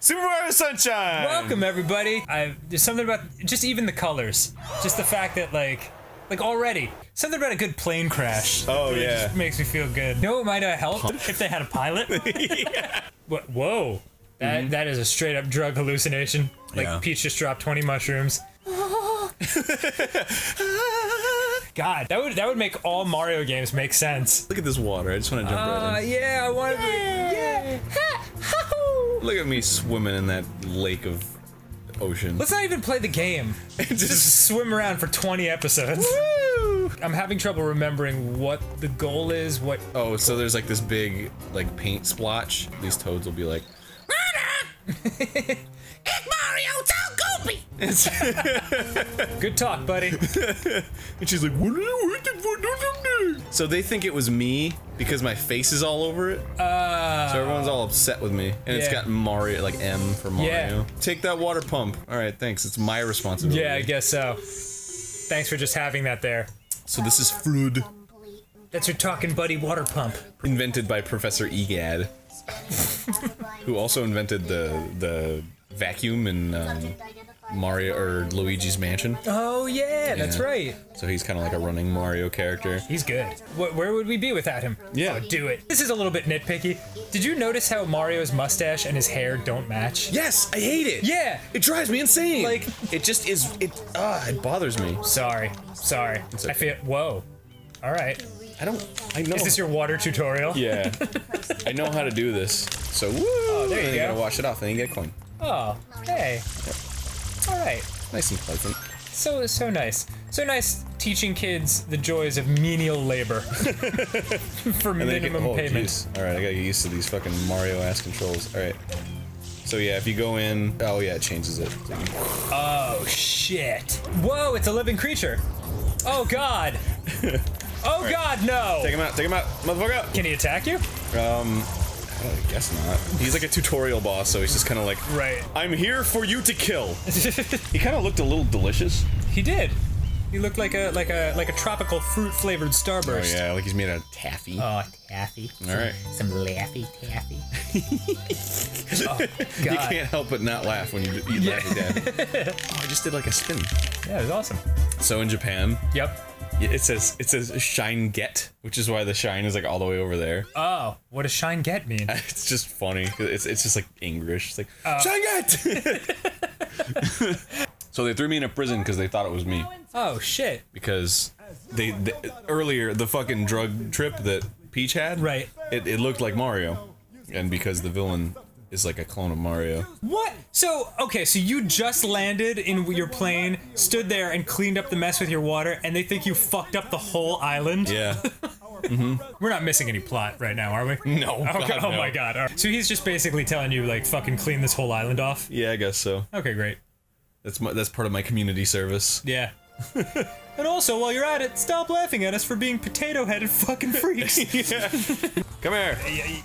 Super Mario Sunshine. Welcome everybody. I there's something about just even the colors, just the fact that like like already something about a good plane crash. Oh, really yeah. just makes me feel good. You know what might have helped if they had a pilot? What? Whoa. That, that is a straight up drug hallucination. Like Mm-hmm. Yeah. Peach just dropped 20 mushrooms. God, that would that would make all Mario games make sense. Look at this water. I just want to jump right Uh, in. yeah, I want to. Yeah. Look at me swimming in that lake of ocean. Let's not even play the game. Just swim around for 20 episodes. Woo! I'm having trouble remembering what the goal is. What? Oh, so there's like this big like paint splotch. These toads will be like, It's Mario, tell Goopy! Good talk, buddy. and she's like, what are you waiting for? Do something. So they think it was me because my face is all over it. Uh, So everyone's all upset with me, and it's got Mario like M for Mario. Yeah. Take that water pump. All right, thanks. It's my responsibility. yeah, I guess so. Thanks for just having that there. So this is FLUDD, That's your talking buddy water pump. invented by Professor Egad, who also invented the the vacuum in um, Mario or Luigi's Mansion. Oh yeah, that's right. So he's kind of like a running Mario character. He's good. Wh- where would we be without him? Yeah. Oh, do it. This is a little bit nitpicky. Did you notice how Mario's mustache and his hair don't match? Yes, I hate it. Yeah. It drives me insane. Like- it just is. It ah, it bothers me. Sorry. Sorry. I okay. feel. Whoa. All right. I don't. I know. Is this your water tutorial? Yeah. I know how to do this. So woo. Oh, there you then go. you gotta wash it off, and then you get a coin. Oh. Hey. All right. Nice and pleasant. So so nice. So nice teaching kids the joys of menial labor for And then you minimum get, oh, payment. jeez. All right, I gotta get used to these fucking Mario ass controls. All right. So yeah, if you go in, oh yeah, it changes it. Oh shit. Whoa, it's a living creature. Oh god. Oh god, no. Take him out, take him out, motherfucker. Can he attack you? Um, Uh, I guess not. He's like a tutorial boss, so he's just kind of like, Right. I'm here for you to kill. he kind of looked a little delicious. he did. He looked like a like a like a tropical fruit flavored starburst. Oh yeah, like he's made out of taffy. Oh, taffy. All right. Some laffy taffy. Oh, you God. can't help but not laugh when you eat Yeah. Laffy Taffy. oh, I just did like a spin. Yeah, it was awesome. So in Japan, Yep. It says it says shine get, which is why the shine is like all the way over there. Oh, what does shine get mean? It's just funny. It's it's just like English. It's like Oh. shine get. so they threw me in a prison because they thought it was me Oh shit. because they, they earlier the fucking drug trip that Peach had. Right. It, it looked like Mario, and because the villain is like a clone of Mario. What? So, okay, so you just landed in your plane, stood there and cleaned up the mess with your water, and they think you fucked up the whole island? Yeah. Mm-hmm. We're not missing any plot right now, are we? No. Oh, okay, God, oh no. my god. Right. So he's just basically telling you, like, fucking clean this whole island off? Yeah, I guess so. Okay, great. That's my, that's part of my community service. Yeah. and also, while you're at it, stop laughing at us for being potato headed fucking freaks. Come here.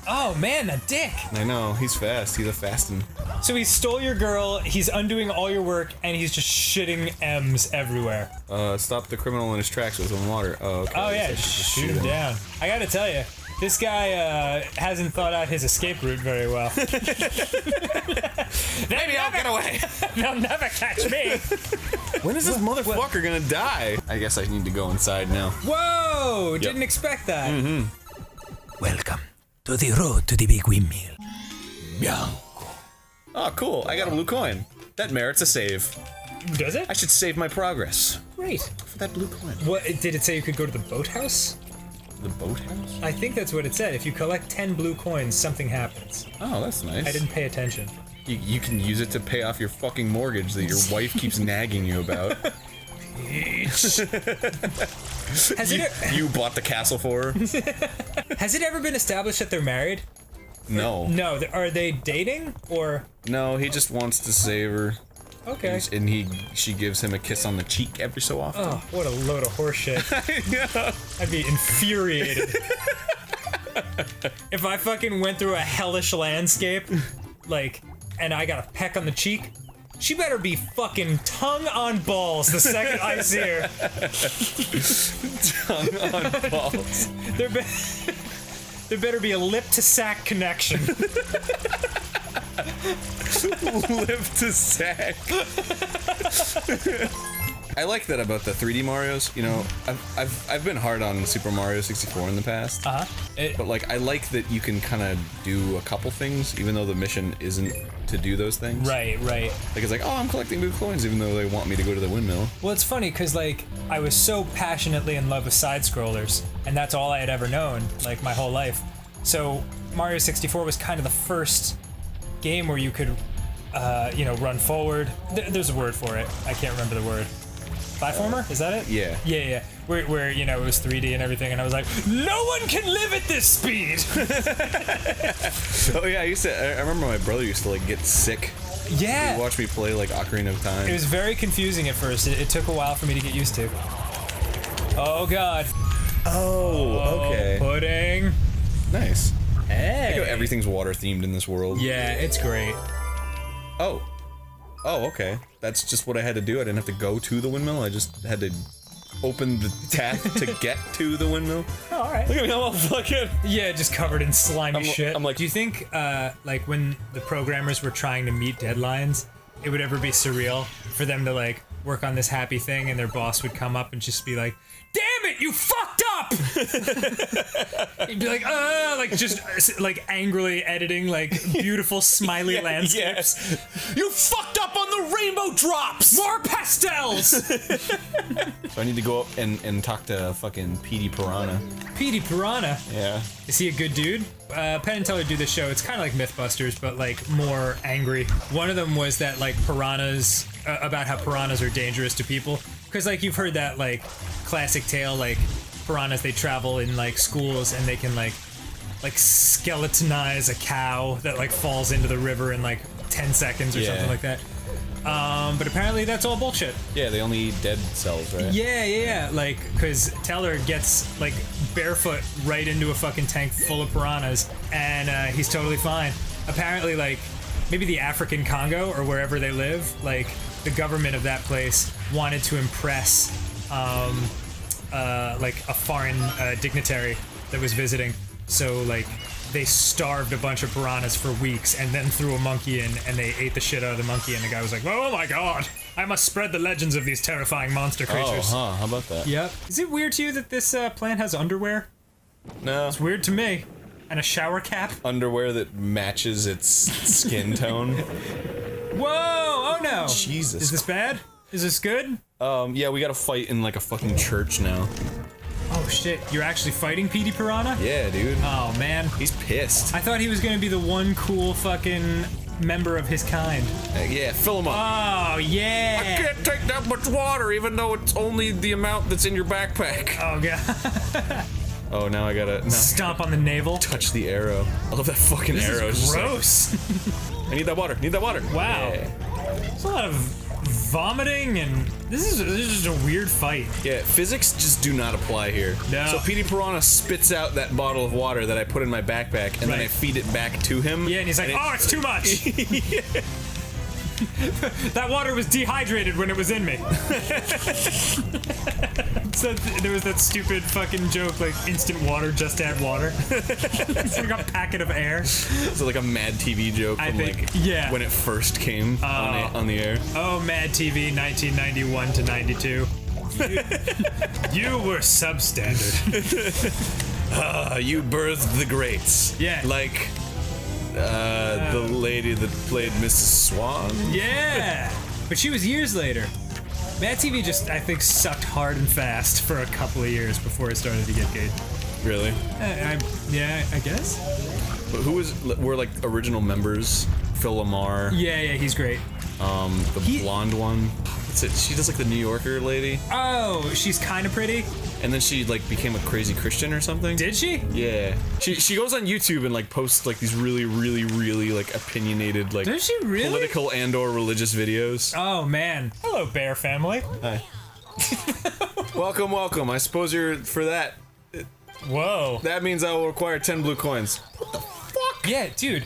oh man, a dick! I know he's fast. He's a fastin'. So he stole your girl, he's undoing all your work, and he's just shitting M's everywhere. Uh, stop the criminal in his tracks with some water. Oh, okay. Oh yeah, guess I just should shoot him down. I gotta tell you, this guy uh, hasn't thought out his escape route very well. Maybe I'll get away. They'll never catch me. when is this motherfucker gonna die? I guess I need to go inside now. Whoa! Didn't expect that. Welcome to the road to the big windmill. Bianco. Oh, cool. I got a blue coin. That merits a save. Does it? I should save my progress Great. for that blue coin. What did it say? You could go to the boathouse? The boathouse? I think that's what it said. If you collect ten blue coins, something happens. Oh, that's nice. I didn't pay attention. You, you can use it to pay off your fucking mortgage that your wife keeps nagging you about. Has it you bought the castle for her? has it ever been established that they're married? No. No. Are they dating or? No, he just wants to save her. Okay. And he, she gives him a kiss on the cheek every so often. Oh, what a load of horseshit. I'd be infuriated. if I fucking went through a hellish landscape, like, and I got a peck on the cheek, she better be fucking tongue on balls the second I see her. Tongue on balls. There, be- there better be a lip to sack connection. Live to sack. I like that about the 3D Mario's. You know, I've, I've, I've been hard on Super Mario 64 in the past. Uh huh. But like, I like that you can kind of do a couple things, even though the mission isn't to do those things. right, right. Like it's like, oh, I'm collecting blue coins, even though they want me to go to the windmill. Well, it's funny because like I was so passionately in love with side scrollers, and that's all I had ever known, like my whole life. So Mario 64 was kind of the first game where you could, uh, you know, run forward. Th- there's a word for it. I can't remember the word. Platformer? Is that it? Yeah. Yeah, yeah. Where, where you know it was 3D and everything, and I was like, no one can live at this speed. Oh yeah, I used to. I I remember my brother used to like get sick. yeah. He'd watch me play like Ocarina of Time. It was very confusing at first. It, it took a while for me to get used to. Oh God. oh, okay, Pudding. nice. Hey. Everything's water themed in this world. Yeah, it's great. Oh. Oh, okay. That's just what I had to do. I didn't have to go to the windmill. I just had to open the tap to get to the windmill. Oh, all right. Look at me, I'm all fucking. Yeah, just covered in slimy I'm- shit. I'm like- do you think, uh, like when the programmers were trying to meet deadlines, it would ever be surreal for them to like work on this happy thing, and their boss would come up and just be like, "Damn it, you fucked up!" He'd be like, "Uh," like just like angrily editing like beautiful smiley landscapes. You fucked up on the rainbow drops! More pastels. So I need to go up and, and talk to fucking Petey Piranha. Petey Piranha. Yeah. Is he a good dude? Uh, Penn and Teller do this show. It's kind of like MythBusters, but like more angry. One of them was that like piranhas, uh, about how piranhas are dangerous to people. Because like you've heard that like classic tale, like piranhas they travel in like schools and they can like like skeletonize a cow that like falls into the river in like 10 seconds or Yeah. something like that. Um, but apparently that's all bullshit. Yeah, they only eat dead cells, right? Yeah, yeah, yeah. Like, cause Teller gets like barefoot right into a fucking tank full of piranhas, and uh, he's totally fine. Apparently, like maybe the African Congo or wherever they live, like the government of that place wanted to impress, um, uh, like a foreign uh, dignitary that was visiting. So like they starved a bunch of piranhas for weeks and then threw a monkey in and they ate the shit out of the monkey and the guy was like, "Oh my god, I must spread the legends of these terrifying monster creatures." Oh, creatures." huh. How about that? Yep. Is it weird to you that this uh, plant has underwear? No. It's weird to me. And a shower cap. Underwear that matches its skin tone. Whoa! Oh no! Jesus. Is this bad? Is this good? Um, yeah, we gotta fight in like a fucking church now. Oh shit! You're actually fighting Petey Piranha? Yeah, dude. Oh man. He's pissed. I thought he was gonna be the one cool fucking member of his kind. Uh, yeah, fill him up. Oh yeah! I can't take that much water, even though it's only the amount that's in your backpack. Oh god! Oh, now I gotta now Stomp on the navel. touch the arrow. I love that fucking This arrow. is just like, gross. I need that water. Need that water. Wow. Yeah. There's a lot of vomiting and this is this is just a weird fight. Yeah, physics just do not apply here. No. So Petey Piranha spits out that bottle of water that I put in my backpack, and then I feed it back to him. Yeah, and he's like, it- "Oh, it's too much." that water was dehydrated when it was in me. so th- there was that stupid fucking joke, like instant water, just add water. it's like a packet of air. It's like a Mad TV joke I from think- like yeah. when it first came on, the, on the air. Oh, Mad TV, 1991 to 92. You, you were substandard. Uh, you birthed the greats. Yeah. Like uh, the lady that played Mrs. Swan. Yeah, but she was years later. Mad TV just, I think, sucked hard and fast for a couple of years before it started to get good. Really? I, I, yeah, I guess. But who was were like original members? Phil LaMarr, Yeah, yeah, he's great. um, the He- blonde one. What's it? She does like the New Yorker lady, Oh, she's kind of pretty. and then she like became a crazy Christian or something. Did she? Yeah. She she goes on YouTube and like posts like these really really really like opinionated like Does she really? political and or religious videos. Oh man. Hello, Bear family. Hi. welcome, welcome. I suppose you're for that. Whoa. That means I will require 10 blue coins. What the fuck? Yeah, dude.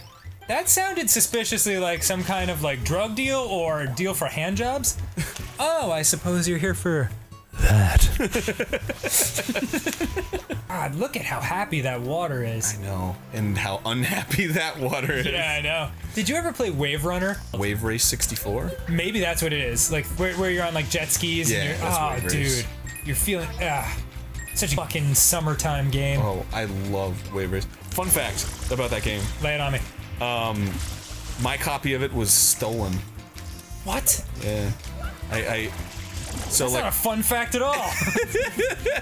That sounded suspiciously like some kind of like drug deal or deal for hand jobs. oh, I suppose you're here for that. God, look at how happy that water is. I know. And how unhappy that water is. Yeah, I know. Did you ever play Wave Runner? Wave Race 64? Maybe that's what it is. Like where, where you're on like jet skis Yeah, and you're oh dude. You're feeling ah such a fucking summertime game. Oh, I love Wave Race. Fun fact about that game Lay it on me. Um, my copy of it was stolen. What? Yeah. I, I so That's like not a fun fact at all.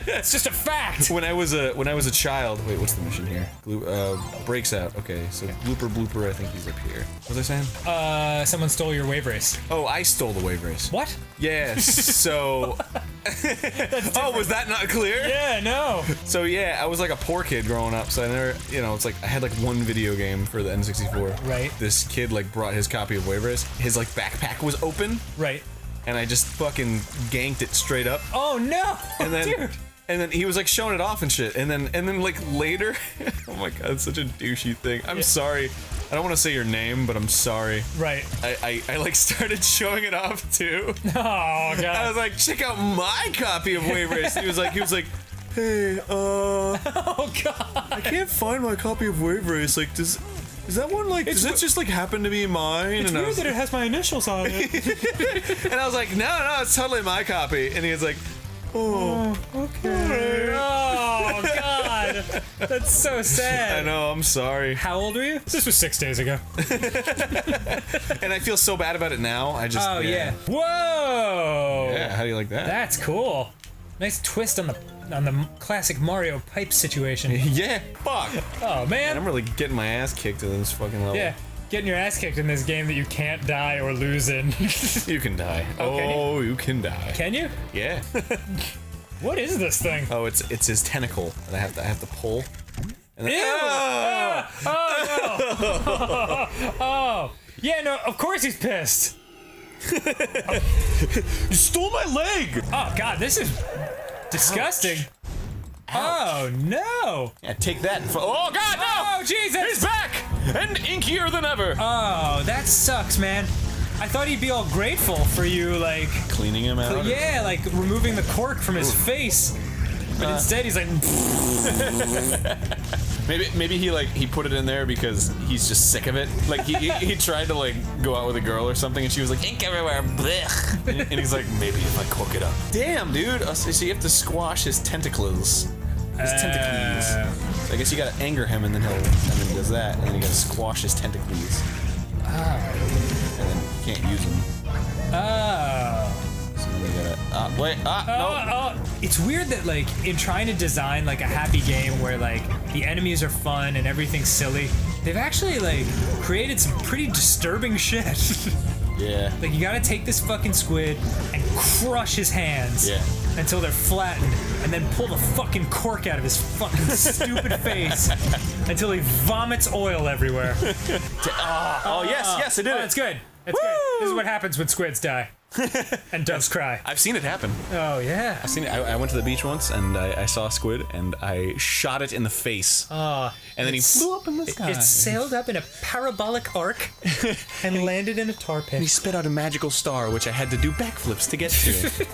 it's just a fact. when I was a when I was a child. Wait, what's the mission here? Glu- uh, breaks out. Okay, so blooper blooper. I think he's up here. What was I saying? Uh, someone stole your wave race. oh, I stole the wave race. What? Yeah. So. oh, was that not clear? Yeah, no. So yeah, I was like a poor kid growing up. So I never, you know, it's like I had like one video game for the N64. Right. This kid like brought his copy of Wave Race. His like backpack was open, Right. And I just fucking ganked it straight up. Oh no, and then dude. and then he was like showing it off and shit and then and then like later oh my god it's such a douchey thing i'm sorry i don't want to say your name but i'm sorry Right. I, I i like started showing it off too Oh god. i was like check out my copy of wave race he was like he was like hey uh Oh god. i can't find my copy of wave race like does is that one like does It's it just like happen to be mine It's and weird was, that it has my initials on it. and I was like no no it's totally my copy and he was like oh, oh okay oh god. That's so sad. i know i'm sorry How old were you? This was six days ago. and i feel so bad about it now i just Oh yeah. Whoa. Yeah, how do you like that? That's cool. Nice twist on the on the classic Mario pipe situation. yeah, fuck. Oh And man. I'm really getting my ass kicked in this fucking level. Yeah. Getting your ass kicked in this game that you can't die or lose in. You can die. Okay. Oh, you can die. Can you? Yeah. What is this thing? oh, it's it's his tentacle that I have to I have to pull. And then, Ew! Ah! Oh no! oh, yeah, no. Of course he's pissed. You stole my leg. Oh god, this is disgusting. Oh no! Yeah, take that. and oh God, no! Oh Jesus! He's back and inkier than ever. Oh, that sucks, man. I thought he'd be all grateful for you, like, Cleaning him out. yeah, like removing the cork from his face. But instead, he's like, Maybe maybe he like he put it in there because he's just sick of it. Like he he, he tried to like go out with a girl or something, and she was like ink everywhere. blech." And, and he's like maybe if I cook it up. Damn, dude. Uh, So you have to squash his tentacles. His tentacles. So I guess you gotta anger him, and then he'll and then he does that, and then you gotta squash his tentacles. Ah and then you can't use them. oh. So then you gotta. Ah, wait. Ah, no. Oh, oh, it's weird that like in trying to design like a happy game where like the enemies are fun and everything's silly, they've actually like created some pretty disturbing shit. Yeah. like you gotta take this fucking squid and crush his hands Yeah. until they're flattened, and then pull the fucking cork out of his fucking stupid face until he vomits oil everywhere. Oh yes, yes, I did Oh, it. that's good. That's good. This is what happens when squids die. and doves cry. I've seen it happen. Oh yeah. I've seen it. I, I went to the beach once and I, I saw a squid and I shot it in the face. Oh, and then he flew up in the sky. It sailed up in a parabolic arc and landed in a tar pit. and he spit out a magical star, which I had to do backflips to get to.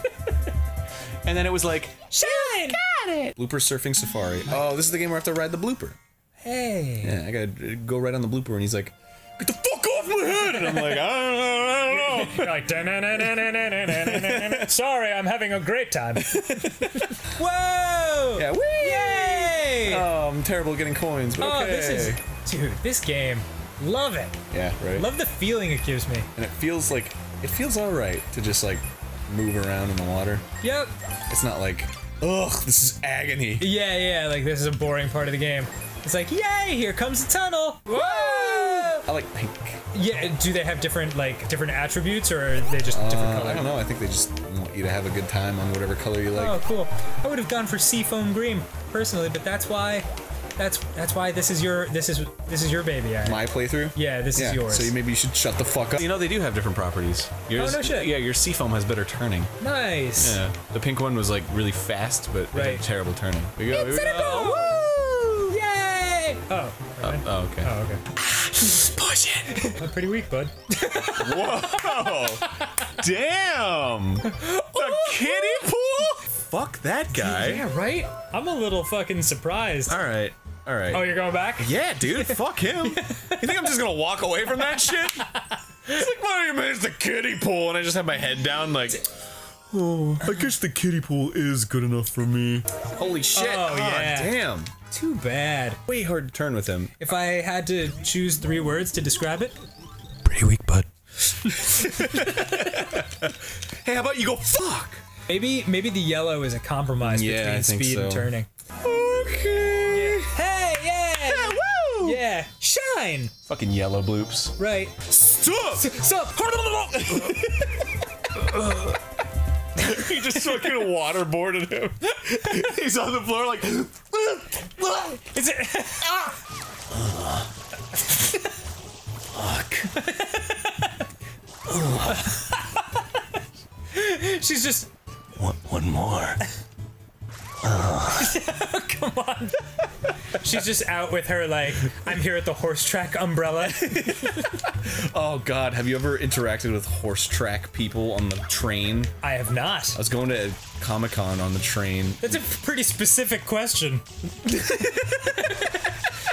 and then it was like Shine! Got it. Blooper surfing safari. Oh, this is the game where I have to ride the blooper. Hey. Yeah, I gotta go right on the blooper, and he's like, "Get the fuck off I'm like, I don't know. I don't know. sorry, I'm having a great time. Whoa! Yeah, whee! Yay! Oh, I'm terrible at getting coins. But okay. Oh, this is, dude, this game. Love it. Yeah, right. Love the feeling it gives me. And it feels like it feels all right to just like move around in the water. Yep. It's not like, ugh, this is agony. Yeah, yeah. Like this is a boring part of the game. It's like, yay, here comes the tunnel. Whoa! I like pink. Yeah, do they have different like different attributes or are they just different Uh, colors? I don't know. I think they just want you to have a good time on whatever color you like. Oh, cool. I would have gone for seafoam green personally, but that's why that's that's why this is your this is this is your baby. Arin. My playthrough. yeah, this Yeah, is yours. so you, maybe you should shut the fuck up. You know they do have different properties. Yours, Oh, no shit. Yeah, your seafoam has better turning. nice. Yeah, the pink one was like really fast, but it had Right. terrible turning. Here we go. Here we Cinnabar! go. Woo! Yay! Oh, Oh, oh, okay. oh, okay. Push it. I'm pretty weak, bud. Whoa! Damn! The kiddie pool? fuck that guy. Yeah, right? I'm a little fucking surprised. All right, all right. Oh, you're going back? Yeah, dude, fuck him. You think I'm just gonna walk away from that shit? It's like, why don't you manage the kiddie pool? And I just have my head down, like, oh, I guess the kiddie pool is good enough for me. Holy shit. Oh, yeah. Damn. Too bad. Way hard to turn with him. If I had to choose three words to describe it, Pretty weak, bud. Hey, how about you go fuck? maybe maybe the yellow is a compromise Yeah, between I think speed and turning. Okay. Hey, yeah! woo! Yeah, shine! Fucking yellow bloops. Right. Stop! Sup? he just fucking waterboarded him. He's on the floor like. Is it? Fuck. She's just. One, one more. She's just out with her like I'm here at the horse track umbrella. Oh god, have you ever interacted with horse track people on the train? I have not. I was going to Comic Con on the train. That's a pretty specific question.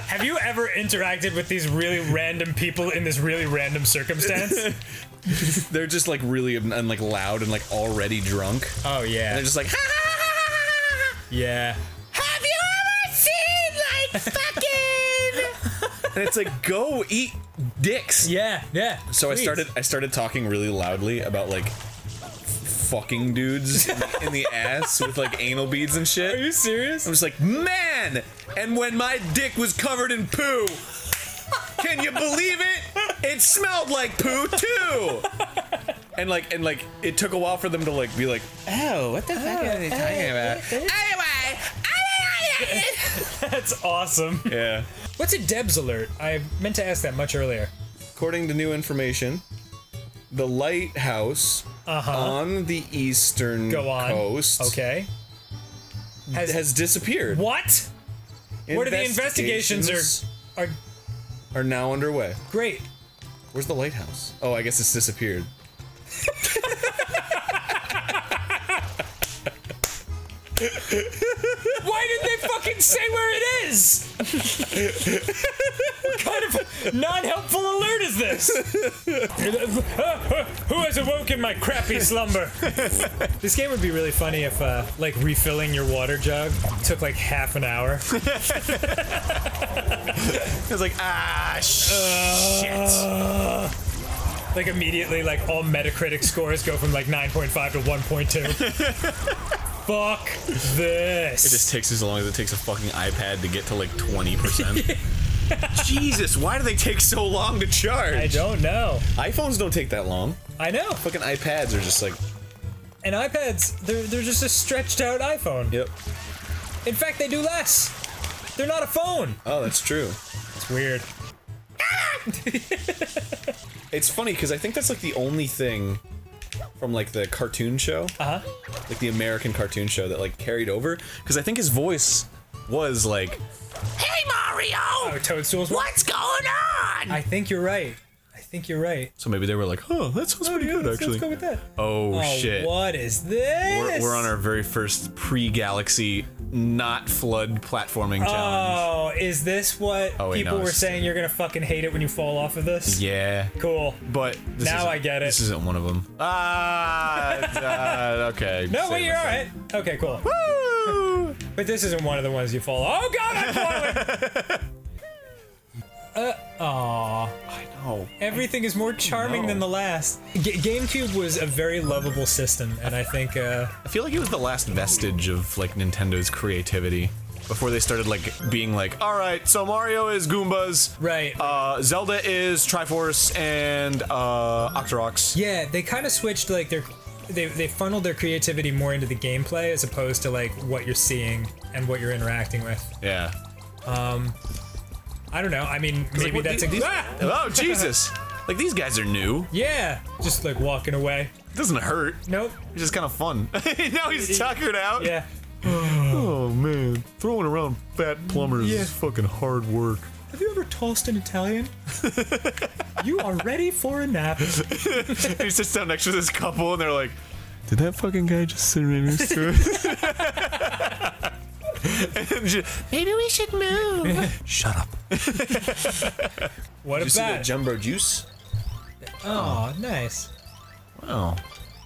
have you ever interacted with these really random people in this really random circumstance? They're just like really and, and, like loud and like already drunk. Oh And yeah. they're just like, ha, Yeah. have you ever seen like fucking? and it's like, go eat dicks. Yeah, yeah. So I Sweet. started I started talking really loudly about like fucking dudes in the, in the ass with like anal beads and shit. Are you serious? I was like, man! And when my dick was covered in poo, can you believe it? It smelled like poo too. And like and like it took a while for them to like be like, oh, what the fuck are they talking about? Anyway, That's awesome. yeah. What's a Debs alert? I meant to ask that much earlier. According to new information, the lighthouse on the eastern Uh-huh. Go on. coast Okay. Has, has disappeared. what? What are the investigations are are are now underway. great. Where's the lighthouse? Oh, I guess it's disappeared. Why did they fucking say where it is? what kind of non-helpful alert is this? Who has awoken my crappy slumber? this game would be really funny if, uh, like, refilling your water jug took like half an hour. It's like, ah, shit. Like immediately, like all Metacritic scores go from like 9.5 to 1.2. Fuck this. It just takes as long as it takes a fucking iPad to get to like 20%. Jesus, why do they take so long to charge? I don't know. iPhones don't take that long. I know. Fucking iPads are just like, And iPads, they're they're just a stretched out iPhone. yep. In fact, they do less. They're not a phone. Oh, that's true. It's weird. It's funny because I think that's like the only thing from like the cartoon show, Uh huh. like the American cartoon show that like carried over. Because I think his voice was like, Hey, Mario! Oh, Toadstools. What's going on? I think you're right. I think you're right. so maybe they were like, oh, that sounds pretty good let's, actually. Let's go with that. Oh, Oh, shit. what is this? We're, we're on our very first pre-galaxy, not FLUDD platforming challenge. Oh, is this what Oh, wait, people no, were saying you're gonna fucking hate it when you fall off of this? Yeah, Cool. but this Now I get it. This isn't one of them. Ah, uh, okay. No, wait, you're alright. Okay, cool. Woo! But this isn't one of the ones you fall. Oh god, I'm falling. Uh, aw. I know. Everything is more charming No. than the last. G- GameCube was a very lovable system, and I think, uh, I feel like it was the last vestige of like Nintendo's creativity before they started like being like, all right, so Mario is Goombas, right. uh, Zelda is Triforce and uh, Octoroks. yeah, they kind of switched like their. They, they funneled their creativity more into the gameplay as opposed to like what you're seeing and what you're interacting with. Yeah. I don't know. I mean, maybe what, that's a these- Ah! Oh Jesus! like these guys are new. yeah. Just like walking away. It doesn't hurt. Nope. It's just kind of fun. now he's tuckered out. Yeah. Oh man, throwing around fat plumbers Yeah. is fucking hard work. Have you ever tossed an Italian? you are ready for a nap. he sits down next to this couple and they're like, Did that fucking guy just sit right next to it? Maybe we should move. Shut up. What Did you see that about? jumbo juice? Oh, nice. Wow.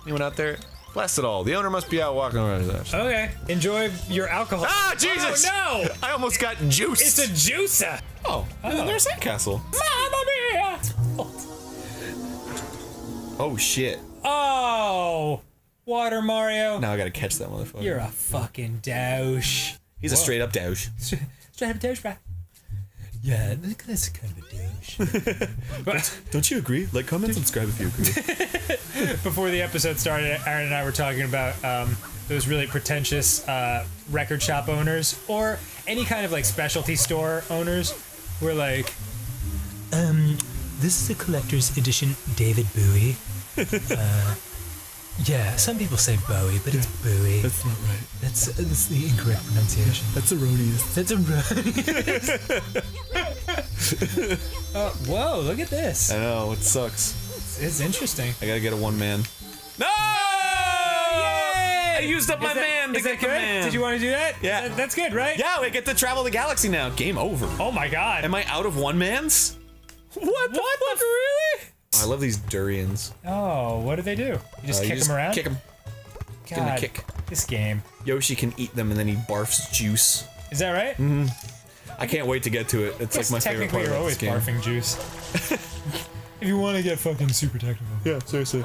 Anyone out there? Blast it all. The owner must be out walking around. Okay, enjoy your alcohol. Ah, Jesus! Oh no! I almost got juiced. It's a juicer. oh, and then there's Sandcastle. Mamma mia! Oh shit! Oh, water Mario. Now I gotta catch that motherfucker. You're a fucking douche. He's a straight up douche. Straight up douche, bro. Yeah, that's kind of a douche. but Don't you agree? Like, comment, subscribe if you agree. before the episode started, Arin and I were talking about um, those really pretentious uh, record shop owners or any kind of like specialty store owners We're like, Um, this is a collector's edition David Bowie. uh, yeah, some people say Bowie, but it's Bowie. That's not right. That's uh, that's the incorrect pronunciation. That's erroneous. That's erroneous. oh, whoa, look at this. I know it sucks. It's interesting. I gotta get a one man. No! Yay! I used up my Is that- man to Is get that the good? man. Did you want to do that? Yeah. That- that's good, right? Yeah, we get to travel the galaxy now. Game over. Oh my god. Am I out of one mans? What the what fuck? the really? I love these durians. Oh, what do they do? You just Uh, kick you them around? Kick them. God, them a kick. This game. Yoshi can eat them and then he barfs juice. Is that right? Mm hmm I can't wait to get to it. It's like my favorite part of this game. technically part you're always barfing juice. if you want to get fucking super technical. Yeah, seriously.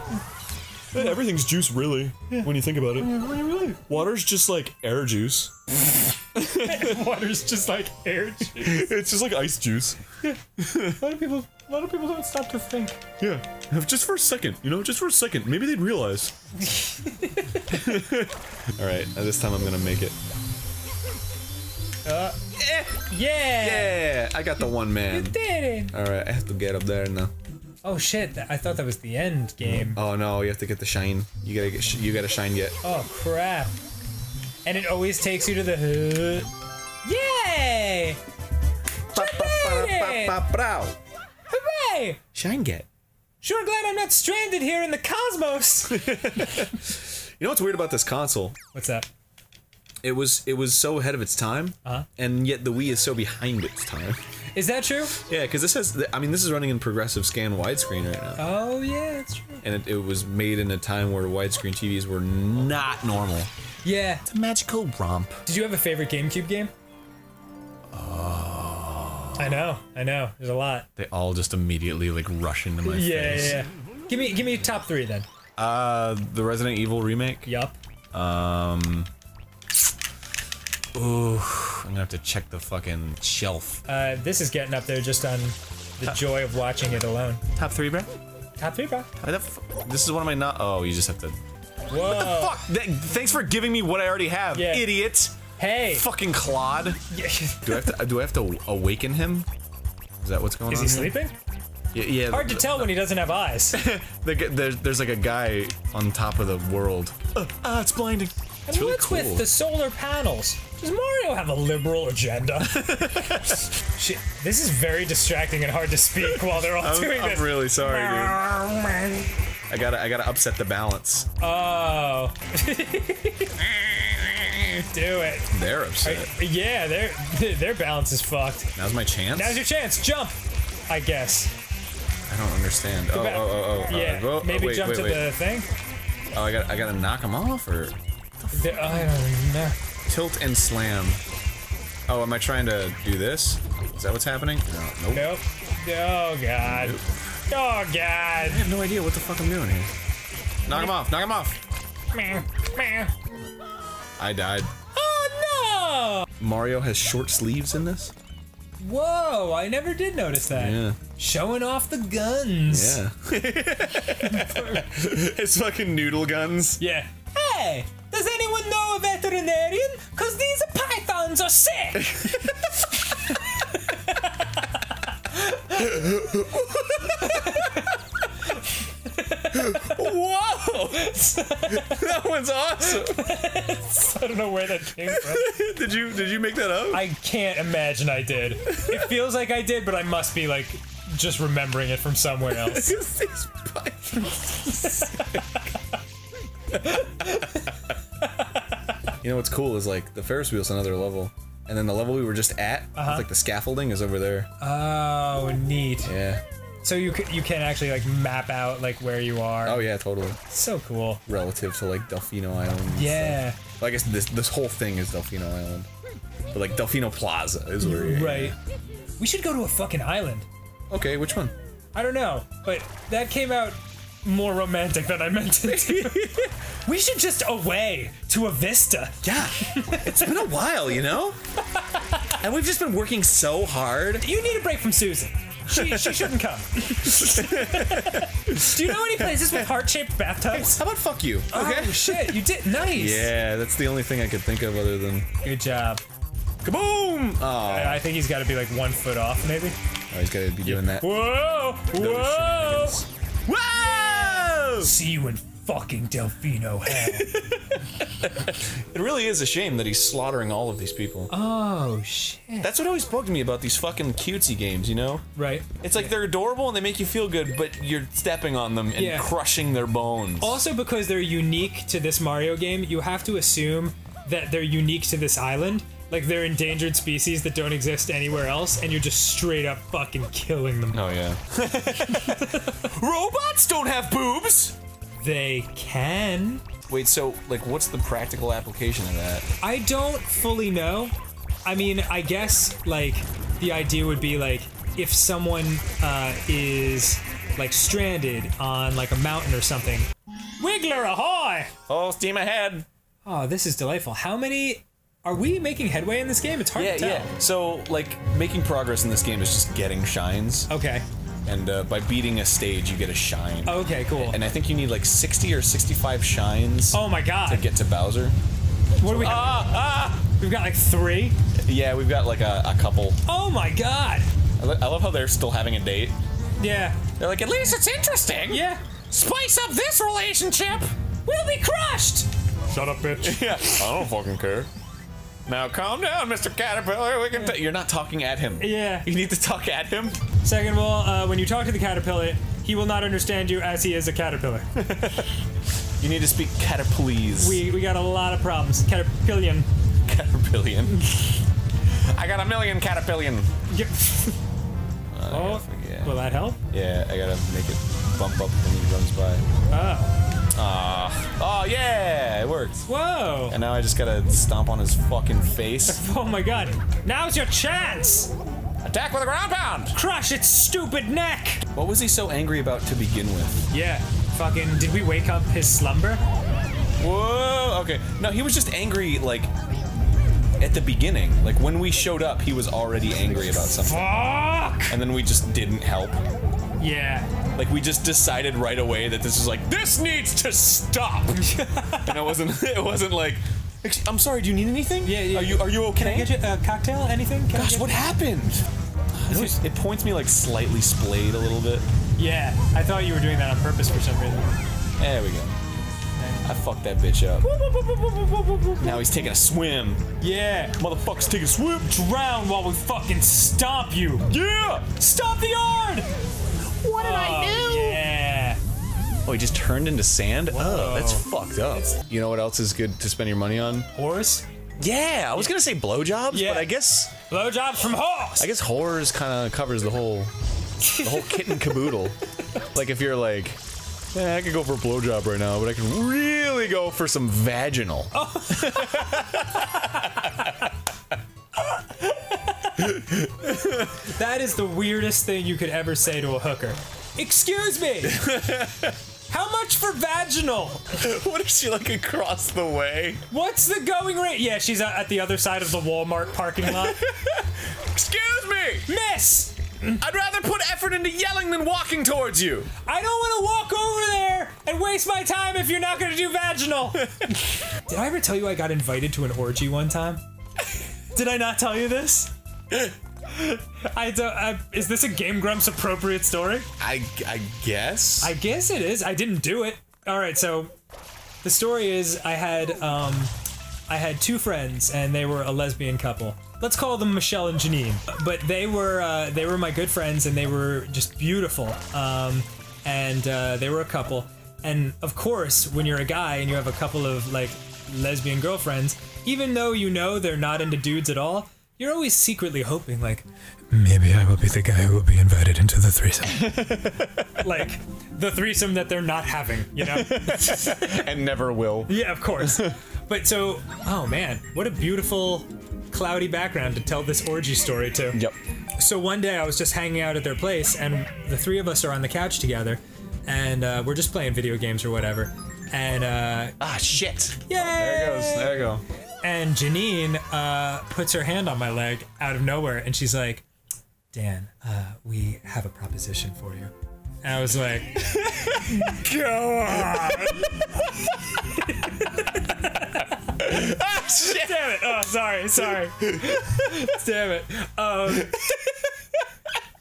Man, everything's juice, really, when you think about it. Water's just like air juice. Water's just like air juice. It's just like ice juice. A lot of people, a lot of people don't stop to think. Yeah, just for a second, you know, just for a second. Maybe they'd realize. All right, uh, this time I'm gonna make it. Yeah. Yeah, I got the one man. You did it. All right, I have to get up there now. Oh shit! I thought that was the end game. Oh no, you have to get the shine. You gotta get. Sh- you gotta shine yet. Oh crap! And it always takes you to the hood. Yay! Hooray! Shine get. Sure glad I'm not stranded here in the cosmos. You know what's weird about this console? What's that? It was it was so ahead of its time, Uh-huh. and yet the Wii is so behind its time. Is that true? Yeah, because this has. I mean, this is running in progressive scan widescreen right now, Oh yeah, that's true. and it, it was made in a time where widescreen TVs were not normal. Yeah. It's a magical romp. Did you have a favorite GameCube game? I know, I know. There's a lot. They all just immediately like rush into my Yeah, face. yeah, yeah. Give me, give me top three then. Uh, the Resident Evil remake. Yup. Um. Ooh, I'm gonna have to check the fucking shelf. Uh, this is getting up there just on the joy of watching it alone. Top three, bro. Top three, bro. Why the f- This is one of my not. Oh, you just have to. Whoa. What the Fuck! Th- thanks for giving me what I already have, Yeah. idiot. Hey. Fucking Claude. Do I have to? Do I have to awaken him? Is that what's going Is on? Is he here? sleeping? Yeah. yeah Hard to tell when he doesn't have eyes. the there's, there's like a guy on top of the world. Uh, ah, it's blinding. And really what's cool. with the solar panels? Does Mario have a liberal agenda? Shit, this is very distracting and hard to speak while they're all I'm, doing I'm this. really sorry, dude. I gotta, I gotta upset the balance. Oh. Do it. They're upset. Yeah, their their balance is fucked. Now's my chance. Now's your chance. Jump. I guess. I don't understand. Oh, oh, oh, oh. uh, Yeah. oh, Maybe wait, jump wait, to wait. the thing. Oh, I got, I gotta knock him off or The- I don't know. tilt and slam. Oh, am I trying to do this? Is that what's happening? No, nope. Nope. Oh god. Oh god. I have no idea what the fuck I'm doing here. Knock him off! Knock him off! Meh, meh. I died. Oh no! Mario has short sleeves in this. Whoa! I never did notice that. Yeah. Showing off the guns. Yeah. it's fucking noodle guns. Yeah. Hey! Does anyone know a veterinarian? Cause these pythons are sick! Whoa! that one's awesome. I don't know where that came from. did you did you make that up? I can't imagine I did. It feels like I did, but I must be like just remembering it from somewhere else. These pythons. You know what's cool is like the Ferris wheel's another level, and then the level we were just at, Uh-huh. with, like the scaffolding, is over there. Oh, neat. Yeah. So you c- you can actually like map out like where you are. Oh yeah, totally. so cool. Relative to like Delfino Island. Yeah. Well, I guess this this whole thing is Delfino Island, but like Delfino Plaza is where. You're, Right. We should go to a fucking island. Okay, which one? I don't know, but that came out more romantic than I meant it to. we should just away to a vista. Yeah, it's been a while, you know. And we've just been working so hard. You need a break from Susan. She, she shouldn't come. Do you know any places with heart-shaped bathtubs? How about fuck you? Oh, okay. Oh shit, you did nice. Yeah, that's the only thing I could think of other than Good job. kaboom. Oh, I I think he's got to be like one foot off, maybe. oh he's got to be doing that. Whoa! Whoa! Whoa! See you in fucking Delfino hell. It really is a shame that he's slaughtering all of these people. oh shit. That's what always bugged me about these fucking cutesy games, you know? Right. It's like they're adorable and they make you feel good, but you're stepping on them and Yeah. crushing their bones. Also, because they're unique to this Mario game, you have to assume that they're unique to this island. Like they're endangered species that don't exist anywhere else, and you're just straight up fucking killing them. Oh yeah. Robots don't have boobs. They can. Wait, so like, what's the practical application of that? I don't fully know. I mean, I guess like the idea would be like if someone uh, is like stranded on like a mountain or something. Wiggler ahoy! Oh, steam ahead. Oh, this is delightful. How many are we making headway in this game? It's hard Yeah, to tell. yeah. So like, making progress in this game is just getting shines, Okay. And uh, by beating a stage, you get a shine. Okay, cool. And I think you need like 60 or 65 shines oh my god. to get to Bowser. what do we have? Ah, ah! We've got like three. Yeah, we've got like a, a couple. Oh my god. I, lo- I love how they're still having a date. Yeah. They're like, at least it's interesting. Yeah. Spice up this relationship. We'll be crushed. Shut up, bitch. Yeah, I don't fucking care. Now calm down, Mr. Caterpillar. We can. T- You're not talking at him. Yeah. You need to talk at him. Second of all, uh, when you talk to the caterpillar, he will not understand you as he is a caterpillar. You need to speak caterpillars. we we got a lot of problems. Caterpillion. caterpillion. I got a million caterpillion. Yep. Oh, yeah. Will that help? Yeah, I gotta make it bump up when he runs by. Oh. Ah. Oh yeah, it worked. Whoa. And now I just gotta stomp on his fucking face. Oh my god. Now's your chance. Attack with a ground pound. Crush its stupid neck. What was he so angry about to begin with? Yeah. Fucking. Did we wake up his slumber? Whoa. Okay. No, he was just angry like at the beginning. Like when we showed up, he was already angry about something, Fuck. and then we just didn't help. Yeah. Like we just decided right away that this is like this needs to stop. and it wasn't. It wasn't like. I'm sorry. Do you need anything? Yeah, yeah. Are you Are you okay? Can I get you a cocktail? Anything? Can Gosh, what happened? It, it points me like slightly splayed a little bit. Yeah. I thought you were doing that on purpose for some reason. There we go. I fucked that bitch up. Now he's taking a swim. Yeah. Motherfucker's taking a swim. Drown while we fucking stomp you. Yeah. Stop the yard! What did I do? Yeah. Oh, he just turned into sand? Oh, that's fucked up. You know what else is good to spend your money on? Horse? Yeah, I was gonna say blowjobs, Yeah. but I guess Blowjobs from horse! I guess horrors kind of covers the whole the whole kit and caboodle. like if you're like, eh, I could go for a blowjob right now, but I can really go for some vaginal. That is the weirdest thing you could ever say to a hooker. Excuse me! How much for vaginal? what if she like across the way? What's the going rate? Yeah, she's at at the other side of the Walmart parking lot. Excuse me! Miss! I'd rather put effort into yelling than walking towards you. I don't want to walk over there and waste my time if you're not going to do vaginal. Did I ever tell you I got invited to an orgy one time? Did I not tell you this? I don't. I, is this a Game Grumps appropriate story? I I guess. I guess it is. I didn't do it. All right, so the story is I had um I had two friends and they were a lesbian couple. Let's call them Michelle and Janine. But they were uh, they were my good friends and they were just beautiful. Um, and uh, they were a couple. And of course, when you're a guy and you have a couple of like lesbian girlfriends, even though you know they're not into dudes at all, you're always secretly hoping, like, Maybe I will be the guy who will be invited into the threesome. like the threesome that they're not having, you know? and never will. yeah, of course. But so, oh man, what a beautiful cloudy background to tell this orgy story to. Yep. So one day I was just hanging out at their place, and the three of us are on the couch together, and uh, we're just playing video games or whatever. And uh, Ah, shit. yay! There it goes. There you go. And Janine uh, puts her hand on my leg out of nowhere, and she's like, "Dan, uh, we have a proposition for you." And I was like, "Go on!" Damn it! Oh, sorry, sorry. Damn it. Um,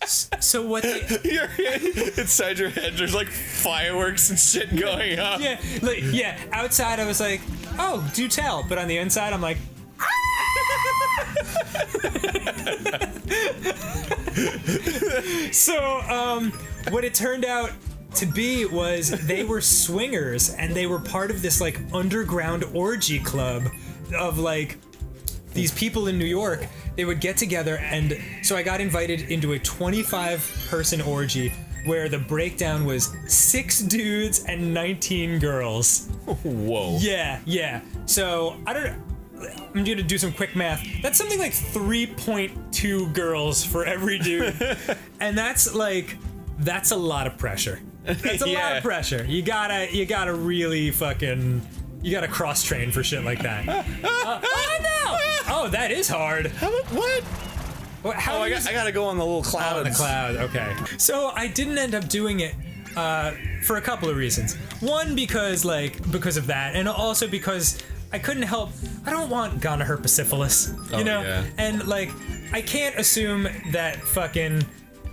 so what? Inside your head. There's like fireworks and shit going on. yeah, like, yeah. Outside, I was like, "Oh, do tell," but on the inside, I'm like. so, um, what it turned out to be was they were swingers and they were part of this like underground orgy club of like these people in New York. They would get together, and so I got invited into a 25 person orgy where the breakdown was six dudes and 19 girls. Whoa. Yeah, yeah. So I don't. I'm gonna do some quick math. That's something like 3.2 girls for every dude, and that's like that's a lot of pressure. That's a lot of pressure. You gotta you gotta really fucking you gotta cross train for shit like that. Uh, oh no! Oh, that is hard. What? What- How Oh, I, do got, I gotta go on the little cloud. Oh, the cloud. Okay. So I didn't end up doing it uh, for a couple of reasons. One because like because of that, and also because I couldn't help. I don't want gonorrhea syphilis, you Oh, know. yeah. And like I can't assume that fucking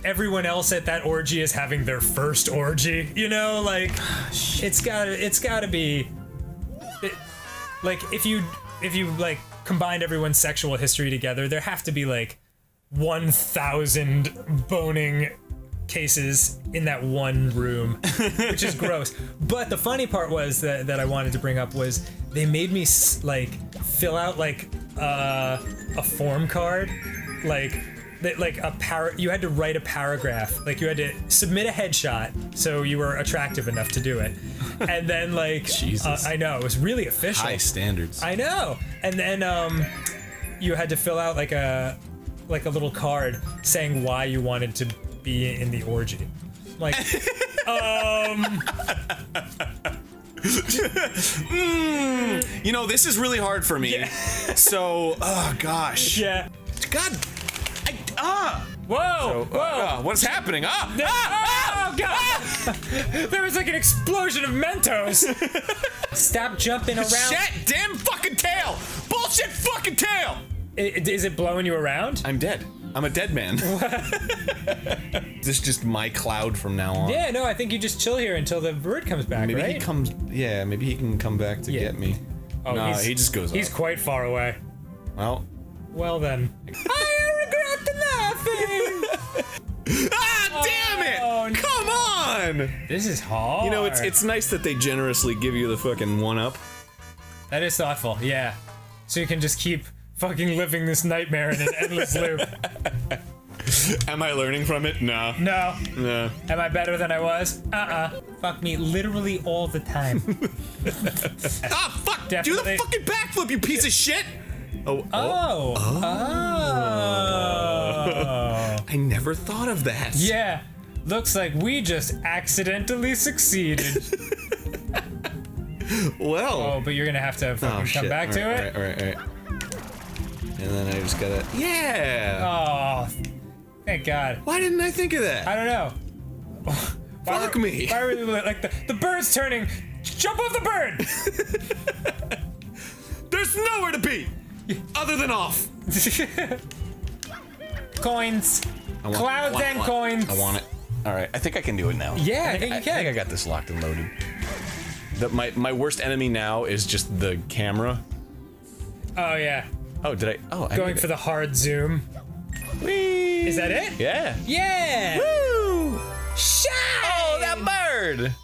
everyone else at that orgy is having their first orgy. You know, like it's got to it's got to be it, like if you if you like combined everyone's sexual history together, there have to be like 1,000 boning cases in that one room, which is gross. But the funny part was that, that I wanted to bring up was they made me like fill out like uh, a form card, like that like a par you had to write a paragraph like you had to submit a headshot so you were attractive enough to do it and then like Jesus. uh, i know it was really official High standards. I know. And then um, you had to fill out like a like a little card saying why you wanted to be in the orgy. Like, um, you know, this is really hard for me. So, oh gosh. yeah. God. Ah. Whoa! Whoa! Ah, what's happening? Ah. ah, oh god! there was like an explosion of Mentos. Stop jumping around. Shit! Damn fucking tail! Bullshit fucking tail! I- Is it blowing you around? I'm dead. I'm a dead man. this is just my cloud from now on. Yeah, no, I think you just chill here until the bird comes back, Maybe right? he comes. Yeah, maybe he can come back to Yeah. get me. oh, no, he just goes. He's up. quite far away. well. Well then. I regret nothing. Ah, damn it! Oh, no. Come on! This is hard. You know, it's it's nice that they generously give you the fucking one up. that is thoughtful. Yeah, so you can just keep fucking living this nightmare in an endless loop. Am I learning from it? No. No, No. am I better than I was? Uh-uh. Fuck me, literally all the time. Ah, fuck! Do the fucking backflip, you piece of shit! Oh, oh, Oh. Oh. I never thought of that. Yeah. Looks like we just accidentally succeeded. Well. Oh, but you're gonna have to fucking Oh, come shit. back to Alright, it. Alright, alright, alright. And then I just gotta. Yeah! Oh, thank God. Why didn't I think of that? I don't know. Why Fuck were- me. Why were we like the, the bird's turning? Jump off the bird! There's nowhere to be! Other than off. coins. Want- Clouds want- and want- coins. I want it. Alright, I think I can do it now. Yeah, I think you I think I got this locked and loaded. The, my, my worst enemy now is just the camera. Oh yeah, Oh, did I? Oh, I going for it. the hard zoom. Whee! Is that it? Yeah. Yeah. Woo! Shine. Oh, that bird!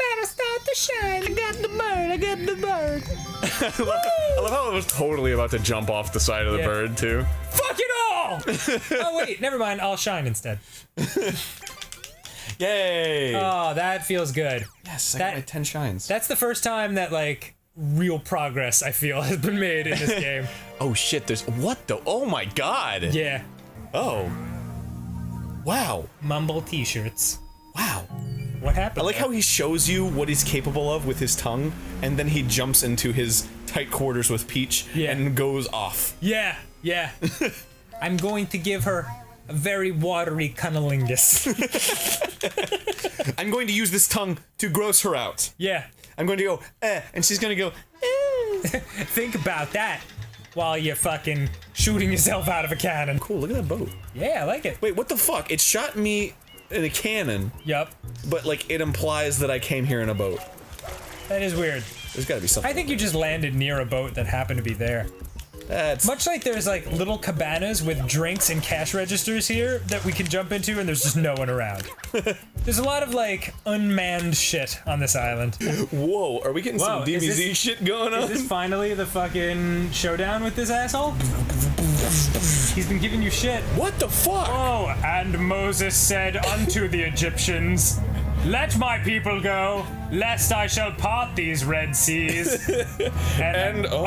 You better start to shine. I got the bird. I got the bird. I love how it was totally about to jump off the side of the Yeah. bird too. Fuck it all! oh wait, never mind. I'll shine instead. Yay! Oh, that feels good. yes, I that- got my ten shines. That's the first time that like real progress I feel has been made in this game. oh shit! There's what the? Oh my god! Yeah, Oh. Wow. mumble T-shirts. Wow. What happened? I like there? how he shows you what he's capable of with his tongue, and then he jumps into his tight quarters with Peach Yeah. and goes off. Yeah, yeah. I'm going to give her a very watery cunnilingus. I'm going to use this tongue to gross her out. yeah. I'm going to go, eh, and she's going to go, eh. Think about that while you're fucking shooting yourself out of a cannon. Cool, look at that boat. Yeah, I like it. Wait, what the fuck? It shot me in a cannon, Yup. but like it implies that I came here in a boat. That is weird. There's gotta be something. I think you just landed near a boat that happened to be there. That's Much like there's like little cabanas with drinks and cash registers here that we can jump into and there's just no one around. there's a lot of like unmanned shit on this island. whoa. Are we getting some Whoa, is DBZ this- shit going on? Is this finally the fucking showdown with this asshole? He's been giving you shit. what the fuck? Oh, and Moses said unto the Egyptians, Let my people go, lest I shall part these red seas. and, And, oh.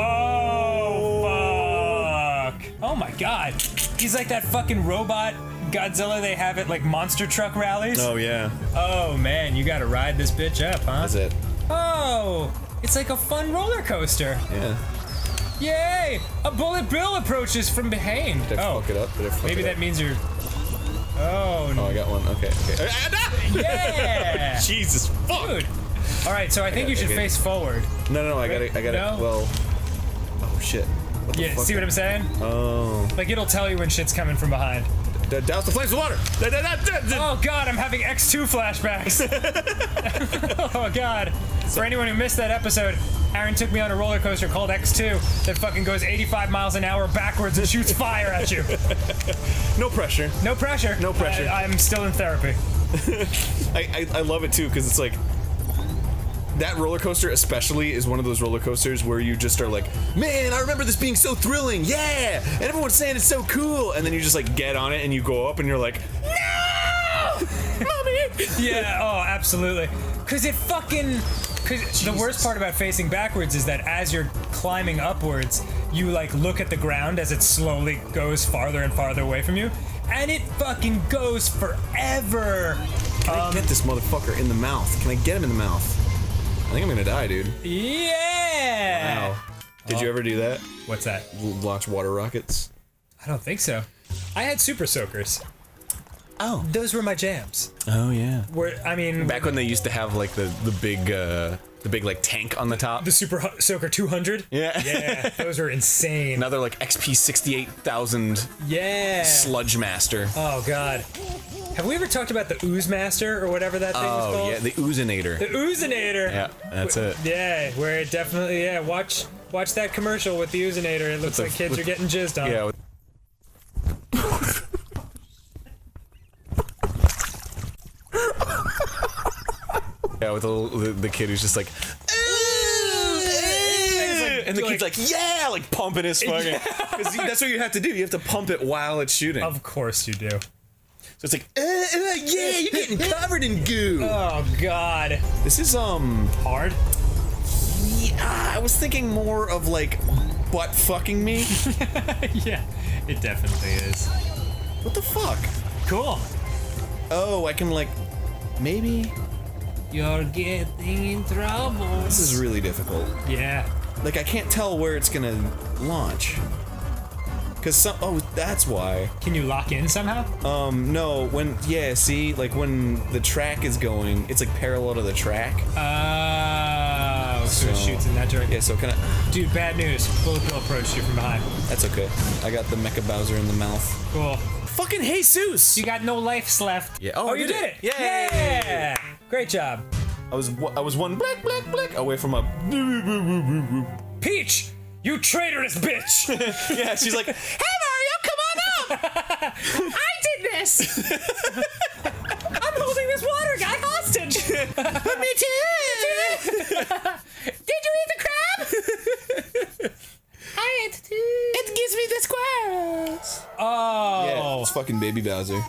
oh, fuck. Oh my god. He's like that fucking robot Godzilla they have at like monster truck rallies. Oh yeah. Oh man, you gotta ride this bitch up, huh? That's it. Oh, it's like a fun roller coaster. Yeah. Yay! A bullet bill approaches from behind. Did I oh, fuck it up? Did I fuck maybe it that up? means you're. Oh, No. Oh, I got one. Okay. okay. yeah! Jesus fuck. Dude. All right, so I think you should face forward. No, no, no. I got it. I got No? it. Well. Oh shit. What the Yeah, fuck? see what I'm saying? Oh. Like it'll tell you when shit's coming from behind. Douse the flames with water. Oh god, I'm having X2 flashbacks. oh god. For anyone who missed that episode, Arin took me on a roller coaster called X2 that fucking goes 85 miles an hour backwards and shoots fire at you. No pressure. No pressure. No pressure. I, I'm still in therapy. I, I, I love it too because it's like that roller coaster especially is one of those roller coasters where you just are like man i remember this being so thrilling. Yeah. And everyone's saying it's so cool. And then you just like get on it and you go up and you're like no mommy. Yeah, oh, absolutely. Because it fucking. Because the worst part about facing backwards is that as you're climbing upwards, you like look at the ground as it slowly goes farther and farther away from you, and it fucking goes forever. can i get um, this motherfucker in the mouth? Can i get him in the mouth think i'm gonna die dude Yeah. wow did you ever do that What's that? L- launch water rockets I don't think so. I had super soakers. oh Those were my jams. oh yeah Where I mean, back when they used to have like the the big uh the big like tank on the top the super Ho- soaker 200. yeah Yeah, those were insane. another like xp 68000 Yeah. sludge master Oh god. Have we ever talked about the Ooze Master or whatever that thing was Oh called? yeah, the Oozinator. the Oozinator. Yeah, that's it. Yeah, where it definitely yeah. Watch watch that commercial with the Oozinator. It looks the- like kids with- are getting jizzed on. Yeah. with- yeah, with the, the, the kid who's just like, eh, eh, eh. and the kid's like, yeah, like pumping his fucking. Because that's what you have to do. You have to pump it while it's shooting. Of course you do. It's like, uh, uh, yeah, you're getting covered in goo. Oh god. This is um. Hard. Yeah, I was thinking more of like butt fucking me. yeah, it definitely is. what the fuck? Cool. Oh, I can like maybe. You're getting in trouble. This is really difficult. Yeah. Like I can't tell where it's gonna launch. Cause some oh that's why. Can you lock in somehow? Um no when yeah see like when the track is going it's like parallel to the track. Oh, so, it shoots in that direction. Yeah so can I Dude, bad news. Bullet Bill approached you from behind. that's okay. I got the Mecha Bowser in the mouth. Cool. Fucking Jesus! You got no lives left. Yeah. Oh, Oh, you did did it. it. Yay. Yeah. Great job. I was I was one black black black away from a Peach, you traitorous bitch. Yeah, she's like Hey, Mario, come on up! I did this! I'm holding this water guy hostage. Me too. Did you eat the crab? I ate too. It gives me the squirrels. Oh, it's fucking baby Bowser.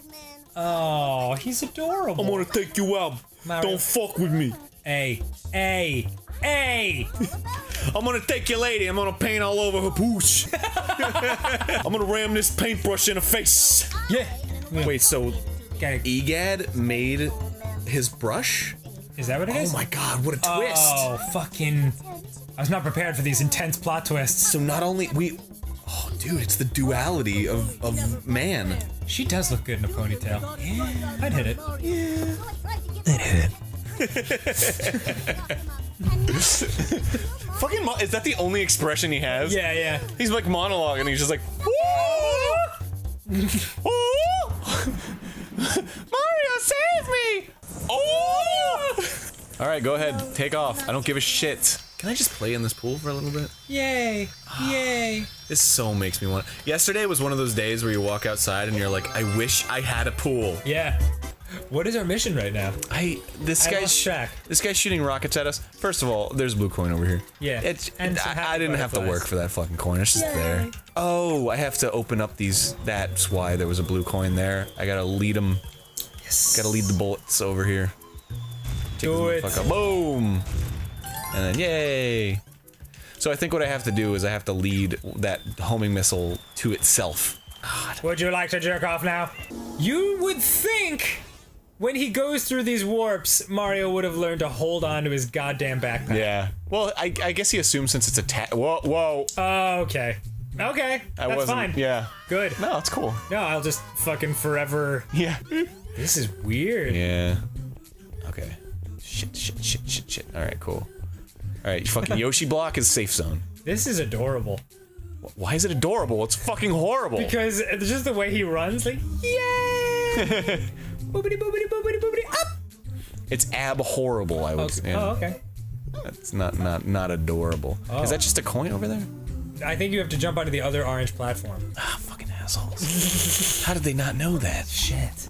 oh, he's adorable. I'm gonna take you out. Mario. Don't fuck with me. Hey, hey, hey. I'm gonna take your lady. I'm gonna paint all over her pooch. I'm gonna ram this paintbrush in her face. Yeah. Wait, so Okay. Egad made his brush? Is that what it Oh is? my god, what a twist! Oh, fucking. I was not prepared for these intense plot twists. So not only we, oh dude, it's the duality of of man. She does look good in a ponytail. Yeah. I'd hit it. I'd hit. Fucking, mo- is that the only expression he has? Yeah, yeah. He's like monologue, and he's just like, Mario, save me! Oh! All right, go ahead, take off. I don't give a shit. Can I just play in this pool for a little bit? Yay. Yay. This so makes me want. Yesterday was one of those days where you walk outside and you're like, I wish I had a pool. Yeah. What is our mission right now? I this I guy's lost track. this guy's shooting rockets at us. First of all, there's a blue coin over here. Yeah, it's and some I, I didn't have to butterflies. work for that fucking coin. It's just there. Oh, I have to open up these. That's why there was a blue coin there. I gotta lead them. Yes. Gotta lead the bullets over here. Take Do this it. motherfucker. Boom. And then yay. So I think what I have to do is I have to lead that homing missile to itself. Would you like to jerk off now? You would think when he goes through these warps, Mario would have learned to hold on to his goddamn backpack. Yeah. Well, I, I guess he assumes since it's a ta- whoa whoa. Oh, okay. Okay. I That's wasn't. fine. Yeah. Good. No, it's cool. No, I'll just fucking forever. Yeah. This is weird. Yeah. Okay. Shit, shit, shit, shit, shit. All right, cool. All right, fucking Yoshi block is safe zone. This is adorable. Why is it adorable? It's fucking horrible. Because it's just the way he runs, like, yay! boobity boobity boobity boobity up! it's ab horrible. I would. Okay. Yeah. Oh, okay. That's not not not adorable. Is that just a coin over there? I think you have to jump onto the other orange platform. Ah, fucking assholes. How did they not know that? Shit.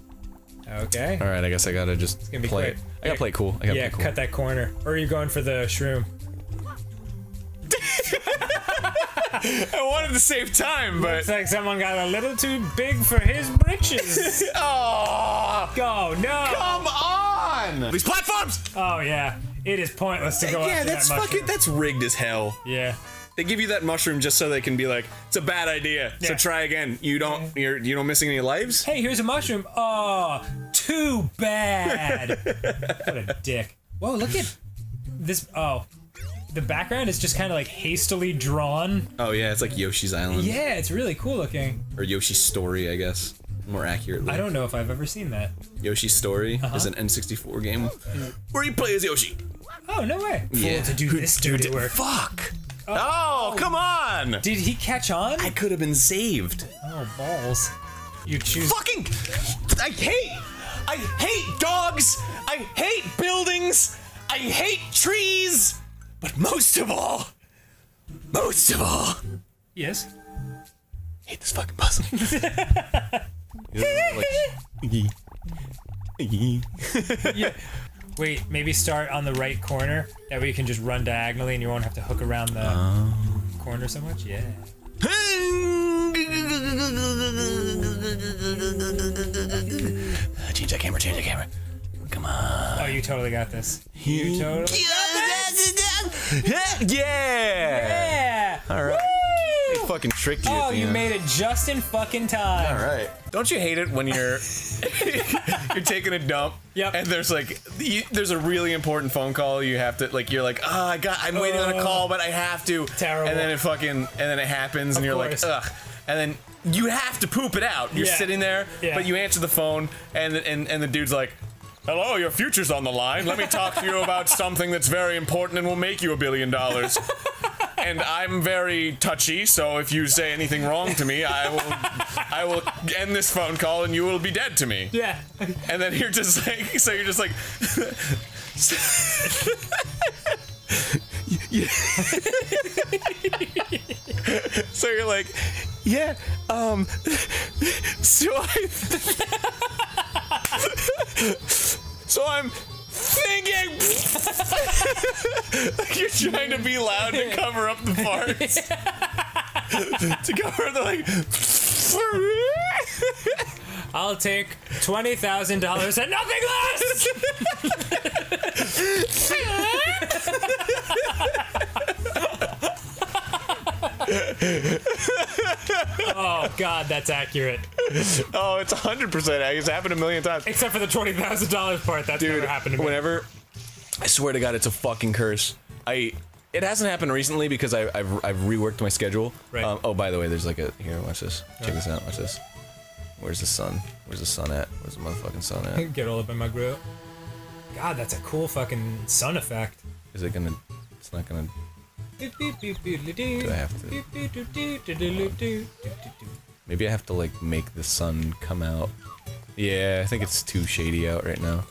Okay. All right, I guess I gotta just gonna be play. quick. I gotta Yeah. play cool. I gotta Yeah, play cool. cut that corner. Or are you going for the shroom? I wanted to save time, but It's like someone got a little too big for his britches. oh, oh no! come on! These platforms. Oh yeah, it is pointless to go yeah, after that's that mushroom. fucking that's rigged as hell. Yeah. They give you that mushroom just so they can be like, it's a bad idea. So try again. You don't you're you don't missing any lives? Hey, here's a mushroom. Oh, too bad. what a dick. Whoa, look at this. Oh, the background is just kind of like hastily drawn. Oh yeah, it's like Yoshi's Island. Yeah, it's really cool looking. Or Yoshi's Story, I guess. More accurately. I don't know if I've ever seen that. Yoshi's Story uh-huh. is an N64 game where you play as Yoshi. Oh no way. Fool to do this dirty work. Fuck. Oh. oh, come on! Did he catch on? I could have been saved. Oh balls. You choose. Fucking I hate I hate dogs. I hate buildings. I hate trees. But most of all, most of all, Yes. hate this fucking puzzle. Wait, maybe start on the right corner. That way you can just run diagonally and you won't have to hook around the Oh. corner so much. Yeah. change that camera, change that camera. Come on. Oh, you totally got this. You totally. Yeah! Yeah. All right. They fucking tricked you. at Oh, the you end. made it just in fucking time. All right. Don't you hate it when you're you're taking a dump? Yep. And there's like you, there's a really important phone call. You have to like you're like oh I got I'm waiting on a Uh, call but I have to. terrible. And then it fucking and then it happens and you're course. like ugh. And then you have to poop it out. You're Yeah. sitting there, Yeah. but you answer the phone and and and the dude's like. Hello, your future's on the line. Let me talk to you about something that's very important and will make you a billion dollars. and I'm very touchy, so if you say anything wrong to me, I will I will end this phone call and you will be dead to me. Yeah. And then you're just like so you're just like So you're like, yeah, um so I So I'm thinking. like you're trying to be loud to cover up the farts. to cover the like. I'll take twenty thousand dollars and nothing less. oh God, that's accurate. oh, it's 100%. Accurate it's happened a million times. Except for the twenty thousand dollars part, that's never Dude, happened to me. whenever. I swear to God, it's a fucking curse. I. It hasn't happened recently because I, I've I've reworked my schedule. Right. Um, oh, by the way, there's like a here. Watch this. Check this out. Watch this. Where's the sun? Where's the sun at? Where's the motherfucking sun at? Get all up in my grill. God, that's a cool fucking sun effect. Is it gonna? It's not gonna. Do I have to? Maybe I have to like make the sun come out. Yeah, I think it's too shady out right now.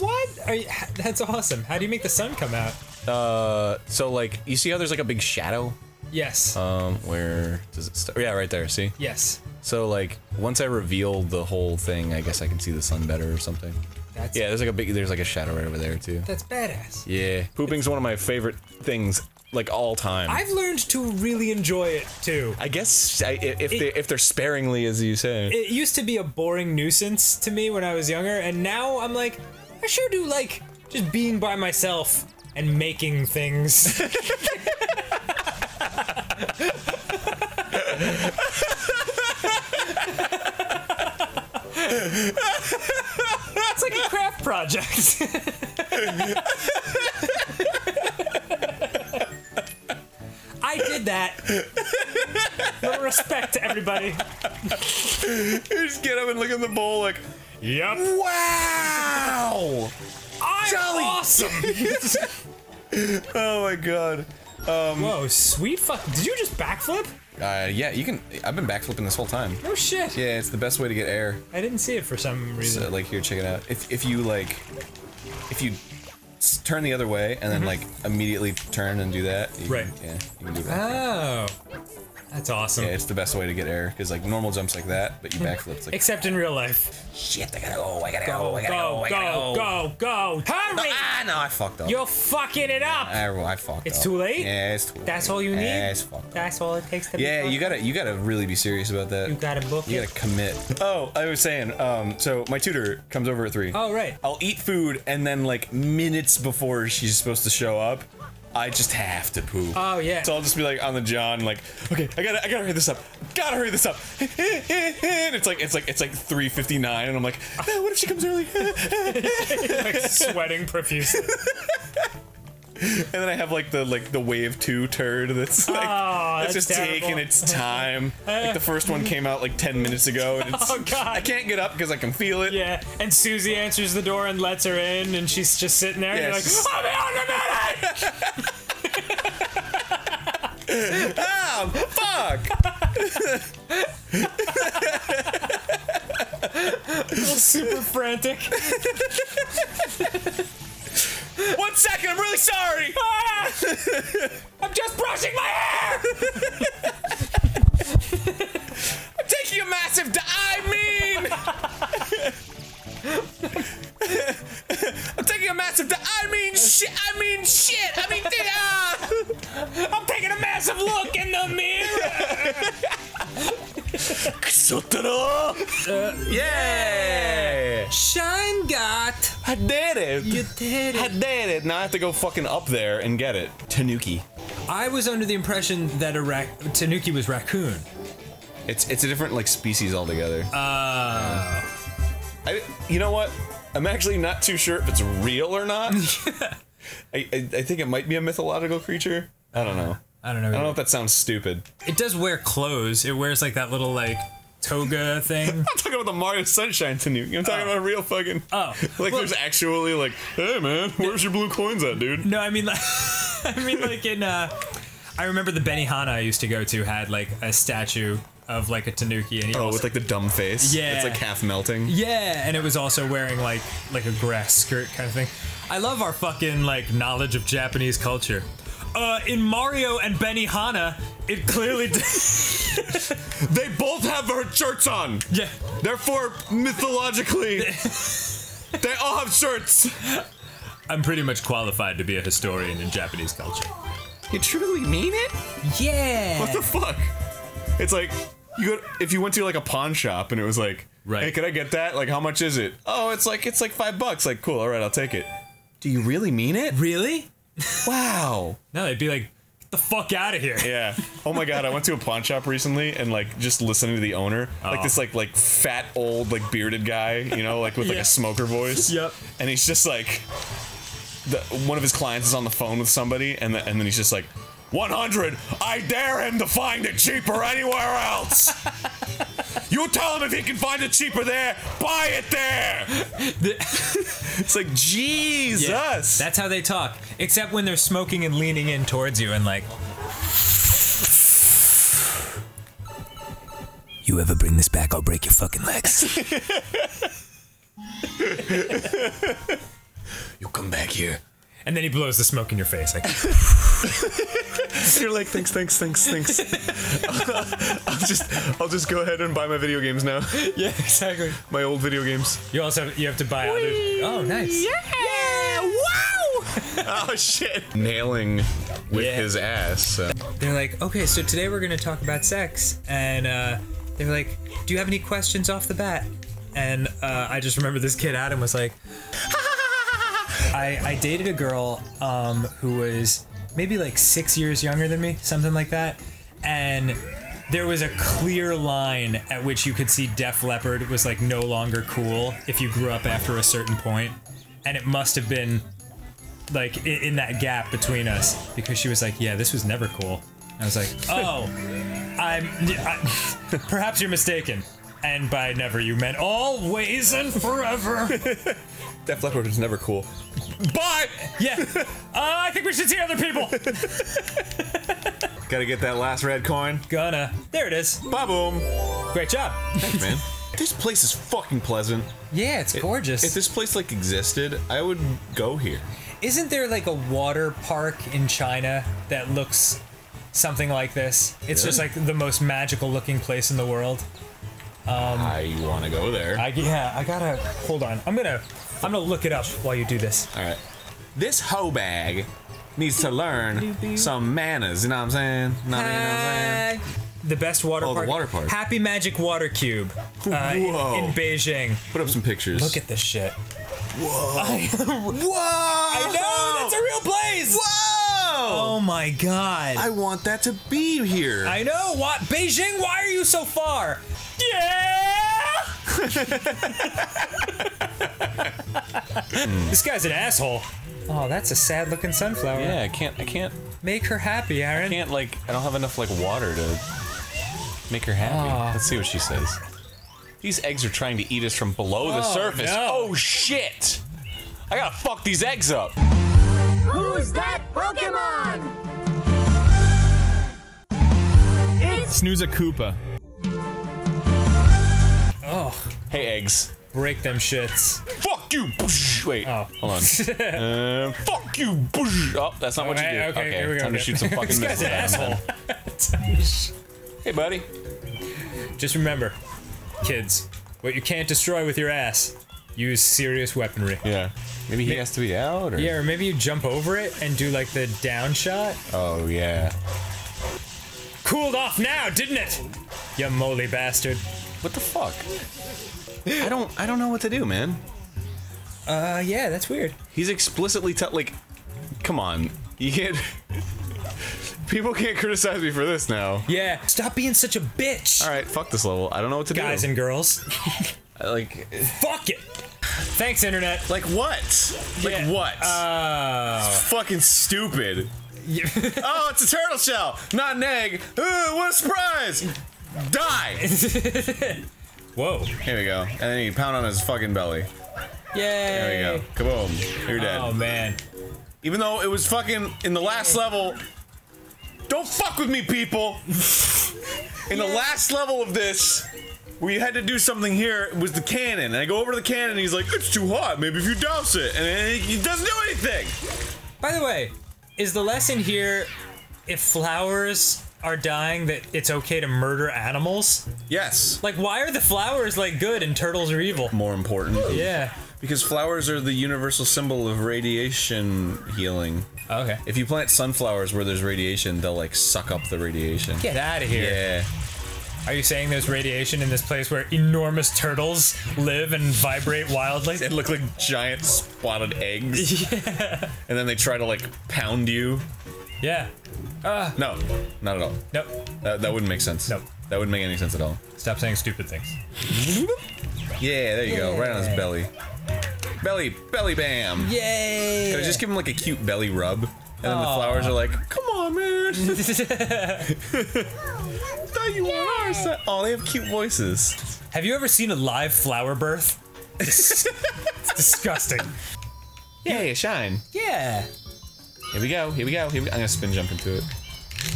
What? Are you, that's awesome. How do you make the sun come out? Uh, so like you see how there's like a big shadow. Yes. Um, where does it start? Yeah, right there. See. yes. So like once I reveal the whole thing, I guess I can see the sun better or something. That's Yeah, there's like a big there's like a shadow right over there too. That's badass. Yeah, pooping's one of my favorite things like all time. I've learned to really enjoy it too. I guess I, if they if they're sparingly as you say. It used to be a boring nuisance to me when I was younger, and now I'm like, I sure do like just being by myself and making things. it's like a craft project. I did that. Little respect to everybody. you just get up and look in the bowl like, Yep. wow! I'm Jolly. awesome. Oh my god. Um, Whoa, sweet fuck! Did you just backflip? Uh, yeah, you can. I've been backflipping this whole time. Oh shit. Yeah, it's the best way to get air. I didn't see it for some reason. So, like here, check it out. If if you like, if you s- turn the other way and then like immediately turn and do that, you. Right. Can, yeah, you can do that. Oh, that's awesome. Yeah, it's the best way to get air because like normal jumps like that, but you backflip. Like Except in real life. shit. I gotta go. I gotta go. Go, I gotta go. go, I gotta go, go. go, go! Hurry! Ah, no, I fucked up. You're fucking it up. I, I fucked It's up. It's too late? Yeah, it's too late. That's all you need? Yeah, it's fucked up. That's all it takes to. Yeah, be you gotta you gotta really be serious about that. You gotta book it. You gotta commit. Oh, I was saying. Um, so my tutor comes over at three. Oh right. I'll eat food and then like minutes before she's supposed to show up, I just have to poop. Oh yeah. So I'll just be like on the John, like, okay, I gotta, I gotta hurry this up, gotta hurry this up. and it's like, it's like, it's like 3:59, and I'm like, "Ah, what if she comes early? like sweating profusely. then I have like the like the wave two turd that's like, Oh, it's that's just terrible. taking its time. like the first one came out like 10 minutes ago, and it's, Oh, God. I can't get up because I can feel it. Yeah, and Susie answers the door and lets her in, and she's just sitting there. And you're like. I'll be on the minute. Ah, fuck! Super frantic. One second, I'm really sorry. Ah! I'm just brushing my hair. I'm taking a massive. Di- I mean. I'm taking a massive. Di- I mean shit. I mean shit. I mean. ah! I'm taking a massive look in the mirror. yeah! Shine got. I did it. You did it. I did it. Now I have to go fucking up there and get it. Tanuki. I was under the impression that a rac- Tanuki was raccoon. It's it's a different like species altogether. Uh, I, you know what? I'm actually not too sure if it's real or not. I, I I think it might be a mythological creature. I don't know. I don't know. I don't know if that sounds stupid. It does wear clothes. It wears like that little like toga thing. I'm talking about the Mario Sunshine Tanuki. I'm talking about a real fucking. Oh, Like well- there's actually like, hey man, where's your blue coins at, dude? No, I mean like, I mean like in. uh I remember the Benihana I used to go to had like a statue of like a Tanuki, and he Oh, also, with like the dumb face. Yeah. It's like half melting. Yeah, and it was also wearing like like a grass skirt kind of thing. I love our fucking like knowledge of Japanese culture. Uh, in Mario and Benihana, it clearly d- They both have their shirts on. yeah. Therefore, mythologically, They all have shirts. I'm pretty much qualified to be a historian in Japanese culture. You truly mean it? Yeah. What the fuck? It's like you go if you went to like a pawn shop and it was like, Right. Hey, can I get that? Like, how much is it? Oh, it's like it's like five bucks. Like, cool. All right, I'll take it. Do you really mean it? Really? Wow. No, they'd be like, get the fuck out of here. Yeah. Oh my god, I went to a pawn shop recently and like just listening to the owner, like Oh. this like like fat old like bearded guy, you know, like with like a smoker voice. Yep. And he's just like, the one of his clients is on the phone with somebody, and the, and then he's just like. 100! I dare him to find it cheaper anywhere else! you tell him if he can find it cheaper there, buy it there! it's like, Jesus! Yeah, That's how they talk. Except when they're smoking and leaning in towards you and like, You ever bring this back, I'll break your fucking legs. you come back here. and then he blows the smoke in your face. Like, You're like, thanks, thanks, thanks, thanks. I'll just, I'll just go ahead and buy my video games now. yeah, exactly. My old video games. You also have, you have to buy other. Oh, nice. Yeah. yeah! Wow. oh shit! Nailing with Yeah. his ass. so- They're like, okay, so today we're gonna talk about sex, and uh, they're like, do you have any questions off the bat? And uh, I just remember this kid Adam was like, I, I dated a girl um, who was maybe like six years younger than me, something like that, and there was a clear line at which you could see Def Leppard was like no longer cool if you grew up after a certain point, and it must have been like in, in that gap between us because she was like, "Yeah, this was never cool." I was like, "Oh, I'm I, perhaps you're mistaken." And by never, you meant always and forever. Def Leppard is never cool. Bye. Yeah. Uh, I think we should see other people. Gotta get that last red coin. Gonna. There it is. Ba boom. Great job. Thanks, man. this place is fucking pleasant. Yeah, it's gorgeous. If this place like existed, I would go here. Isn't there like a water park in China that looks something like this? It's just like the most magical looking place in the world. I want to go there. I yeah, I gotta hold on. I'm gonna I'm gonna look it up while you do this. All right. This hoe bag needs to learn some manners. You know what I'm saying? Know what I mean? You know what I'm saying? The best water Oh, the park. water park. Happy Magic Water Cube uh, in, Whoa. in Beijing. Put up some pictures. Look at this shit. Whoa! Whoa! I know that's a real place. Whoa! Oh my god. I want that to be here. I know. What Beijing? Why are you so far? Yeah. this guy's an asshole. Oh, that's a sad-looking sunflower. Yeah, I can't. I can't. Make her happy, Arin. I can't like. I don't have enough like water to make her happy. Aw. Let's see what she says. These eggs are trying to eat us from below the Oh, surface. no. Oh shit! I gotta fuck these eggs up. Who's that Pokemon? Snooze a Koopa. Oh, Hey eggs. break them shits. Fuck you. Wait. Oh. Hold on. uh, fuck you. Oh, that's not what you Okay, do. okay, here we go. Time to shoot some fucking missiles. at him. Hey, buddy. Just remember, kids, what you can't destroy with your ass, use serious weaponry. Yeah. Maybe he has to be out, or Yeah, or maybe you jump over it and do like the down shot. Oh yeah. Cooled off now, didn't it? You moly bastard. What the fuck? I don't. I don't know what to do, man. Uh, yeah, that's weird. He's explicitly tell like, come on, you can't. People can't criticize me for this now. Yeah, stop being such a bitch. All right, fuck this level. I don't know what to Guys do. Guys and girls, like, fuck it. Thanks, internet. like what? Like Yeah. what? Uh, fucking stupid. oh, it's a turtle shell, not an egg. Ooh, what a surprise! Die. whoa. Here we go. And then you pound on his fucking belly. Yay. There we go. Kaboom. You're dead. Oh man. Even though it was fucking in the last level. Don't fuck with me, people! In the last level of this, we had to do something here, was the cannon. And I go over to the cannon and he's like, it's too hot, maybe if you douse it. And then he doesn't do anything! By the way, is the lesson here if flowers are dying that it's okay to murder animals? Yes. Like, why are the flowers like good and turtles are evil? More important. Yeah. Because flowers are the universal symbol of radiation healing. Okay. If you plant sunflowers where there's radiation, they'll like suck up the radiation. Get out of here. Yeah. Are you saying there's radiation in this place where enormous turtles live and vibrate wildly? They look like giant spotted eggs. Yeah. And then they try to like pound you. Yeah. Uh. No, not at all. Nope. That, that wouldn't make sense. Nope. That wouldn't make any sense at all. Stop saying stupid things. Yeah, there you go. Right on his belly. Belly, belly bam. Yay! Can I just give him like a cute belly rub? And then the flowers are like, come on, man. Thought you were our side. Oh, they have cute voices. Have you ever seen a live flower birth? it's disgusting. Yeah, shine. Yeah. Here we go. Here we go. Here we I'm gonna spin jump into it.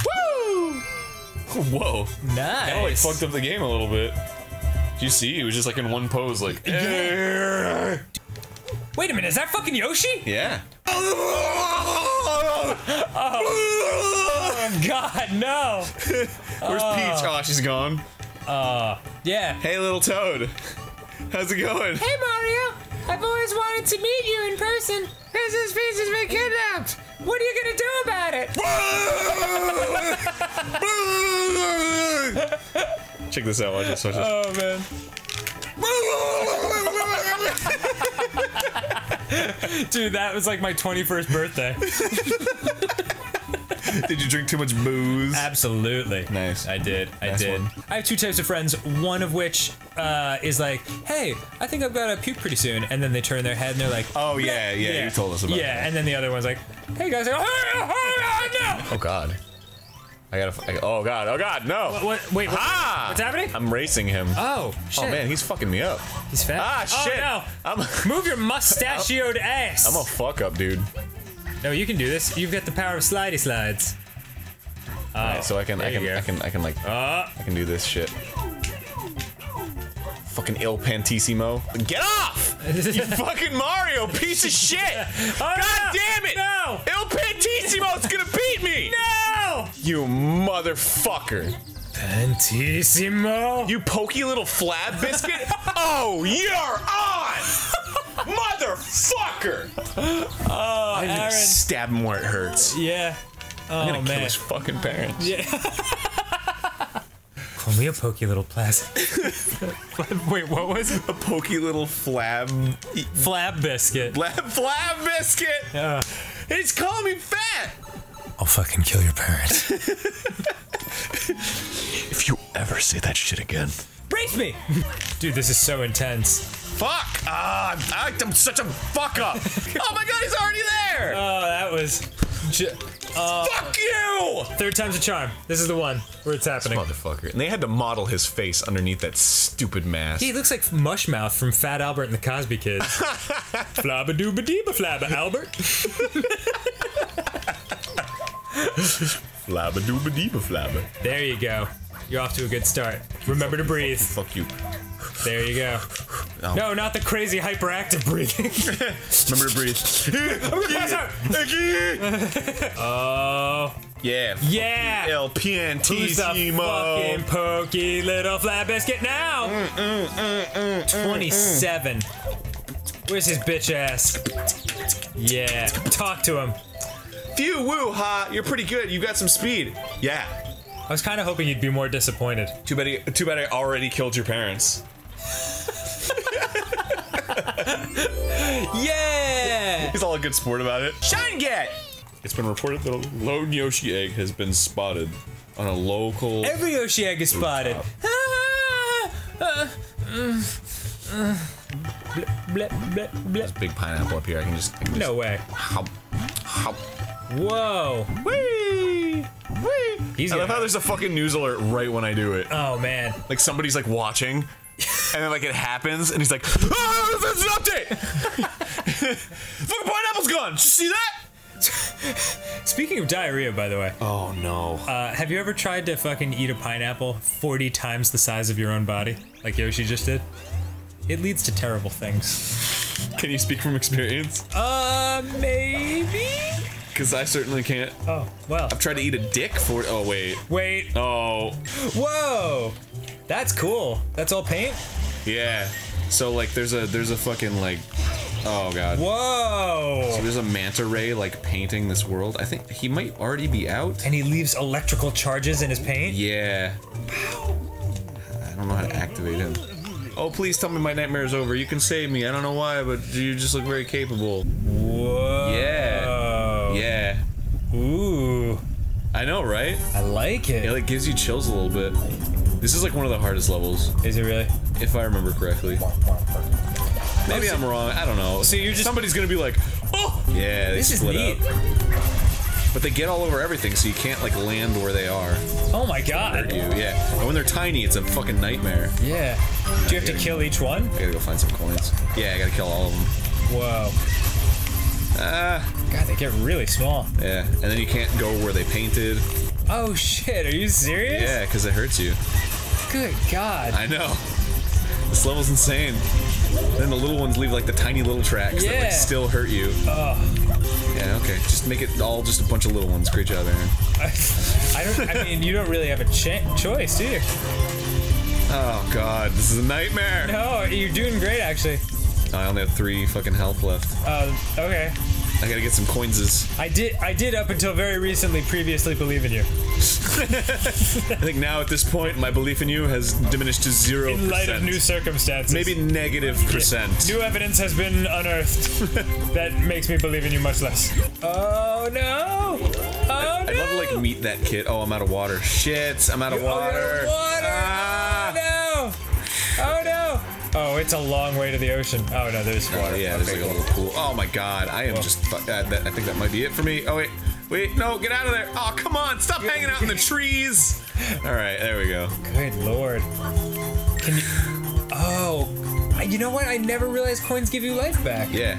Woo! Whoa. Nice. Kind of like fucked up the game a little bit. Did you see? He was just like in one pose, like. Yeah. Wait a minute, is that fucking Yoshi? yeah. Oh god, no. Where's Peach? Oh, she's gone. Uh, yeah. Hey, little Toad. How's it going? Hey Mario, I've always wanted to meet you in person. Princess Peach has been kidnapped. What are you gonna do about it? Check this out. Watch this. Watch this. Oh man. Dude, that was like my 21st birthday. Did you drink too much booze? Absolutely. Nice. I did. I Nice did. one. I have two types of friends. One of which uh, is like, "Hey, I think I've got to puke pretty soon," and then they turn their head and they're like, Oh yeah, yeah, You told us about. It." Yeah, that. and then the other one's like, "Hey guys, like, oh, oh, oh, no!" Oh God. I gotta. I, oh God. Oh God. No. What? Wait, what, Ah! what's happening? I'm racing him. Oh shit! oh man, he's fucking me up. he's fat. Ah shit. Oh I'm. Move your mustachioed ass. I'm a fuck up, dude. No, you can do this. You've got the power of slidey slides. Alright, so I can, I can. I can, I can like, Uh, I can do this shit. Fucking Il Piantissimo. Get off! you fucking Mario, piece of shit! oh, God no! damn it! No! Il Piantissimo's gonna beat me! No! You motherfucker! Pantissimo. You pokey little flab biscuit? oh, you're on! Motherfucker! Oh, I'm gonna Arin. stab him where it hurts. Yeah. Oh I'm gonna kill man. his fucking parents. Yeah. Call me a pokey little plastic. Wait, what was it? A pokey little flab. Flab biscuit. Flab, flab biscuit! Uh, He's calling me fat! I'll fucking kill your parents. If you ever say that shit again. brace me! Dude, this is so intense. Fuck! Ah, I'm, I'm such a fuck up! oh my god, he's already there! Oh, that was. J- Fuck you! third time's a charm. This is the one where it's happening. Motherfucker. And they had to model his face underneath that stupid mask. He looks like Mushmouth from Fat Albert and the Cosby Kids. flabba dooba deeba flabba Albert. Flabba dooba deeba flabba. There you go. You're off to a good start. Remember to breathe. Fuck you. There you go. Oh. No, not the crazy hyperactive breathing. Remember to breathe. I'm gonna pass out. Oh, yeah. yeah. El Piantissimo. fucking pokey little flat biscuit now? Mm, mm, mm, 27. Where's his bitch ass? Yeah. Talk to him. Phew, woo, ha. You're pretty good. You got some speed. Yeah. I was kind of hoping you'd be more disappointed. Too bad, he, too bad I already killed your parents. Yeah! He's all a good sport about it. Shine Get! It's been reported that a lone Yoshi egg has been spotted on a local. Every Yoshi egg is spotted. Ah, uh, uh, bleh, bleh, bleh. Big pineapple up here. I can just. I can just No way. Hop, hop. Whoa. Whee! Whee! He's I love how there's a fucking news alert right when I do it. Oh man. Like somebody's like watching, and then like it happens, and he's like, "Ah, there's an update! fucking pineapple's gone! Did you see that?" Speaking of diarrhea, by the way, Oh no. uh, have you ever tried to fucking eat a pineapple 40 times the size of your own body, like Yoshi just did? It leads to terrible things. Can you speak from experience? Uh, maybe? Because I certainly can't. Oh, well. I've tried to eat a dick for. Oh wait. Wait. Oh Whoa! That's cool. That's all paint? yeah. So like, there's a there's a fucking like, oh god. Whoa! So there's a manta ray like painting this world. I think he might already be out. And he leaves electrical charges in his paint. Yeah. I don't know how to activate him. Oh, please tell me my nightmare is over. You can save me. I don't know why, but you just look very capable. Whoa! Yeah. Yeah. Ooh, I know, right? I like it. It like gives you chills a little bit. This is like one of the hardest levels, Is it really? if I remember correctly. Maybe I'm wrong. I don't know. See, you're just- somebody's gonna be like, oh, yeah, they This is neat. up. But they get all over everything, so you can't like land where they are. Oh my god. You, yeah. And when they're tiny, it's a fucking nightmare. Yeah. Do you have to kill each one? I gotta go find some coins. Yeah, I gotta kill all of them. Whoa. Ah, God, they get really small. yeah. And then you can't go where they painted. Oh shit, are you serious? Yeah, because it hurts you. Good god. I know. This level's insane. Then the little ones leave like the tiny little tracks that like still hurt you. Oh. Yeah, okay. Just make it all just a bunch of little ones. Great job, Arin. I don't. I mean, you don't really have a choice, do you? Oh god, this is a nightmare. No, you're doing great actually. I only have three fucking health left. Uh, okay. I gotta get some coinses. I did. I did up until very recently. Previously, believe in you. I think now at this point, my belief in you has diminished to zero In light of new circumstances, Maybe negative percent. new evidence has been unearthed that makes me believe in you much less. Oh no! Oh no! I'd love to like meet that kid. Oh, I'm out of water. Shit, I'm out of Oh, you're water. water! Ah. Oh no! Oh no! Oh, it's a long way to the ocean. Oh no, there's water. yeah, there's Okay, like a little pool. Oh my god, I am just. fu- Uh, that, I think that might be it for me. Oh wait, wait, no, get out of there! Oh come on, stop hanging out in the trees. All right, there we go. Good lord. Can you? Oh, you know what? I never realized coins give you life back. Yeah,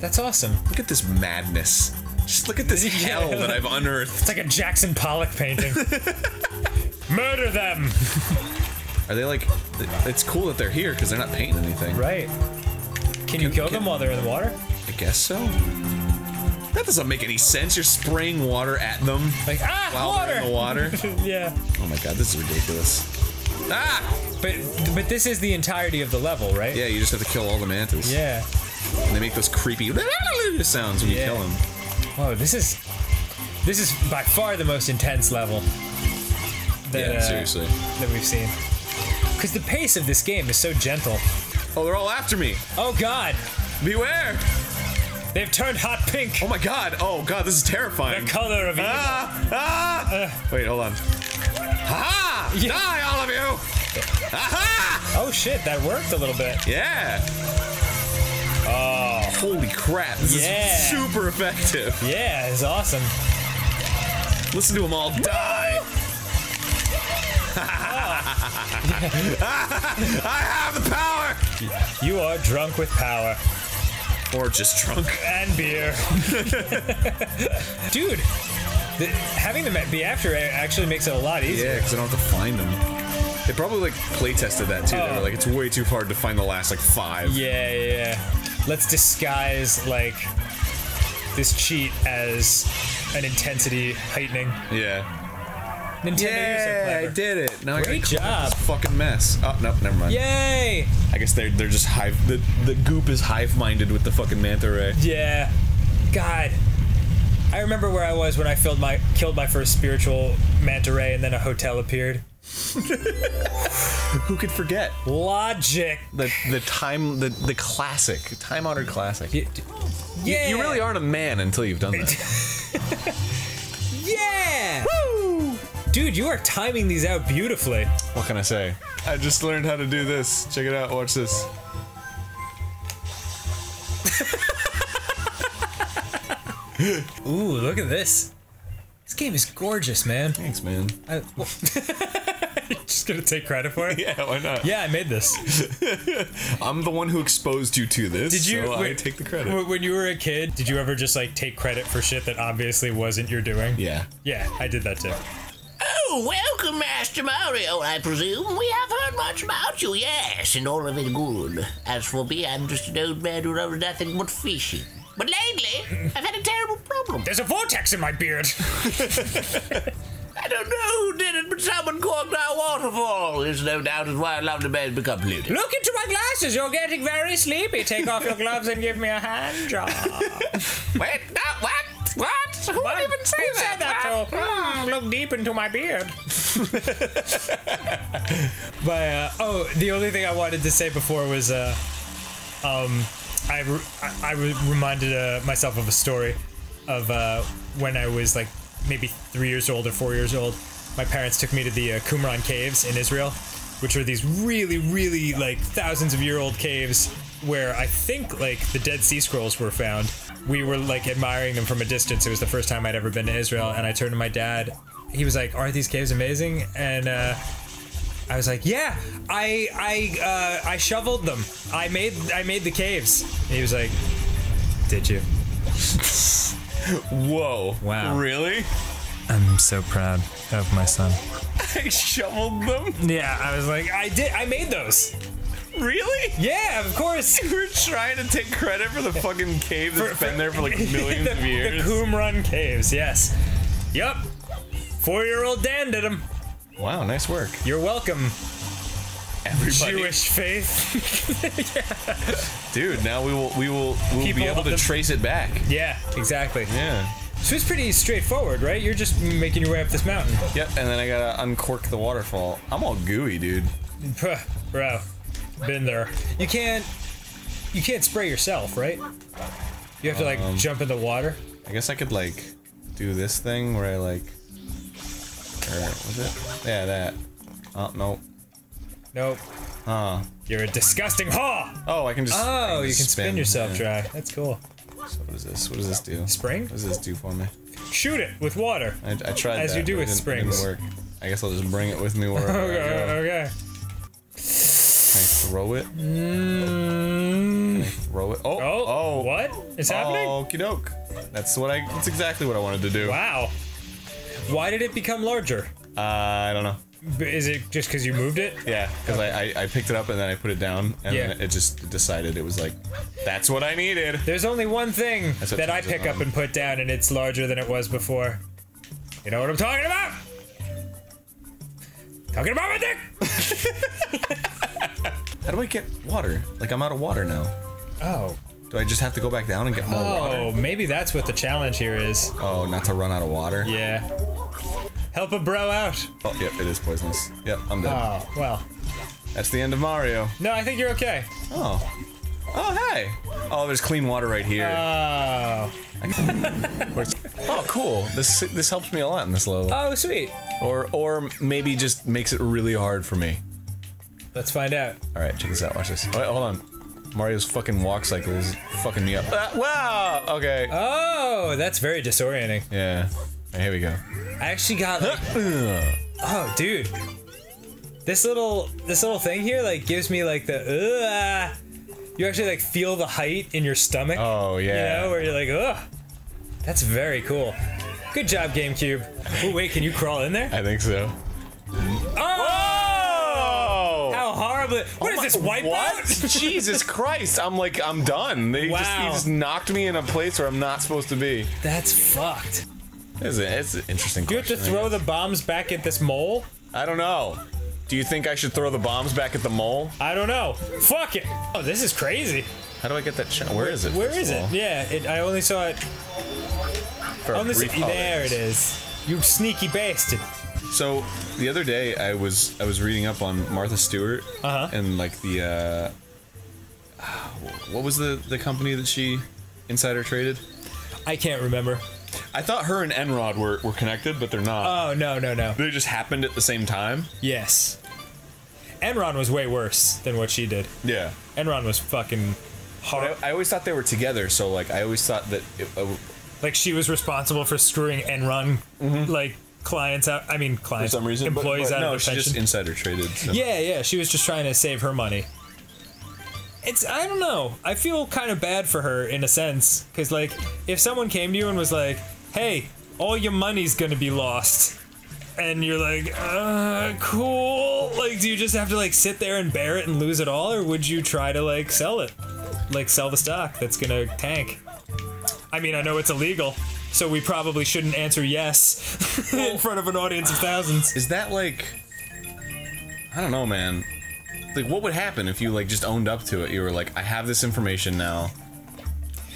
That's awesome. look at this madness. Just look at this Yeah. hell that I've unearthed. It's like a Jackson Pollock painting. Murder them. Are they like? It's cool that they're here because they're not painting anything. Right. Can you kill them while they're in the water? I guess so. That doesn't make any sense. You're spraying water at them Like ah, while water. they're in the water. yeah. Oh my god, this is ridiculous. Ah! But but this is the entirety of the level, right? Yeah, you just have to kill all the mantas. Yeah. And they make those creepy sounds when you kill them. Whoa, this is this is by far the most intense level. That, Yeah, uh, seriously. That we've seen. Because the pace of this game is so gentle. Oh, they're all after me. Oh God, Beware! they've turned hot pink. Oh my god. Oh god, this is terrifying. The color of evil. Ah! Ah! Wait, hold on. Ha! Yeah. Die, all of you! Aha! Oh shit, that worked a little bit. Yeah. Oh, holy crap! This Yeah. is super effective. Yeah, it's awesome. Listen to them all die. I have the power. You are drunk with power Or just drunk. and beer, dude. The, having them be after it actually makes it a lot easier. Yeah, because I don't have to find them. They probably like play tested that too. They Oh. were like, it's way too hard to find the last like five. Yeah, yeah, yeah. Let's disguise like this cheat as an intensity heightening. Yeah. Nintendo, you're so Yeah, I did it. Now Great I gotta job. This fucking mess. Oh no, never mind. Yay! I guess they're they're just hive. The the goop is hive minded with the fucking manta ray. Yeah. God. I remember where I was when I filled my killed my first spiritual manta ray and then a hotel appeared. Who could forget Logic. the the time the the classic time honored classic? Y- You- Yeah. You, really aren't a man until you've done that. Yeah. Woo! Dude, you are timing these out beautifully. what can I say? I just learned how to do this. Check it out. Watch this. Ooh, look at this. This game is gorgeous, man. Thanks, man. I, well, just gonna take credit for it. Yeah, why not? Yeah, I made this. I'm the one who exposed you to this. Did you? So I take the credit. When you were a kid, did you ever just like take credit for shit that obviously wasn't your doing? Yeah. Yeah, I did that too. Oh, welcome, Master Mario, I presume. We have heard much about you, yes, and all of it good. As for me, I'm just an old man who knows nothing but fishing. But lately, I've had a terrible problem. There's a vortex in my beard. I don't know who did it, but someone corked our waterfall. There's no doubt is why I love the bed become polluted. Look into my glasses. You're getting very sleepy. Take off your gloves and give me a hand job. Wait, no, what? What? Who would even say Who said that? What? Hmm, look deep into my beard. But uh, oh, the only thing I wanted to say before was, uh, um, I re- I, I re- reminded uh, myself of a story of uh, when I was like maybe three years old or four years old. My parents took me to the uh, Qumran caves in Israel, which are these really, really like thousands of year old caves where I think like the Dead Sea Scrolls were found. We were like admiring them from a distance. It was the first time I'd ever been to Israel, and I turned to my dad. He was like, "Aren't these caves amazing?" And uh, I was like, "Yeah, I I uh, I shoveled them. I made I made the caves." And he was like, "Did you?" Whoa. Wow. Really? I'm so proud of my son. I shoveled them? Yeah, I was like, "I did. I made those." Really? Yeah, of course. We're trying to take credit for the fucking cave that's been there for like millions the, of years. The Qumran caves. Yes. Yup. Four-year-old Dan did them. wow, nice work. You're welcome, Everybody. Jewish faith. Dude, now we will we will we'll People be able to of the- trace it back. yeah, exactly. Yeah. So it's pretty straightforward, right? You're just making your way up this mountain. Yep, and then I gotta uncork the waterfall. I'm all gooey, dude. Puh, Bro, been there. You can't. You can't spray yourself, right? You have to like Um, jump in the water. I guess I could like do this thing where I like or was it? Yeah, that. Oh no. Nope. Huh. You're a disgusting haw. Oh, I can just I Oh, you can spin, yourself yeah. dry. That's cool. So what is this? What does this do? Spring? What does this do for me? Shoot it with water. I, I tried As that, you do with it didn't springs. work. I guess I'll just bring it with me wherever I Okay. go. okay. Can I throw it? Mm, Can I throw it? Oh, oh, oh, what is happening? Okie doke. That's what I. That's exactly what I wanted to do. Wow. Why did it become larger? Uh, I don't know. Is it just because you moved it? Yeah, because I, I I picked it up and then I put it down and Yeah. then it just decided it was like, that's what I needed. There's only one thing that I pick up on. and put down, and it's larger than it was before. You know what I'm talking about? Talking about my dick. How do I get water? Like I'm out of water now. Oh. Do I just have to go back down and get more water? Oh, maybe that's what the challenge here is. Oh, not to run out of water. Yeah. Help a bro out. Oh, yep, it is poisonous. Yep, I'm dead. Oh, well. That's the end of Mario. No, I think you're okay. Oh. Oh, hey. Oh, there's clean water right here. Oh. oh, cool. This this helps me a lot in this level. Oh, sweet. Or or maybe just makes it really hard for me. Let's find out. All right, check this out. Watch this. Wait, hold on. Mario's fucking walk cycle is fucking me up. Ah, wow. Okay. Oh, that's very disorienting. Yeah. Right, here we go. I actually got like, oh, dude, this little this little thing here like gives me like the uh, you actually like feel the height in your stomach. Oh yeah. You yeah. know, where you're like, ugh. That's very cool. Good job, GameCube. Oh wait, can you crawl in there? I think so. Horribly! What is oh this wipeout? What? Jesus Christ! I'm like I'm done. They just he just knocked me in a place where I'm not supposed to be. That's fucked. It's, a, it's an interesting. Do you have to throw the bombs back at this mole? I don't know. Do you think I should throw the bombs back at the mole? I don't know. Fuck it. Oh, this is crazy. How do I get that? Ch- where is it? Where is it? Yeah, it, I only saw it For oh, there it is. You sneaky bastard. So the other day I was I was reading up on Martha Stewart Uh-huh. and like the uh, what was the the company that she insider traded? I can't remember. I thought her and Enron were, were connected, but they're not. Oh no no no. they just happened at the same time. Yes. Enron was way worse than what she did. Yeah. Enron was fucking hard. I, I always thought they were together, so like I always thought that it, uh, Like she was responsible for screwing Enron like clients out. I mean clients. for some reason employees but out no, of she just insider traded. So. Yeah, yeah, she was just trying to save her money. It's I don't know. I feel kind of bad for her in a sense cuz like if someone came to you and was like, "Hey, all your money's going to be lost." And you're like, "Uh, cool." Like do you just have to like sit there and bear it and lose it all or would you try to like sell it? Like sell the stock that's going to tank? I mean, I know it's illegal, so we probably shouldn't answer yes in front of an audience of thousands. Is that like? I don't know, man. Like, what would happen if you like just owned up to it? You were like, I have this information now.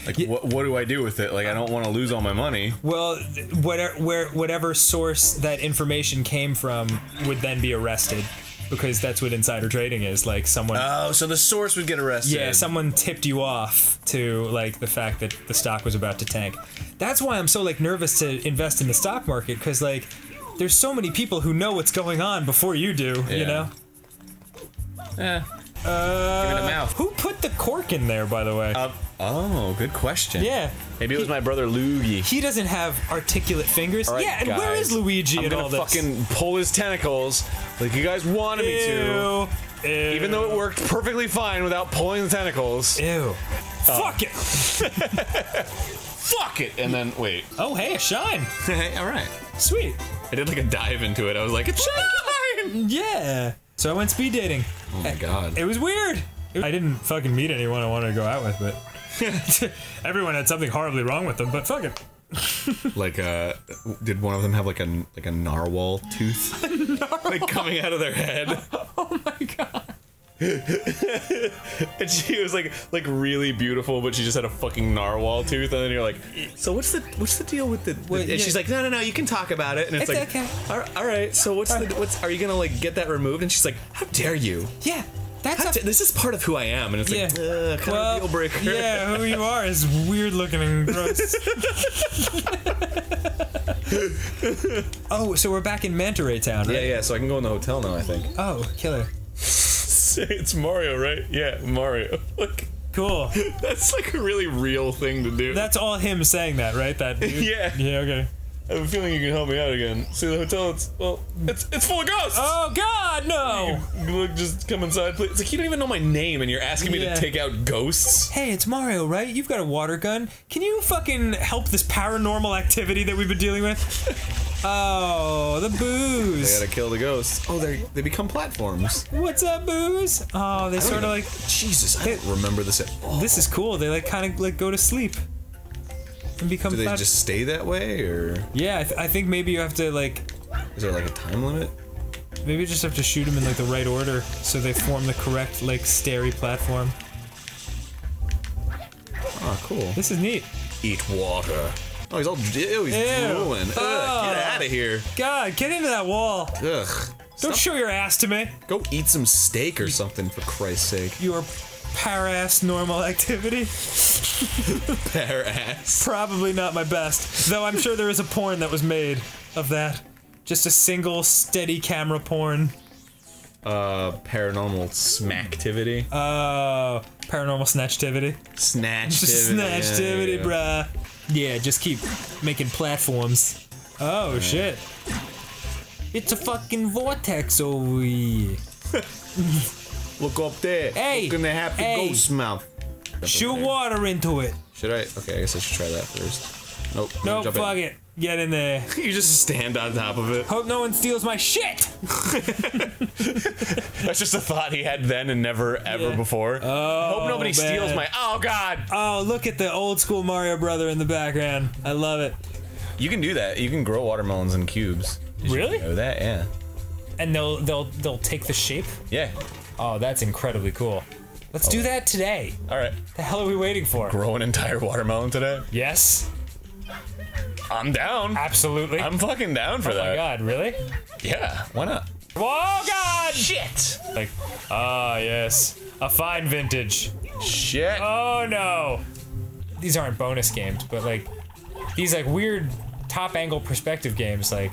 Like, what what do I do with it? Like, I don't want to lose all my money. Well, whatever, where, whatever source that information came from would then be arrested because that's what insider trading is. Like someone, Oh, so the source would get arrested. yeah, someone tipped you off to like the fact that the stock was about to tank. That's why I'm so like nervous to invest in the stock market because like there's so many people who know what's going on before you do. You know. Eh, Uh, Give it a mouth. Who put the cork in there, by the way? Uh, oh, good question. yeah. Maybe it was my brother Luigi. He doesn't have articulate fingers. All right, yeah, and where guys, is Luigi I'm in gonna all this? fucking pull his tentacles like you guys wanted me to. Ew. Ew. Even though it worked perfectly fine without pulling the tentacles. Ew. Fuck it. Fuck it! And then wait. Oh, hey, a shine. Hey, all right. Sweet. I did like a dive into it. I was like, it's shine. Yeah. So I went speed dating. Oh my god. It was weird. I didn't fucking meet anyone I wanted to go out with, but everyone had something horribly wrong with them. But fuck it. Like, uh, did one of them have like a like a narwhal tooth, like coming out of their head? Oh my god. and she was like like really beautiful, but she just had a fucking narwhal tooth. And then you're like, so what's the what's the deal with the? the- and she's like, no, no, no, you can talk about it. And it's, It's like, okay. all right, all right. So what's the what's? Are you gonna like get that removed? And she's like, how dare you? Yeah. That's How a- da- this is part of who I am. And it's Yeah. like, uh, kind well, of deal breaker. yeah, who you are is weird looking and gross. oh, so we're back in Manta Ray Town, right? yeah, yeah. So I can go in the hotel now. I think Oh, killer. it's Mario, right? Yeah, Mario. Like Cool. that's like a really real thing to do. That's all him saying that, right? That dude? Yeah. Yeah, okay. I have a feeling you can help me out again. See the hotel? It's well, it's it's full of ghosts. Oh god, no! Look, just come inside, please. It's like you don't even know my name, and you're asking me Yeah. to take out ghosts. Hey, it's Mario, right? You've got a water gun. Can you fucking help this paranormal activity that we've been dealing with? Oh, the Boos. they gotta kill the ghosts. Oh, they they become platforms. What's up, Boos? Oh, they sort of like. Jesus, I don't remember this at all. This is cool. They like kind of like go to sleep and become. Do they just stay that way, or Yeah, I, th- I think maybe you have to like is there like a time limit? Maybe you just have to shoot them in like the right order so they form the correct like starry platform. Oh, cool. This is neat. Eat water. Oh, he's all ew, he's Ew. drooling. Ugh, Oh. Get ah. out of here. God, get into that wall. Ugh. Don't show your ass to me. Go eat some steak or something for Christ's sake. Your parass normal activity. Bare ass. Probably not my best. Though I'm sure there is a porn that was made of that. Just a single steady camera porn. Uh, paranormal smacktivity. Uh, paranormal snatchtivity. Snatch. Just snatchtivity, bruh. Yeah, just keep making platforms. Oh shit. It's a fucking vortex over here. Look up there. Hey, Look in the happy hey. ghost mouth. Shoot water into it. Should I? Okay, I guess I should try that first. Nope. No, jump fuck in. it. Get in there. You just stand on top of it. Hope no one steals my shit. That's just a thought he had then and never ever Yeah. before. Oh, Hope nobody oh, man. steals my. Oh God. Oh, look at the old school Mario brother in the background. I love it. You can do that. You can grow watermelons in cubes. Did you Really? know that? Yeah. And they'll they'll they'll take the shape. Yeah. Oh, that's incredibly cool. Let's do oh. that today. All right. The hell are we waiting for? Grow an entire watermelon today. Yes, I'm down. absolutely. I'm fucking down for that. oh my god, really? Yeah. Why not? Oh god! Shit. Like, ah, yes, a fine vintage. Shit. Oh no! These aren't bonus games, but like, these like weird top angle perspective games, like,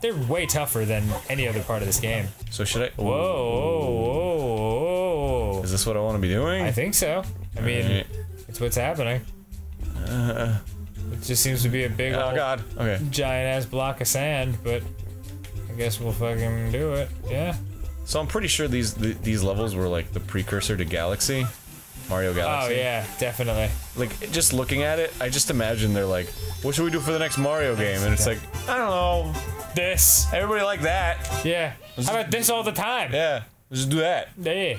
they're way tougher than any other part of this game. so should I? Whoa, whoa, whoa. Is this what I want to be doing? I think so. I mean, Alright. it's what's happening. It just seems to be a big Oh God. Okay. giant ass block of sand, but I guess we'll fucking do it. Yeah. So I'm pretty sure these th- these levels were like the precursor to Galaxy, Mario oh, Galaxy. Oh yeah, definitely. Like just looking at it, I just imagine they're like, "What should we do for the next Mario game?" And it's like, I don't know. This. Everybody like that. Yeah. How about this all the time? Yeah. Let's just do that. Yeah.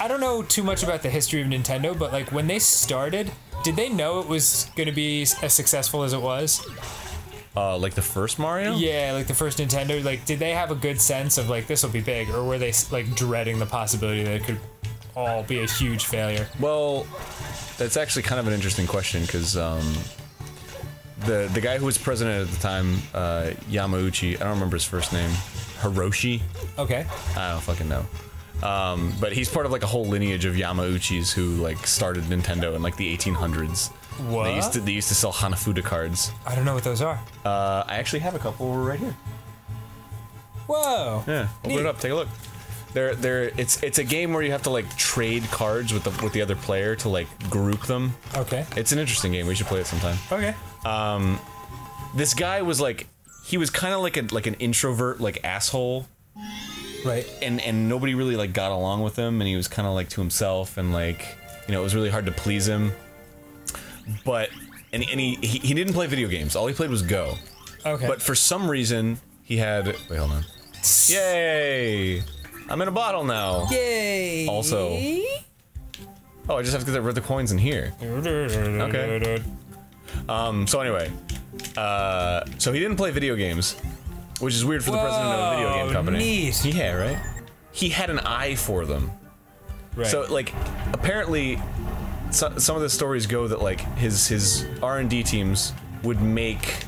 I don't know too much about the history of Nintendo, but like when they started, Did they know it was going to be as successful as it was? Uh, like the first Mario. Yeah, like the first Nintendo. Like, did they have a good sense of like this will be big, or were they like dreading the possibility that it could all be a huge failure? Well, that's actually kind of an interesting question because um, the the guy who was president at the time, uh, Yamauchi, I don't remember his first name, Hiroshi. Okay. I don't fucking know. Um, but he's part of like a whole lineage of Yamauchis who like started Nintendo in like the 1800s. What? They used to they used to sell Hanafuda cards. I don't know what those are. Uh, I actually have a couple right here. Whoa. Yeah, open Neat. it up, take a look. They're, they're, it's it's a game where you have to like trade cards with the with the other player to like group them. Okay. It's an interesting game. We should play it sometime. Okay. Um, This guy was like he was kind of like a like an introvert like asshole Right. and and nobody really like got along with him and he was kind of like to himself and like you know it was really hard to please him but and, and he, he he didn't play video games all he played was go Okay. but for some reason he had wait hold on yay i'm in a bottle now Yay. Also- oh i just have to get rid of the coins in here Okay. um so anyway uh so he didn't play video games which is weird for the president of a video game company neat. yeah right he had an eye for them Right. So like, apparently, so, some of the stories go that like his his R and D teams would make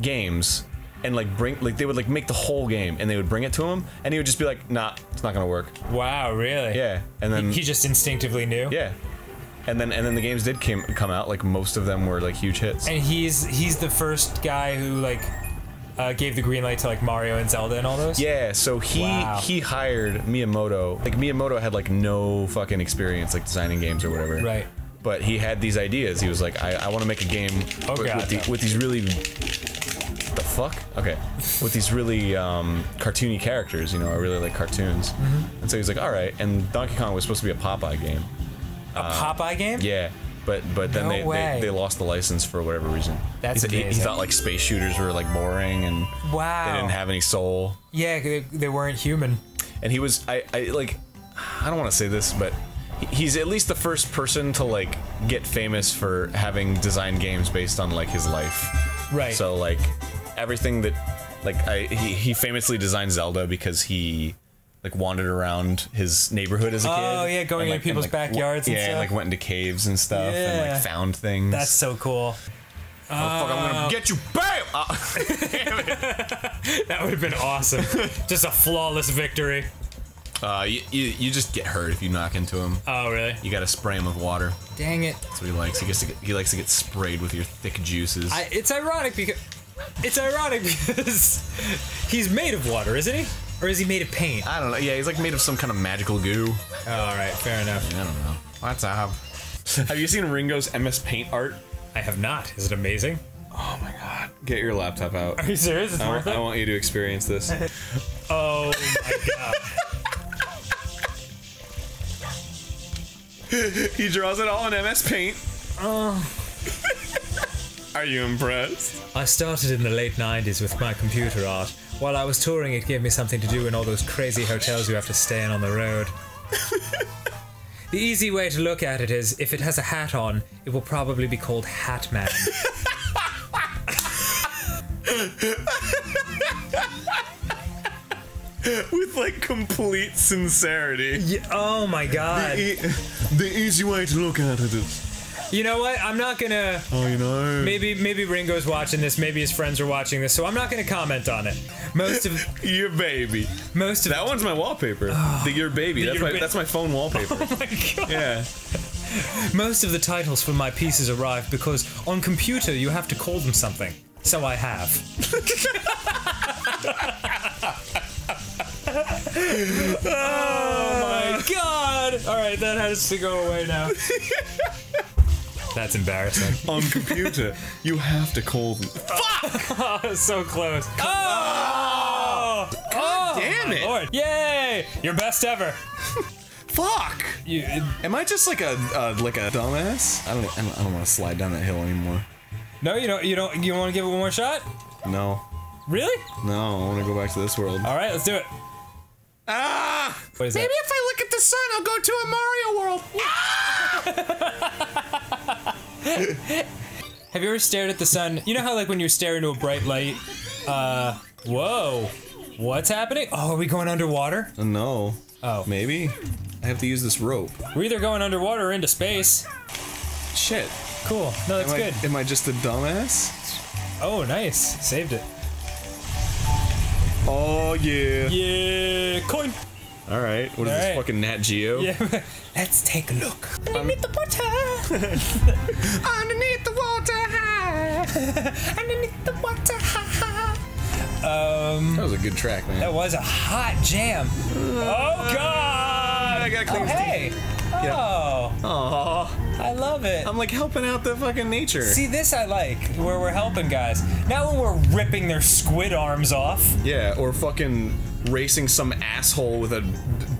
games and like bring like they would like make the whole game and they would bring it to him and he would just be like, nah, it's not gonna work. wow. Really? Yeah, and then He just instinctively knew. yeah, and then and then the games did came come out like most of them were like huge hits. And he's he's the first guy who like uh, gave the green light to like Mario and Zelda and all those. Yeah, so he Wow. he hired Miyamoto. Like Miyamoto had like no fucking experience like designing games or whatever. Right. But he had these ideas. He was like, I, I want to make a game Oh, with, God, with, the, with these really the fuck okay with these really um, cartoony characters. You know, I really like cartoons. Mm-hmm. And so he's like, all right. And Donkey Kong was supposed to be a Popeye game. A Popeye game. Yeah. But but then No they, way. they they lost the license for whatever reason. That's he, said he- he amazing. thought like space shooters were like boring and Wow. they didn't have any soul. Yeah, they, they weren't human. and he was I, I like I don't want to say this, but he- he's at least the first person to like get famous for having designed games based on like his life. Right. So like everything that like I he, he famously designed Zelda because he like wandered around his neighborhood as a kid. Oh, yeah, going and, into people's and, like, backyards and yeah, stuff. like went into caves and stuff and like found things. That's so cool. oh, fuck, I'm gonna get you, bam! Uh, That would have been awesome. just a flawless victory. uh, you, you you just get hurt if you knock into him. Oh, really? You gotta spray him with water. Dang it. That's what he likes. He gets to get, he likes to get sprayed with your thick juices. I, it's ironic because it's ironic because he's made of water, isn't he? Or is he made of paint? I don't know. Yeah, he's like made of some kind of magical goo. Oh, all right, fair enough. I don't know. What's up? Have you seen Ringo's MS Paint art? I have not. Is it amazing? Oh my god. Get your laptop out. Are you serious? It's I worth want, I want you to experience this. Oh my god. he draws it all in MS Paint. Oh. Are you impressed? I started in the late 90s with my computer art. While I was touring, it gave me something to do in all those crazy hotels you have to stay in on the road. the easy way to look at it is if it has a hat on, it will probably be called Hat Man. With like complete sincerity. Yeah, oh my god. the easy way to look at it is. You know what? I'm not gonna. Oh, you know. Maybe maybe Ringo's watching this. Maybe his friends are watching this. So I'm not gonna comment on it. Most of Your baby. most of That one's my wallpaper. Oh. the Your Baby. That's Your my Ba- that's my phone wallpaper. Oh my god. yeah. Most of the titles for my pieces arrive because on computer you have to call them something. So I have. oh my god! Alright, that has to go away now. That's embarrassing. On computer, you have to call them. Oh, so close. Oh! oh damn it. Lord. Yay! Your best ever. Fuck. You, Am I just like a uh, like a dumbass? I don't I don't, I don't want to slide down that hill anymore. no, you don't. You don't. You want to give it one more shot? No. Really? No, I want to go back to this world. All right, let's do it. Ah! What is that? if I look at the sun, I'll go to a Mario world. Have you ever stared at the sun? You know how like when you stare into a bright light, uh, whoa, what's happening? Oh, are we going underwater? No. Oh. Maybe? I have to use this rope. We're either going underwater or into space. Shit. Cool. No, that's am good. Am I just a dumbass? Oh, nice. Saved it. Oh, yeah. Yeah, coin. All right. What is All this right. fucking Nat Geo? Yeah. Let's take a look. Underneath the water. Underneath the water. Underneath the water. um, That was a good track, man. that was a hot jam. Oh God! I gotta clean Oh his hey. Oh, Aw. I love it. I'm like helping out the fucking nature. See, this I like, where we're helping guys. Now when we're ripping their squid arms off. Yeah, or fucking racing some asshole with a d-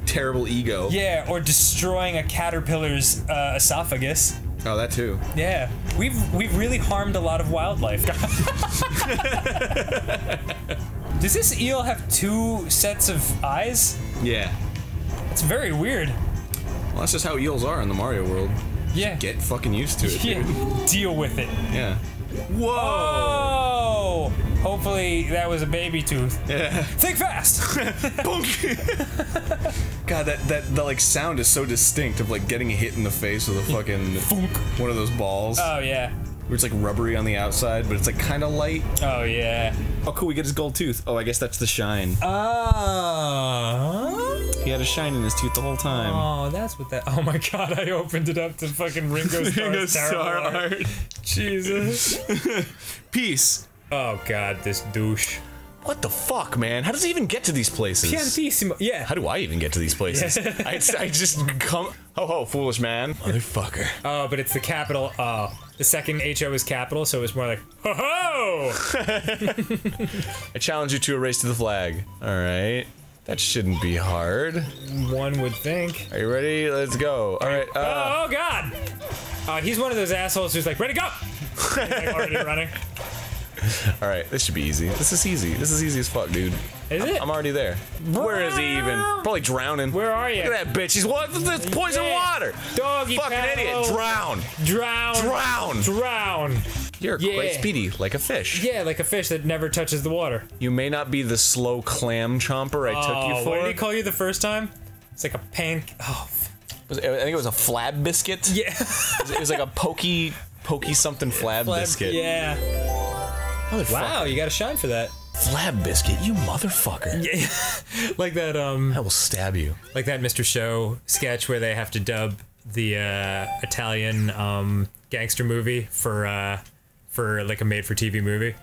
terrible ego. Yeah, or destroying a caterpillar's uh, esophagus. Oh, that too. Yeah, we've we've really harmed a lot of wildlife. Does this eel have two sets of eyes? Yeah. It's very weird. Well, that's just how eels are in the Mario world. Yeah. Get fucking used to it, yeah. dude. Deal with it. Yeah. Whoa. Hopefully that was a baby tooth. Yeah. Think fast. God, that that the like sound is so distinct of like getting hit in the face with a fucking one of those balls. oh yeah. Where it's like rubbery on the outside, but it's like kind of light. Oh yeah. Oh, cool. We get his gold tooth. Oh, I guess that's the shine. Oh. He had a shine in his tooth the whole time. Oh, that's what that. Oh my god! I opened it up to fucking Ringo Starr's Ringo Starr art. art. Jesus. Peace. Oh god, this douche. What the fuck, man? How does he even get to these places? Piantissimo. Yeah. How do I even get to these places? I, I just come. Ho ho, foolish man. Motherfucker. Oh, but it's the capital. Oh, the second HO is capital, so it was more like ho ho. I challenge you to a race to the flag. Alright. That shouldn't be hard. One would think. Are you ready? Let's go. Alright, uh. Oh, oh god. Uh, he's one of those assholes who's like, ready, go. Like, already running. Alright, this should be easy. This is easy. This is easy as fuck, dude. Is I'm, it? I'm already there. Where is he even? Probably drowning. Where are you? Look at that bitch. He's what? That's poison Yeah. water. Doggy Fucking paddle. idiot. Drown. Drown. Drown. Drown. You're Yeah. quite speedy, like a fish. Yeah, like a fish that never touches the water. You may not be the slow clam chomper I took you Oh, for. what did he call you the first time? It's like a pan. Oh, I think it was a flab biscuit. yeah. It was like a pokey, pokey something flab, biscuit. Yeah. Motherfucker. Wow, you got a shine for that. Flab biscuit, you motherfucker. Yeah. like that. Um. I will stab you. like that Mr. Show sketch where they have to dub the uh, Italian um, gangster movie for uh, for like a made-for-TV movie.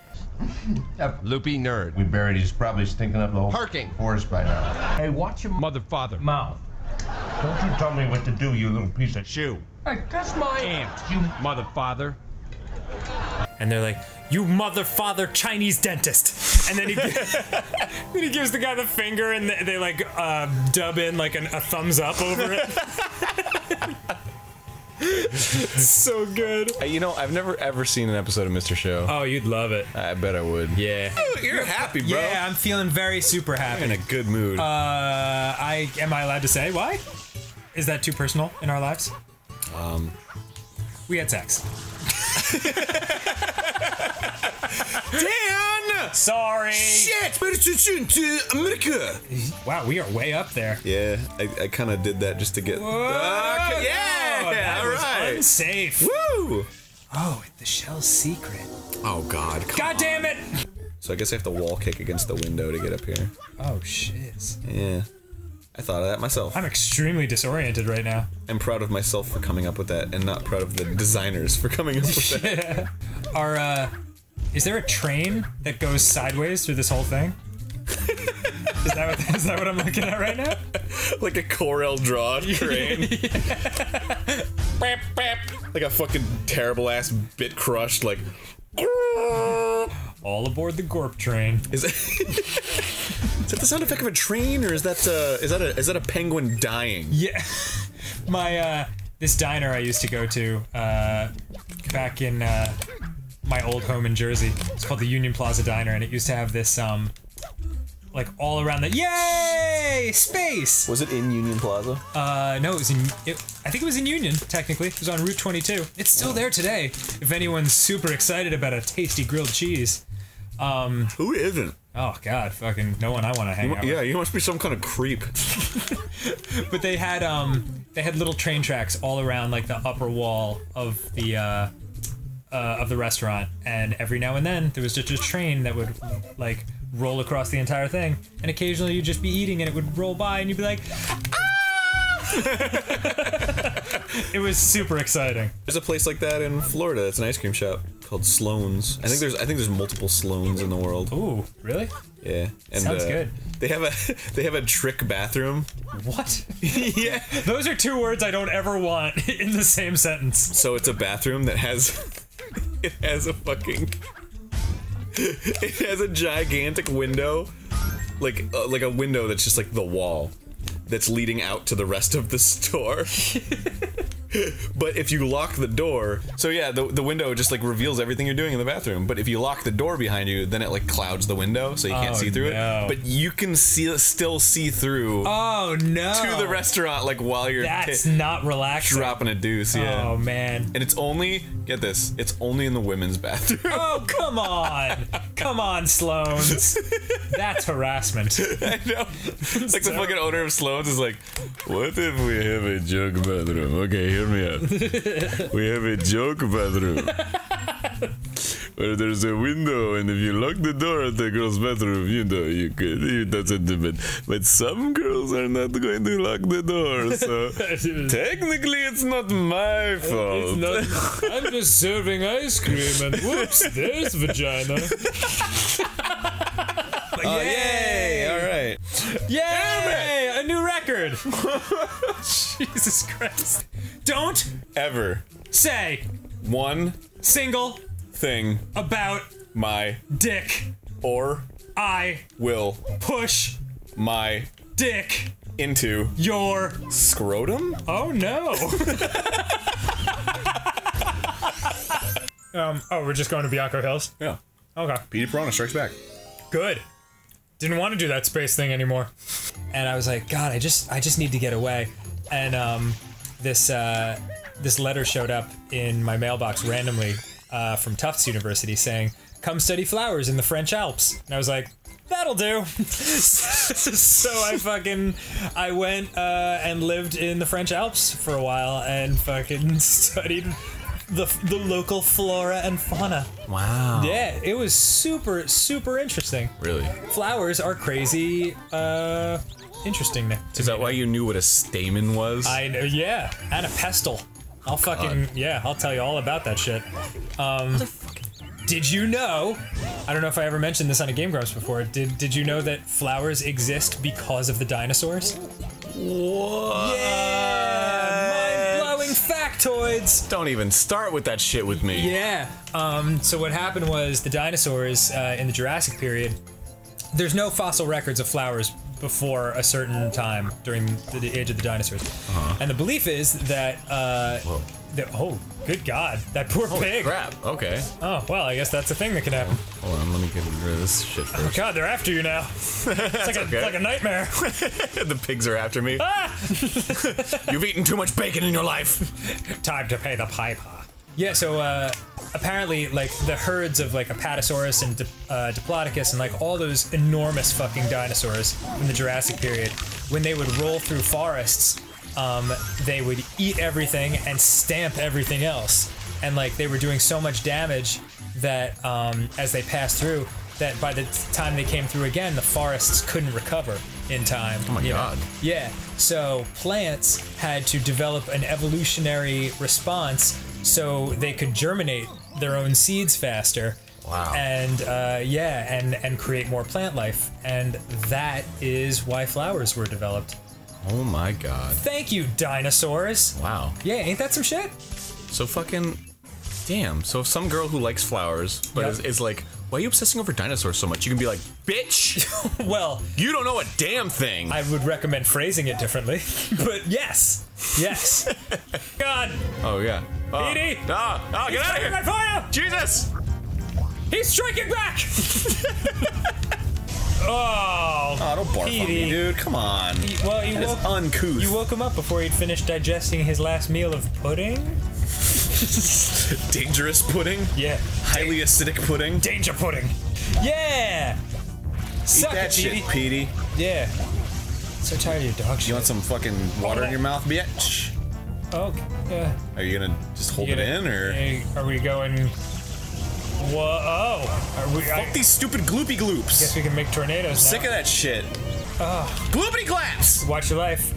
That loopy nerd. We buried. He's probably stinking up the whole Parking. forest by now. Hey, watch your Mother, father. mouth. Don't you tell me what to do, you little piece of. Shoe. Hey, that's my Aunt. You Mother, father. And they're like, "You mother, father, Chinese dentist," and then he then he gives the guy the finger, and they, they like uh, dub in like an, a thumbs up over it. so good. You know, I've never ever seen an episode of Mr. Show. Oh, you'd love it. I bet I would. Yeah. You're happy, bro. Yeah, I'm feeling very super happy. You're in a good mood. Uh, I am I allowed to say why? Is that too personal in our lives? um, We had sex. Dan! Sorry. Shit! Better tune to America! Wow, we are way up there. Yeah, I, I kind of did that just to get. Whoa, ah, Okay, yeah! no, that all was. Unsafe. Woo! Oh, the shell's secret. Oh, God. come God damn it! So I guess I have to wall kick against the window to get up here. Oh shit. Yeah. I thought of that myself. I'm extremely disoriented right now. I'm proud of myself for coming up with that and not proud of the designers for coming up with that. Are uh, is there a train that goes sideways through this whole thing? is that what is that what I'm looking at right now? like a Corel draw train. like a fucking terrible ass bit crushed, like. All aboard the Gorp train. Is that, is that the sound effect of a train, or is that uh, is that a is that a penguin dying? Yeah. My uh this diner I used to go to uh back in uh my old home in Jersey. It's called the Union Plaza Diner and it used to have this um like all around the yay space. Was it in Union Plaza? Uh, no, it was in. It, I think it was in Union. Technically, it was on Route 22. It's still there today. If anyone's super excited about a tasty grilled cheese. Um, Who isn't? oh God, fucking no one I want to hang out. with. Yeah, you must be some kind of creep. But they had um they had little train tracks all around like the upper wall of the uh, uh of the restaurant, and every now and then there was just a train that would like roll across the entire thing, and occasionally you'd just be eating and it would roll by, and you'd be like. "Ah!" it was super exciting. There's a place like that in Florida. It's an ice cream shop called Sloan's. I think there's I think there's multiple Sloan's in the world. Ooh, really? Yeah, and Sounds uh, good. They have a they have a trick bathroom. What? yeah. Those are two words I don't ever want in the same sentence. So it's a bathroom that has it has a fucking it has a gigantic window, like uh, like a window that's just like the wall that's leading out to the rest of the store. but if you lock the door, so yeah, the, the window just like reveals everything you're doing in the bathroom. But if you lock the door behind you, then it like clouds the window, so you can't Oh, see through no. it. But you can see still see through Oh no! to the restaurant like while you're That's not relaxing. dropping a deuce. Yeah. Oh man. And it's only get this, it's only in the women's bathroom. Oh come on, come on, Sloan's. That's harassment. I know. It's like the fucking owner of Sloan's just like, what if we have a joke bathroom? Okay, hear me out. we have a joke bathroom. Where there's a window, and if you lock the door at the girl's bathroom, you know, you could, you doesn't do. But some girls are not going to lock the door, so technically it's not my fault. I'm just serving ice cream, and whoops, there's vagina. Oh, yay! All right. Yay! A new record. Jesus Christ! Don't Ever say one single thing about my dick. or I will push my dick into your. scrotum? Oh no. um. Oh, we're just going to Bianco Hills. Yeah. Okay. Petey Piranha strikes back. Good. Didn't want to do that space thing anymore. And I was like, God, I just I just need to get away. And um, this uh, this letter showed up in my mailbox randomly uh, from Tufts University saying, "Come study flowers in the French Alps." And I was like, That'll do. so I fucking I went uh, and lived in the French Alps for a while and fucking studied the the local flora and fauna. Wow. Yeah, it was super super interesting. Really? Flowers are crazy uh interesting. Is that why you knew what a stamen was? I know, yeah, and a pistil. I'll fucking yeah, I'll tell you all about that shit. Um, did you know? I don't know if I ever mentioned this on a Game Grumps before. Did Did you know that flowers exist because of the dinosaurs? what? Yeah, mind factoids. Don't even start with that shit with me. Yeah. Um, so what happened was the dinosaurs uh, in the Jurassic period. There's no fossil records of flowers before a certain time during the, the age of the dinosaurs, and the belief is that. Uh, that oh, good God, that poor pig. Crap. Okay. Oh well, I guess that's a thing that can happen. Hold on. Let me get rid of this shit Oh. God, they're after you now. It's like a, okay. like a nightmare. the pigs are after me. ah! You've eaten too much bacon in your life. Time to pay the piper. Yeah, so uh, apparently, like the herds of like Apatosaurus and uh, Diplodocus and like all those enormous fucking dinosaurs in the Jurassic period, when they would roll through forests, um, they would eat everything and stamp everything else, and like they were doing so much damage that um, as they passed through, that by the time they came through again, the forests couldn't recover in time. Oh my God. Yeah, so plants had to develop an evolutionary response so they could germinate their own seeds faster. Wow. And uh, yeah, and and create more plant life, and that is why flowers were developed. Oh my god. Thank you, dinosaurs. Wow. Yeah, ain't that some shit? So fucking. Damn. So if some girl who likes flowers, but Yep. is, is like, why are you obsessing over dinosaurs so much? You can be like, bitch, Well, you don't know a damn thing. I would recommend phrasing it differently, but yes, yes. God, oh yeah. Oh, Petey! Ah, ah, get out of here! fire! Jesus! He's striking back! oh don't barf on me, Petey. dude. Come on. He- well, you That is woke, uncouth. you woke him up before he'd finished digesting his last meal of pudding. Dangerous pudding. Yeah, Highly acidic pudding. danger pudding. Yeah. Eat Suck that it, shit, Petey. Petey. Yeah. So tired of your dog shit. You want some fucking water in your mouth, bitch? Oh, yeah. Are you gonna just hold it gonna- in, or Are we going? Whoa! Oh, are we? I fuck these stupid gloopy gloops? guess we can make tornadoes Sick now. of that shit. Gloopity glaps. Watch your life.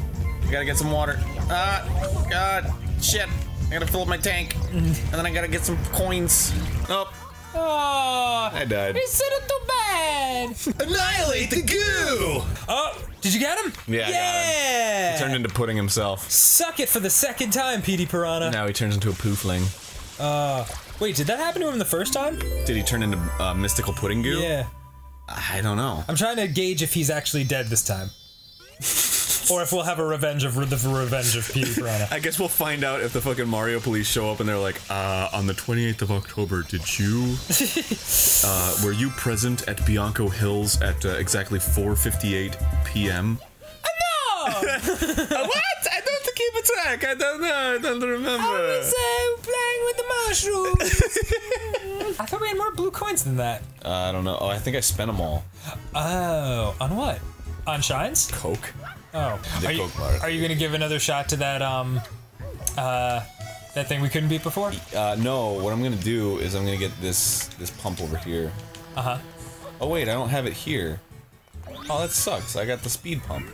I gotta get some water. Ah, God, shit. I gotta fill up my tank, and then I gotta get some coins. Oh, Oh, I died. it's not too bad. Annihilate the goo. Oh, did you get him? Yeah, got him. yeah. Turned into pudding himself. Suck it for the second time, Petey Piranha. Now he turns into a poofling. Uh, wait, did that happen to him the first time? Did he turn into uh, mystical pudding goo? Yeah. I don't know. I'm trying to gauge if he's actually dead this time. Or if we'll have a revenge of the revenge of Petey Piranha. I guess we'll find out if the fucking Mario police show up and they're like, uh, on the 28th of October, did you, uh, were you present at Bianco Hills at uh, exactly 4.58 p.m.? no! what? I don't keep a track. I don't know. I don't remember. I was uh, playing with the mushrooms. I thought we had more blue coins than that. Uh, I don't know. Oh, I think I spent them all. Oh, on what? On shines? Coke. Oh, The are you, Coke bar. are you gonna give another shot to that um, uh, that thing we couldn't beat before? Uh, no, what I'm gonna do is I'm gonna get this this pump over here. Uh huh. Oh wait, I don't have it here. Oh, that sucks. I got the speed pump.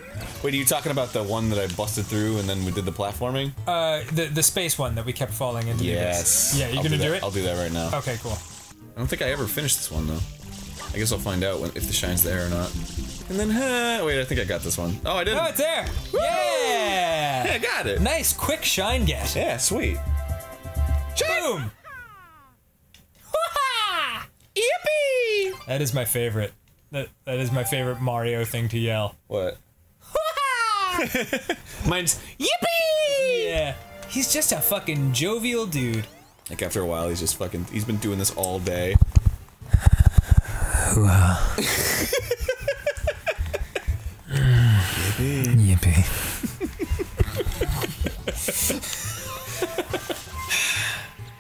Wait, are you talking about the one that I busted through and then we did the platforming? Uh, the the space one that we kept falling into. yes. Yeah, you I'll gonna do, that. it? I'll do that right now. Okay, cool. I don't think I ever finished this one though. I guess I'll find out when, if the shine's there or not. And then, huh, wait, I think I got this one. Oh, I did. Oh, it's there. Yeah. yeah, I got it. Nice, quick shine get. Yeah, sweet. Boom. Yippee! That is my favorite. That that is my favorite Mario thing to yell. What? Mine's Yippee! Yeah. He's just a fucking jovial dude. like after a while, he's just fucking. He's been doing this all day. Yippee.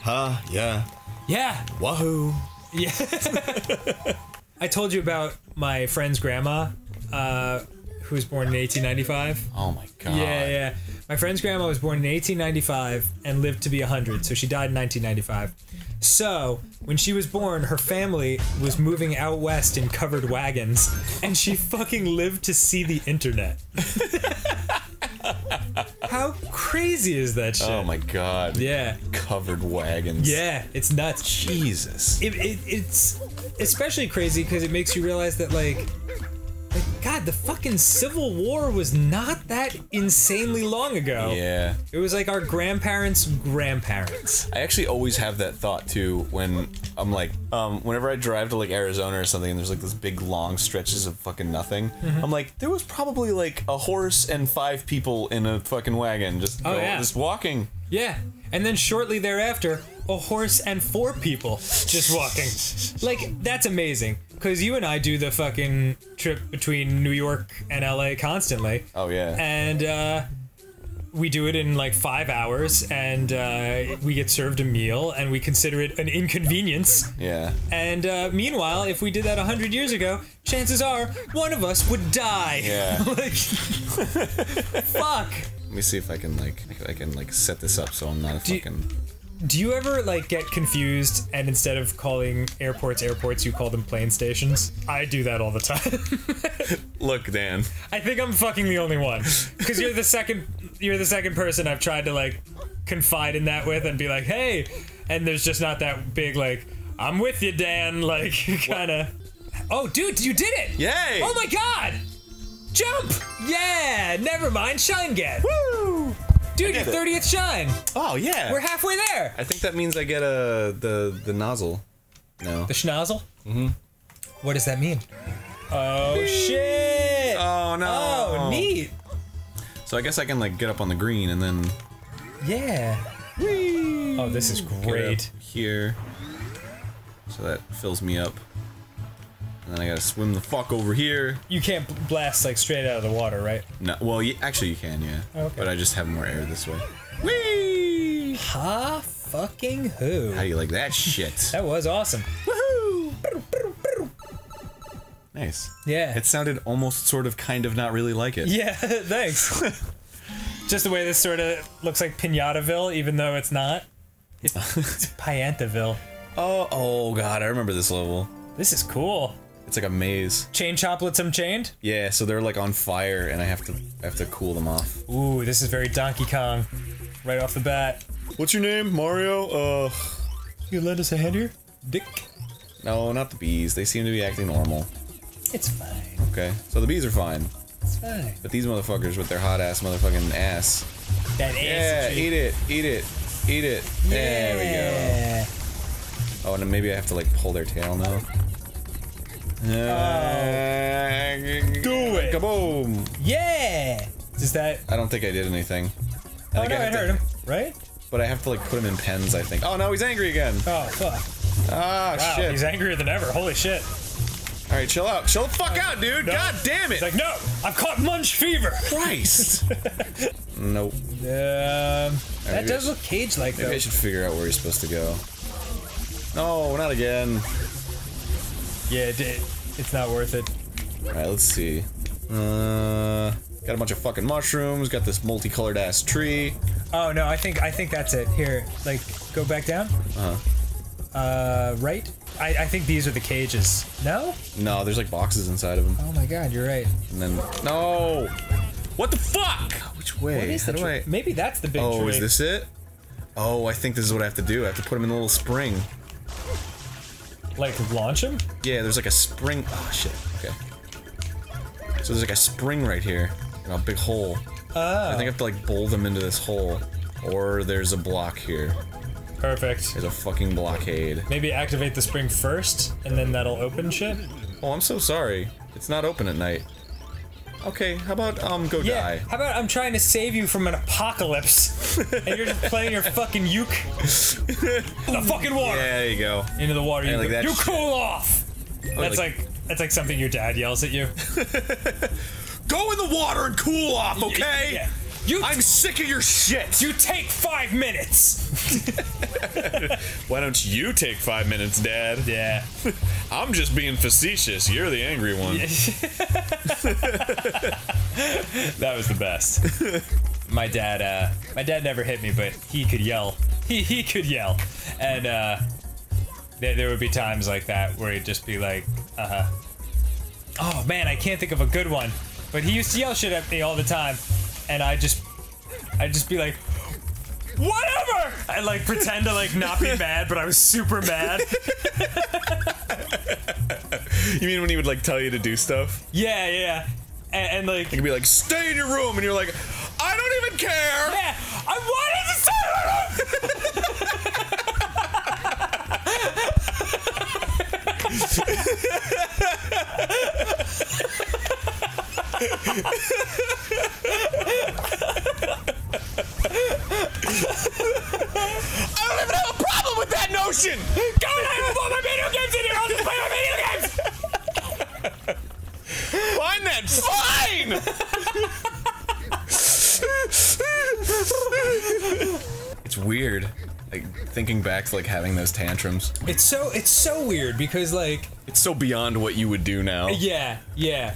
Huh? Yeah. Yeah. Wahoo! Yeah. I told you about my friend's grandma, uh, who was born in 1895. Oh my god. Yeah, yeah. My friend's grandma was born in 1895 and lived to be 100, so she died in 1995. So, when she was born, her family was moving out west in covered wagons, and she fucking lived to see the internet. How crazy is that oh shit? Oh my god. Yeah. Covered wagons. Yeah, it's nuts. Jesus. It, it, it's especially crazy because it makes you realize that, like, like, God, the fucking Civil War was not that insanely long ago. Yeah. It was like our grandparents' grandparents. I actually always have that thought too when I'm like, um, whenever I drive to like Arizona or something and there's like this big long stretches of fucking nothing, Mm-hmm. I'm like, there was probably like a horse and five people in a fucking wagon just Oh, go- yeah. just walking. Yeah. And then shortly thereafter, a horse and four people just walking. like, that's amazing. Because you and I do the fucking trip between New York and LA constantly. Oh yeah. and uh, we do it in like five hours, and uh, we get served a meal, and we consider it an inconvenience. yeah. And uh, meanwhile, if we did that hundred years ago, chances are one of us would die. Yeah. like, fuck. Let me see if I can like I can like set this up so I'm not a you- fucking. Do you ever like get confused, and instead of calling airports airports, you call them plane stations? I do that all the time. Look, Dan. I think I'm fucking the only one because you're the second you're the second person I've tried to like confide in that with and be like, hey, and there's just not that big like I'm with you, Dan. Like kind of. Oh, dude, you did it! Yay! Oh my god! Jump! Yeah! Never mind, shine get. Woo! Dude, your did it. 30th shine. Oh yeah. We're halfway there. I think that means I get a the the nozzle. No. The schnozzle. Mm-hmm. What does that mean? Oh shit! Oh no. Oh, neat. So I guess I can like get up on the green and then Yeah. Oh, this is get great. up here. So that fills me up. And then I gotta swim the fuck over here. You can't blast like straight out of the water, right? No, well, y actually you can, yeah. Okay. But I just have more air this way. Whee! Ha fucking who? How do you like that shit? That was awesome. Woohoo! Nice. Yeah. It sounded almost sort of kind of not really like it. Yeah, thanks. Just the way this sort of looks like Pinataville, even though it's not. It's, it's Piantaville. Oh, oh god, I remember this level. This is cool. It's like a maze. Chain Chomplets I'm chained? Yeah, so they're like on fire and I have to I have to cool them off. Ooh, this is very Donkey Kong. Right off the bat. What's your name? Mario? Uh You lend us a hand here? Dick. No, not the bees. They seem to be acting normal. It's fine. Okay. So the bees are fine. It's fine. But these motherfuckers with their hot ass motherfucking ass. That ass. Yeah, acid eat it, eat it, eat it. Yeah. There we go. Oh, and then maybe I have to like pull their tail now. Do it. Kaboom! Yeah. Is that? I don't think I did anything. I Oh think no, I I have to- heard him. Right? But I have to like put him in pens, I think. Oh no, he's angry again. Oh fuck. Ah, Wow, shit. he's angrier than ever. Holy shit. All right, chill out. Chill the fuck out, dude. No. God damn it. He's like, no, I've caught munch fever. Christ. nope. Um, that I does look cage-like Maybe. I should figure out where he's supposed to go. No, not again. Yeah, it, it, it's not worth it. All right, let's see. Uh, got a bunch of fucking mushrooms. Got this multicolored ass tree. Oh no, I think I think that's it. Here, like, go back down. Uh huh. Uh, right. I, I think these are the cages. No? No, there's like boxes inside of them. Oh my god, you're right. And then no. What the fuck? Which way? What is How the do tree? I? Maybe that's the big Oh, tree. is this it? Oh, I think this is what I have to do. I have to put him in a little spring. Like launch him? Yeah, there's like a spring. Oh shit. Okay. So there's like a spring right here, and a big hole. Oh. I think I have to like bowl them into this hole, or there's a block here. Perfect. There's a fucking blockade. Maybe activate the spring first, and then that'll open shit. Oh, I'm so sorry. It's not open at night. Okay, how about um go Yeah. die? How about I'm trying to save you from an apocalypse, and you're just playing your fucking uke. In the fucking water. Yeah, there you go. Into the water. You, like go, you shit. cool off. That's like- like, that's like something your dad yells at you. Go in the water and cool off, okay? Yeah. You I'm sick of your shit. you take five minutes. Why don't you take five minutes, Dad? Yeah. I'm just being facetious. You're the angry one. That was the best. my dad, uh, my dad never hit me, but he could yell. He he could yell, and uh, there, there would be times like that where he'd just be like, uh huh. Oh man, I can't think of a good one, but he used to yell shit at me all the time, and I just, I'd just be like. Whatever! I'd like pretend to like not be mad, but I was super mad. You mean when he would like tell you to do stuff? Yeah, yeah. And, and like, He could be like, "Stay in your room," and you're like, "I don't even care." yeah, I wanted to say I don't even have a problem with that notion. Go ahead and put my video games in here. I'll just play my video games. Fine then. Fine. it's weird, like thinking back to like having those tantrums. It's so it's so weird because like It's so beyond what you would do now. yeah yeah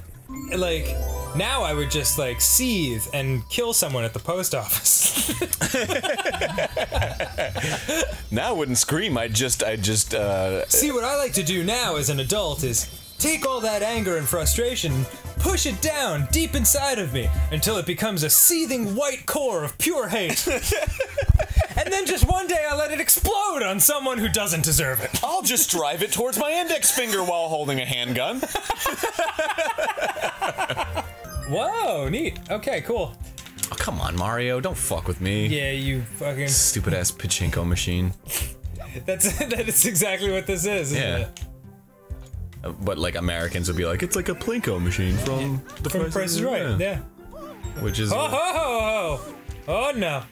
like now I would just like seethe and kill someone at the post office. Now I wouldn't scream. I'd just, I'd just, uh, See what I like to do now as an adult is take all that anger and frustration, push it down deep inside of me until it becomes a seething white core of pure hate. and then just one day I let it explode on someone who doesn't deserve it. I'll just drive it towards my index finger while holding a handgun. Whoa, neat. Okay, cool. Oh, come on, Mario! Don't fuck with me. Yeah, you fucking. Stupid ass pachinko machine. That's that is exactly what this is. Isn't Yeah. It? Uh, But like Americans would be like, it's like a plinko machine from the From Price is Right. Yeah. Which is Oh, ho, ho, ho. oh no.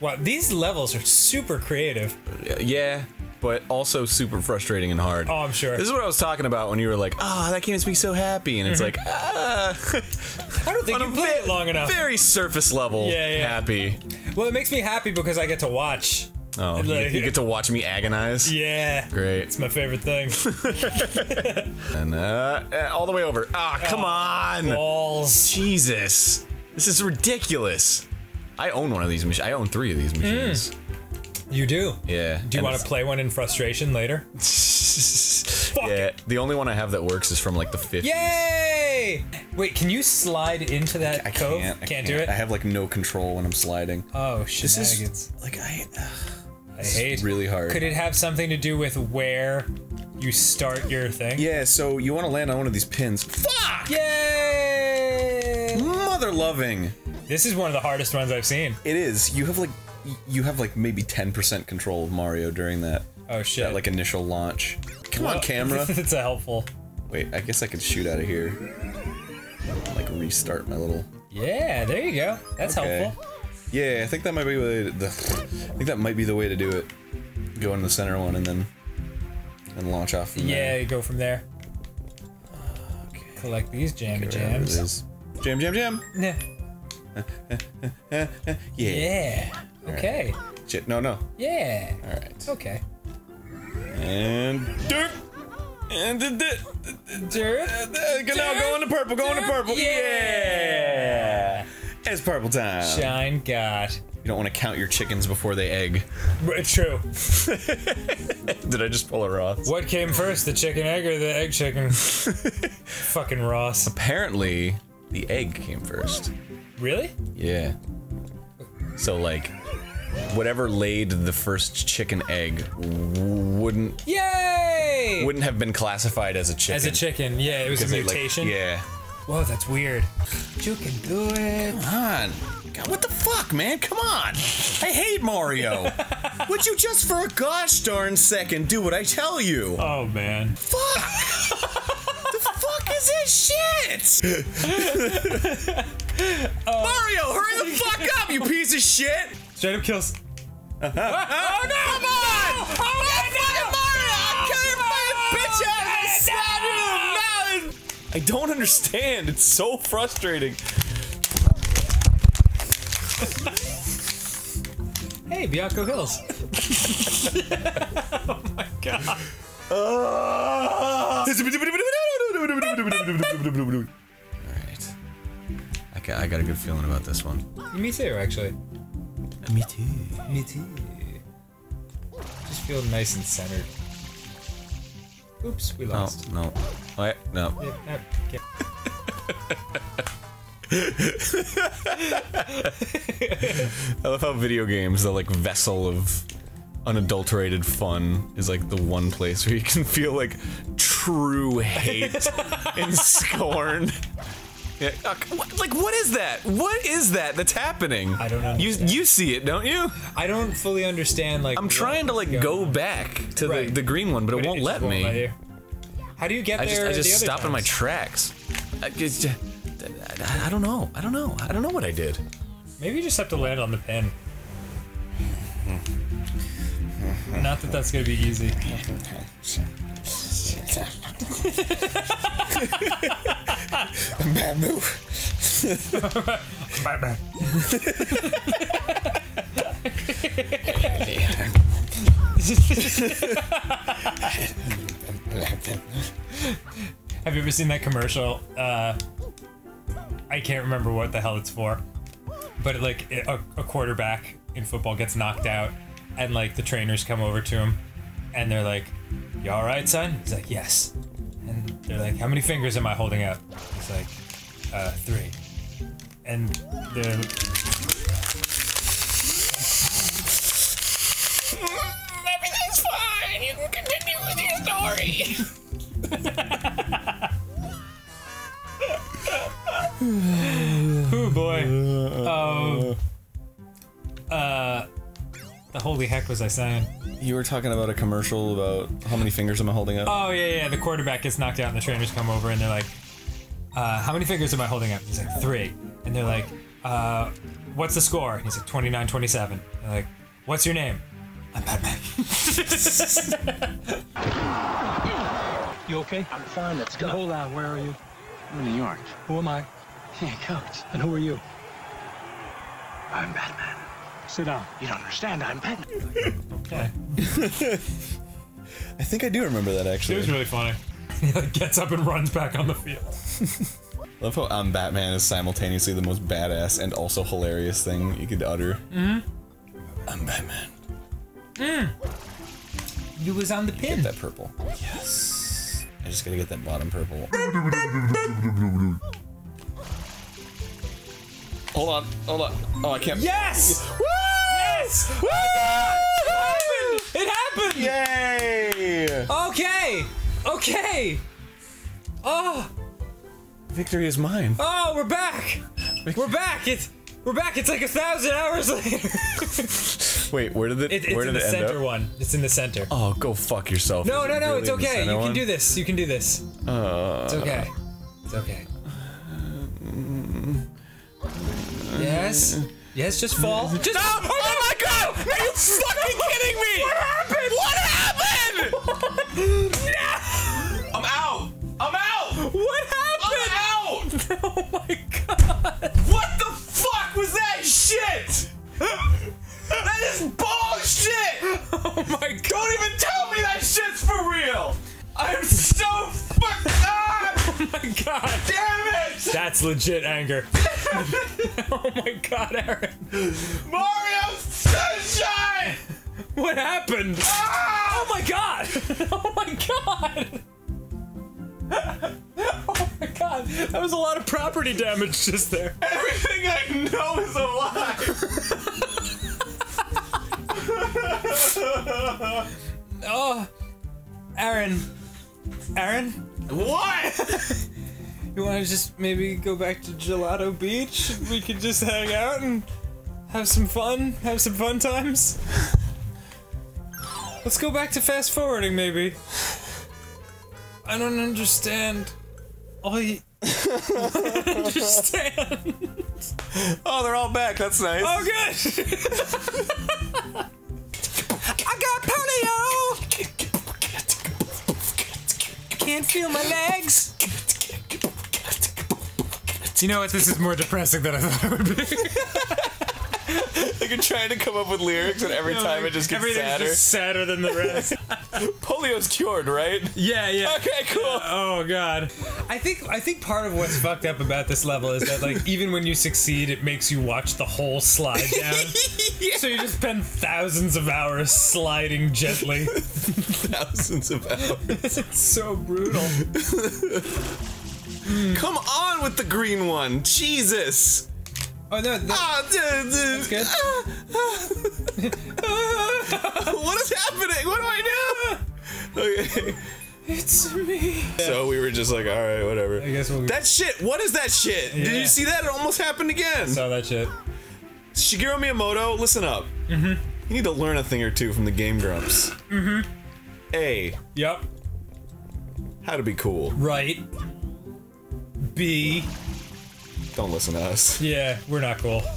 Wow, these levels are super creative. yeah. but also super frustrating and hard. Oh, I'm sure. This is what I was talking about when you were like, "Oh, that game makes me so happy," and it's like, ah, I don't think you played it long enough. very surface level Yeah, yeah. happy. Well, it makes me happy because I get to watch. Oh, you, Like- you get to watch me agonize. Yeah. Great. It's my favorite thing. And uh, all the way over. Ah, come on. Balls. Jesus. This is ridiculous. I own one of these machines. I own three of these hmm. machines. You do. Yeah. Do you want to play one in frustration later? to? yeah. The only one I have that works is from like the 50s. Yay! Wait, can you slide into that I cove? can't. I Can't do it. I have like no control when I'm sliding. oh, shit. This is like I. I hate. really hard. Could it have something to do with where you start your thing? Yeah. So you want to land on one of these pins? Fuck! Yay! Mother loving. This is one of the hardest ones I've seen. It is. You have like. You have like maybe 10% control of Mario during that Oh shit! that like initial launch. Come on, camera. it's a helpful. Wait, I guess I could shoot out of here. Like restart my little. Yeah, there you go. That's Okay. helpful. Yeah, I think that might be the, the. I think that might be the way to do it. Go in the center one and then, and launch off. From Yeah, there. go from there. Collect these jammy jams. Jam, jam, jam. Yeah. Yeah. Yeah. Okay. Shit. No, no. Yeah. All right. Okay. And dirt. And the dirt. Dirt. Uh, uh, now go into purple. Go into purple. Yeah. It's purple time. Shine God. You don't want to count your chickens before they egg. It's true. Did I just pull a Ross? What came first, the chicken egg or the egg chicken? Fucking Ross. Apparently, the egg came first. Really? Yeah. So like, whatever laid the first chicken egg wouldn't Yay! wouldn't have been classified as a chicken. As a chicken, yeah, it was a they, like- mutation. yeah. Whoa, that's weird. You can do it. Come on. God, what the fuck, man? Come on. I hate Mario. Would you just for a gosh darn second do what I tell you? Oh man. Fuck. the is this shit? Mario, hurry the fuck up, you piece of shit! Straight up kills. Uh-huh. oh no! Come on! Oh, oh fucking Mario! I'll kill your fucking bitch ass! Stab you in the mountain! I don't understand. It's so frustrating. Hey, Bianco Hills. oh my god. Alright. I got, I got a good feeling about this one. Me too, actually. Me too. Me too. Just feel nice and centered. Oops, we No, lost. no. Wait, no. Yeah, okay. I love how video games, are like vessel of unadulterated fun, is like the one place where you can feel like true hate and scorn. Yeah, uh, like what is that? What is that that's happening? I don't know. You you see it, don't you? I don't fully understand. Like, I'm trying to like go on. back to Right. the, the green one, but, it won't just let me. How do you get I just there? I just the stop in my tracks. I, just, I, I don't know. I don't know. I don't know what I did. Maybe you just have to land on the pin. Not that that's gonna be easy. Bad move. Have you ever seen that commercial? Uh, I can't remember what the hell it's for, but like a, a quarterback in football gets knocked out, and like the trainers come over to him, and they're like, "You all right, son?" He's like, "Yes," and they're like, "How many fingers am I holding up?" He's like, "Uh, three. and they're Everything's fine. You can continue with your story. Oh boy. Um, uh, the holy heck was I saying? You were talking about a commercial about how many fingers am I holding up? Oh yeah, yeah. The quarterback gets knocked out, and the trainers come over, and they're like, uh, "How many fingers am I holding up?" He's like, three. And they're like, uh, "What's the score?" And he's like, 29-27. They're like, "What's your name?" I'm Batman. You okay? I'm fine. Let's go. Hold on. Where are you? I'm in New York. Who am I? Yeah, coach. And who are you? I'm Batman. Sit down. You don't understand. I'm Batman. Okay. I think I do remember that actually. It was really funny. He like gets up and runs back on the field. Love how I'm Batman is simultaneously the most badass and also hilarious thing you could utter. Mm-hmm. I'm Batman. Mm. You was on the pin. That purple. Yes. I just gotta get that bottom purple. Hold on, hold on. Oh, I can't. Yes! Yes! Woo! It happened! It happened! Yay! Okay! Okay! Oh! Victory is mine. Oh, we're back! We're back! It's we're back! It's like a thousand hours later. Wait, where did it? It- it's where in did the it end center up? one. It's in the center. Oh, go fuck yourself. No, Is no, it no, really it's okay. You can one? do this. You can do this. Uh, It's okay. It's okay. Yes. Yes, just fall. Just Oh, oh my god! Are you fucking kidding me? What happened? What happened? no! I'm out! I'm out! What happened? I'm out! Oh my god! What the fuck was that shit? That is bullshit! Oh my god! Don't even tell me that shit's for real! I'm so fucked up! Oh my god! Damn it! That's legit anger. oh my god, Arin. Mario Sunshine! What happened? Ah! Oh my god! Oh my god! Oh my god! That was a lot of property damage just there. Everything I know is a lie! Oh, Arin. Arin, what? you want to just maybe go back to Gelato Beach? We could just hang out and have some fun, have some fun times. Let's go back to fast forwarding, maybe. I don't understand. Oh, you I don't understand. Oh, they're all back. That's nice. Oh, good. Can't feel my legs. You know what? This is more depressing than I thought it would be. like you're trying to come up with lyrics, and every time it just gets Everything's sadder. just sadder than the rest. Polio's cured, right? yeah, yeah. Okay, cool. Oh god. I think I think part of what's fucked up about this level is that like even when you succeed, it makes you watch the whole slide down. So you just spend thousands of hours sliding gently. Thousands of hours. it's so brutal. Come on with the green one, Jesus! Oh no, that, Ah, dude, dude. good. what is happening? What do I do? Okay. it's me. So we were just like, all right, whatever. I guess we'll That shit. What is that shit? Did you see that? It almost happened again. saw that shit. Shigeru Miyamoto, listen up. Mm-hmm. You need to learn a thing or two from the Game Grumps. Mm-hmm. A. Yep. How to be cool. Right. B. Don't listen to us. Yeah, we're not cool.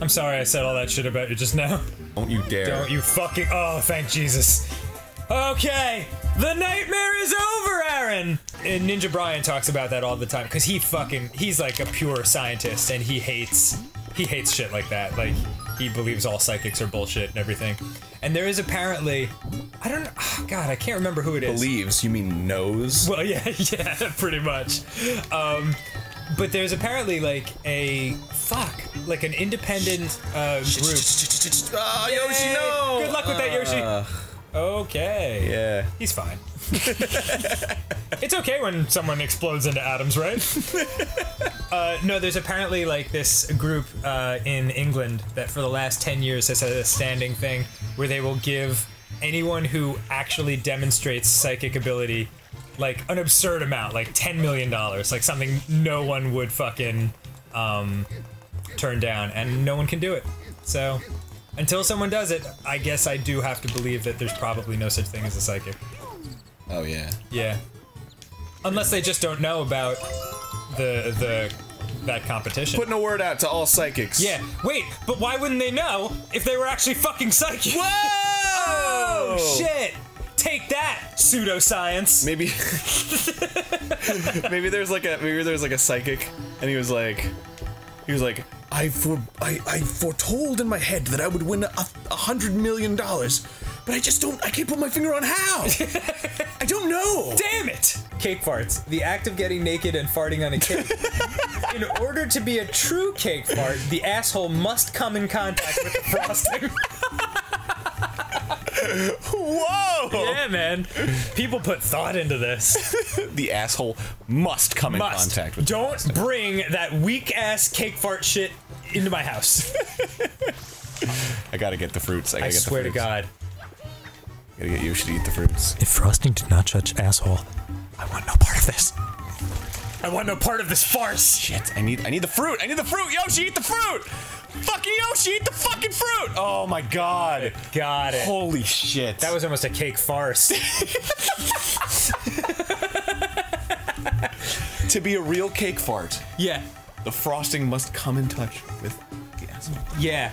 I'm sorry I said all that shit about you just now. Don't you dare. Don't you fucking. Oh, thank Jesus. Okay, the nightmare is over, Arin. And Ninja Brian talks about that all the time because he fucking he's like a pure scientist and he hates he hates shit like that. Like he believes all psychics are bullshit and everything. And there is apparently I don't oh, God I can't remember who it is. Believes, you mean knows? Well, yeah, yeah, pretty much. Um, but there's apparently like a fuck, like an independent uh, group. Oh, Yoshi, no! Good luck with that, Yoshi. Uh, Okay. yeah. He's fine. it's okay when someone explodes into atoms, right? uh, no, there's apparently like this group uh, in England that for the last 10 years has had a standing thing where they will give anyone who actually demonstrates psychic ability like an absurd amount, like $10 million, like something no one would fucking um, turn down, and no one can do it. So. Until someone does it, I guess I do have to believe that there's probably no such thing as a psychic. Oh, yeah. Yeah. Unless they just don't know about the the that competition. Putting a word out to all psychics. yeah. Wait, but why wouldn't they know if they were actually fucking psychic? Whoa! Oh shit! Take that, pseudoscience. Maybe. maybe there's like a maybe there's like a psychic, and he was like, he was like, I for I, I foretold in my head that I would win a, a hundred million dollars, but I just don't. I can't put my finger on how. I don't know. Damn it! Cake farts. The act of getting naked and farting on a cake. in order to be a true cake fart, the asshole must come in contact with the frosting. Whoa! yeah, man. People put thought into this. The asshole must come Must. in contact with. Don't bring that weak ass cake fart shit into my house. I gotta get the fruits. I I gotta get swear the to fruits. God. Gotta get you to eat the fruits. If frosting did not touch asshole, I want no part of this. I want no part of this farce. Shit! I need I need the fruit. I need the fruit. Yoshi, eat the fruit. Fucking Yoshi, eat the fucking fruit. Oh my god. Got it. Holy shit. That was almost a cake farce. to be a real cake fart. yeah. The frosting must come in touch with the asshole. Yeah.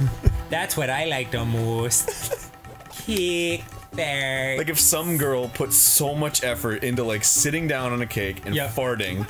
That's what I like the most. Cake fart. Like if some girl put so much effort into like sitting down on a cake and Yeah. farting,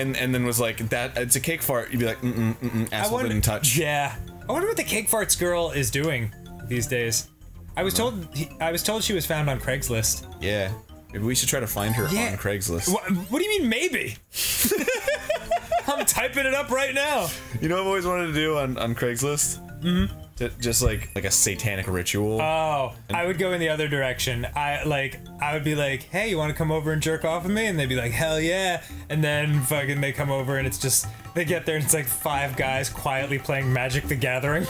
and and then was like that it's a cake fart, you'd be like mm mm mm mm asshole wonder- didn't touch. Yeah. I wonder what the cake farts girl is doing these days. I was told I was told she was found on Craigslist. Yeah. Maybe we should try to find her Yeah. on Craigslist. What, what do you mean maybe? I'm typing it up right now. You know what I've always wanted to do on, on Craigslist? Mm-hmm. Just like like a satanic ritual. Oh, I would go in the other direction. I like I would be like, "Hey, you want to come over and jerk off with me?" And they'd be like, "Hell yeah!" And then fucking they come over and it's just they get there and it's like five guys quietly playing Magic the Gathering.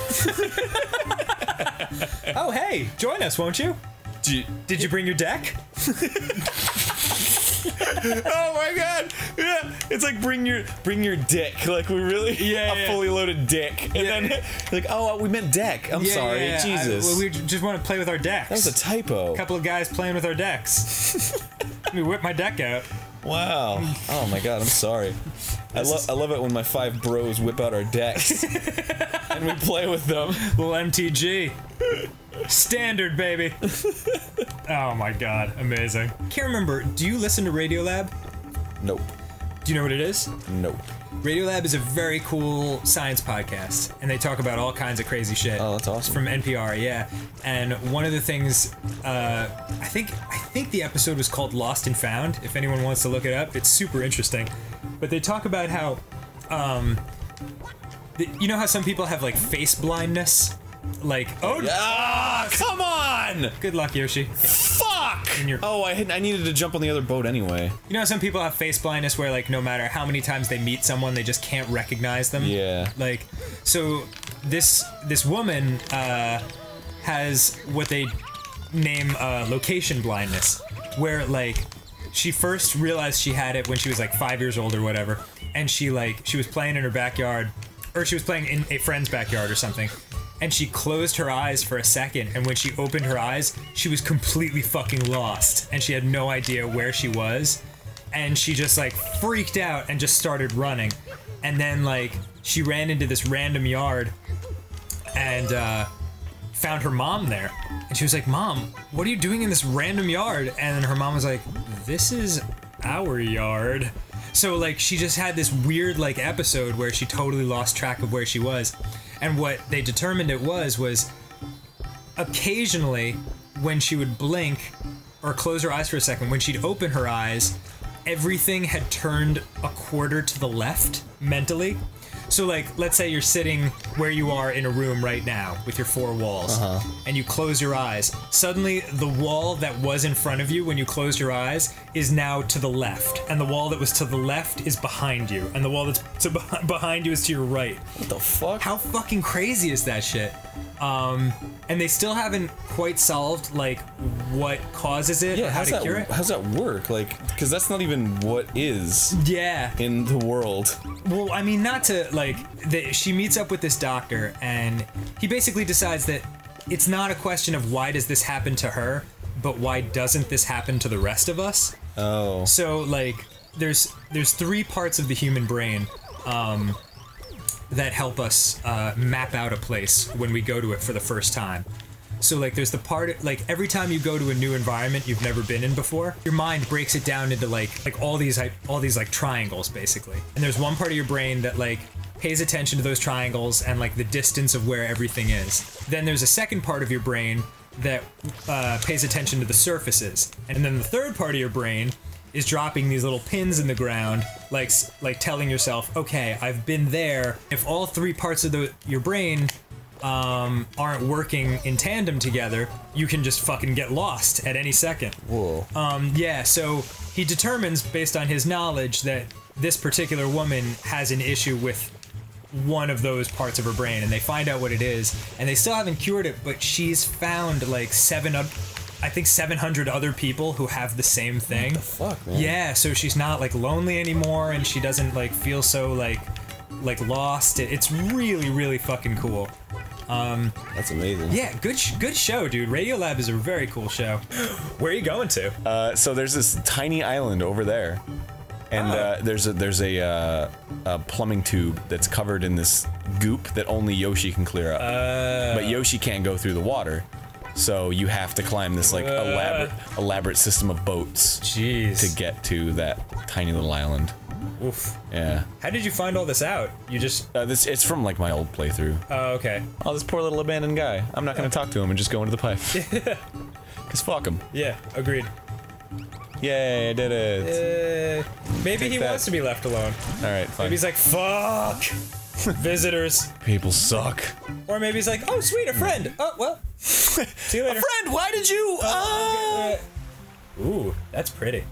oh, hey, join us, won't you? You- Did you bring your deck? oh my god! Yeah, it's like bring your bring your dick. Like we really Yeah, a yeah. fully loaded dick, and Yeah. then like oh we meant deck. I'm Yeah, sorry. Jesus. I- well, we just want to play with our decks. that was a typo. a couple of guys playing with our decks. Let me whip my deck out. Wow. Oh my god, I'm sorry. I love I love it when my five bros whip out our decks and we play with them. Little MTG. Standard, baby. oh my god, amazing. Can't remember, do you listen to Radiolab? Nope. Do you know what it is? Nope. Radiolab is a very cool science podcast, and they talk about all kinds of crazy shit. Oh, that's awesome. It's from NPR, yeah. And one of the things, uh, I think, I think the episode was called "Lost and Found." If anyone wants to look it up, it's super interesting. But they talk about how, um, the, you know how some people have like face blindness, like oh, Ah, come on! good luck, Yoshi. Fuck! In your- Oh, I had, I needed to jump on the other boat anyway. You know, some people have face blindness where, like, no matter how many times they meet someone, they just can't recognize them. Yeah. Like, so this this woman uh, has what they name uh, location blindness, where like she first realized she had it when she was like five years old or whatever, and she like she was playing in her backyard, or she was playing in a friend's backyard or something. And she closed her eyes for a second, and when she opened her eyes, she was completely fucking lost, and she had no idea where she was and she just like freaked out and just started running. And then like she ran into this random yard and uh, found her mom there. And she was like mom what are you doing in this random yard? And her mom was like this is our yard. So like she just had this weird like episode where she totally lost track of where she was and what they determined it was was occasionally when she would blink or close her eyes for a second, when she'd open her eyes, everything had turned a quarter to the left mentally. So, like, let's say you're sitting where you are in a room right now with your four walls, and you close your eyes. Suddenly, the wall that was in front of you when you closed your eyes is now to the left, and the wall that was to the left is behind you, and the wall that's to beh- behind you is to your right. What the fuck? How fucking crazy is that shit? Um, and they still haven't quite solved like what causes it yeah, or how how's to that, cure it. how's that work? Like, because that's not even what is Yeah. in the world. Well, I mean, not to like. Like the, she meets up with this doctor, and he basically decides that it's not a question of why does this happen to her, but why doesn't this happen to the rest of us? Oh. So like, there's there's three parts of the human brain. um, that help us uh, map out a place when we go to it for the first time. So like there's the part like every time you go to a new environment you've never been in before, your mind breaks it down into like like all these like all these like triangles basically. And there's one part of your brain that like pays attention to those triangles and like the distance of where everything is. Then there's a second part of your brain that uh, pays attention to the surfaces. And then the third part of your brain is dropping these little pins in the ground, like like telling yourself, okay, I've been there. If all three parts of the your brain um, aren't working in tandem together, you can just fucking get lost at any second. Whoa. Um, yeah, so he determines based on his knowledge that this particular woman has an issue with one of those parts of her brain, and they find out what it is, and they still haven't cured it, but she's found like seven, oth- I think 700 other people who have the same thing. The fuck, man? Yeah, so she's not like lonely anymore, and she doesn't like feel so like like lost. It, it's really, really fucking cool. Um, That's amazing. yeah, good, sh- good show, dude. Radiolab is a very cool show. Where are you going to? Uh, so there's this tiny island over there, and uh, there's a there's a, uh, a plumbing tube that's covered in this goop that only Yoshi can clear up. but Yoshi can't go through the water, so you have to climb this like elaborate elaborate system of boats Jeez. to get to that tiny little island. Oof. Yeah, How did you find all this out? You just. uh, this it's from like my old playthrough. Oh, okay. Oh, this poor little abandoned guy. I'm not gonna talk to him and just go into the pipe. Cause fuck him. Yeah, agreed. Yay, I did it. Uh, maybe Take he that. wants to be left alone. All right, fine. Maybe he's like, fuck! Visitors. People suck. Or maybe he's like, oh, sweet, a friend. Oh, well. See you later. a Friend, why did you? Uh... Ooh, that's pretty.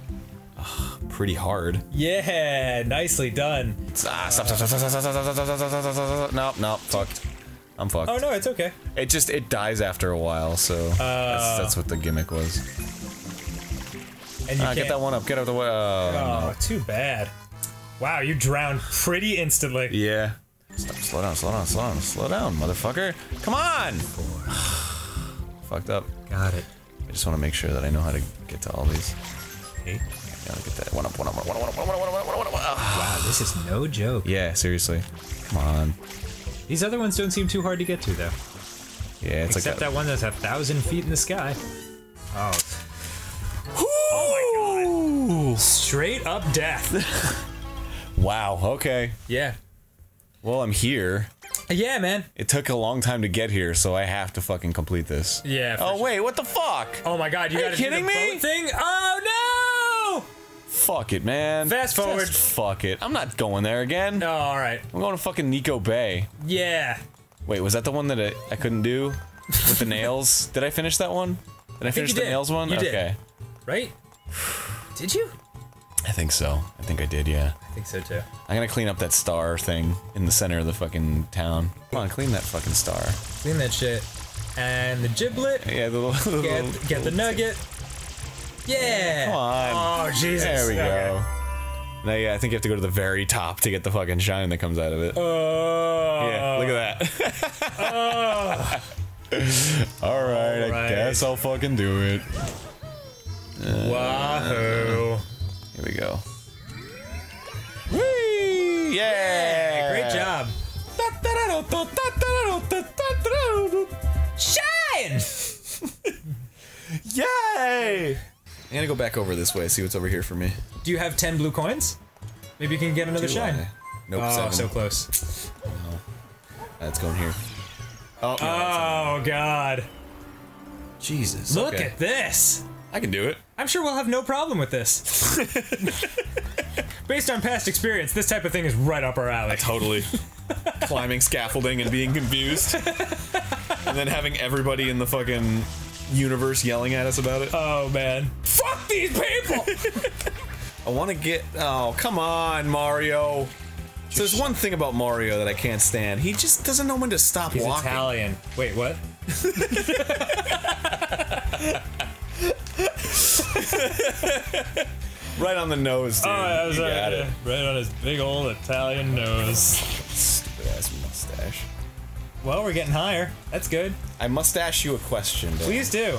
Pretty hard. Yeah, nicely done. Ah, stop, stop, stop, stop, stop, stop, stop, stop, stop, stop, stop, stop, stop. Nope, nope, fucked. I'm fucked. Oh, no, it's okay. It just it dies after a while, so that's, that's what the gimmick was. And you uh, can't. get that one up. Get out of the way. Oh, Oh, too bad. Wow, you drowned pretty instantly. Yeah. Stop, slow down, slow down, slow down, slow down, motherfucker. Come on. Fucked up. Got it. I just want to make sure that I know how to get to all these. Eight. Gotta get that one up, one up, one up, one up, one up, one up, one up, one up, one up. Wow, this is no joke. Yeah, seriously. Come on. These other ones don't seem too hard to get to, though. Yeah, it's Except like that one that's a thousand feet in the sky. Oh, Oh my god. Straight up death. Wow. Okay. yeah. Well, I'm here. Yeah, man. It took a long time to get here, so I have to fucking complete this. Yeah. Oh sure. wait, what the fuck? Oh my god, you Are gotta kidding me? thing? Oh no! Fuck it, man. Fast forward. Just fuck it. I'm not going there again. no! Oh, alright. I'm going to fucking Noki Bay. Yeah. Wait, was that the one that I, I couldn't do with the nails? Did I finish that one? Did I, finish the did. nails one? You did. Right? Did you? I think so. I think I did, yeah. I think so too. I'm gonna clean up that star thing in the center of the fucking town. Come on, clean that fucking star. Clean that shit. And the giblet. Yeah, the little. the Get, little- get the nugget. Yeah. Come on. Oh Jesus. There we go. Now, yeah, I think you have to go to the very top to get the fucking shine that comes out of it. Oh. yeah, look at that. Oh. All right, I Alright. guess I'll fucking do it. Wahoo. Here we go. Whee! Yeah! Great job. Shine. Yay! I'm gonna go back over this way, see what's over here for me. Do you have ten blue coins? Maybe you can get another Do shine. I? Nope, Oh, seven. so close. That's going here. Oh, no, Oh God. Jesus. Look okay. at this. I can do it. I'm sure we'll have no problem with this. Based on past experience, this type of thing is right up our alley. Totally. Climbing scaffolding and being confused. and then having everybody in the fucking universe yelling at us about it. Oh man. Fuck these people! I want to get. Oh, come on, Mario. So there's one thing about Mario that I can't stand. He just doesn't know when to stop He's walking. Italian. Wait, what? Right on the nose, dude. Oh, that was you right, got it. right on his big old Italian nose. Stupid ass mustache. Well, we're getting higher. That's good. I must ask you a question. Though. Please do.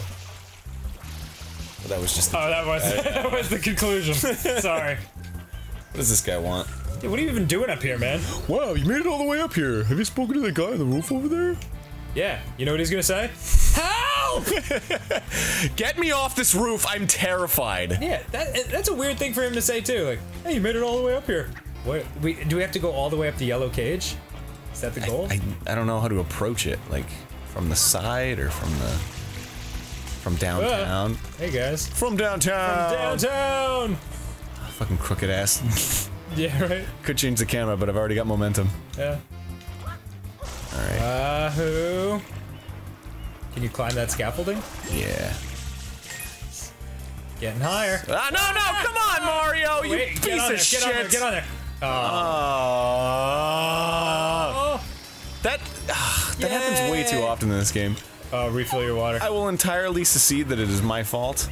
That was just. Oh, that was that was the conclusion. Sorry. What does this guy want? Dude, what are you even doing up here, man? Wow, you made it all the way up here. Have you spoken to the guy on the roof over there? Yeah, you know what he's gonna say? Help! Get me off this roof. I'm terrified. Yeah, that, that's a weird thing for him to say too. Like, hey, you made it all the way up here. What? We do we have to go all the way up the yellow cage? Is that the goal? I, I don't know how to approach it. Like from the side or from the from downtown. hey guys. From downtown. Downtown. Fucking crooked ass. Yeah, right. Could change the camera, but I've already got momentum. Yeah. All right. Wahoo! Can you climb that scaffolding? yeah. Getting higher. Ah, no, no! Come on, Mario! You Wait, piece get on of there, shit! Get on there. Get on there. Ah. that ah, that happens way too often in this game. Oh, refill your water. I will entirely secede that it is my fault.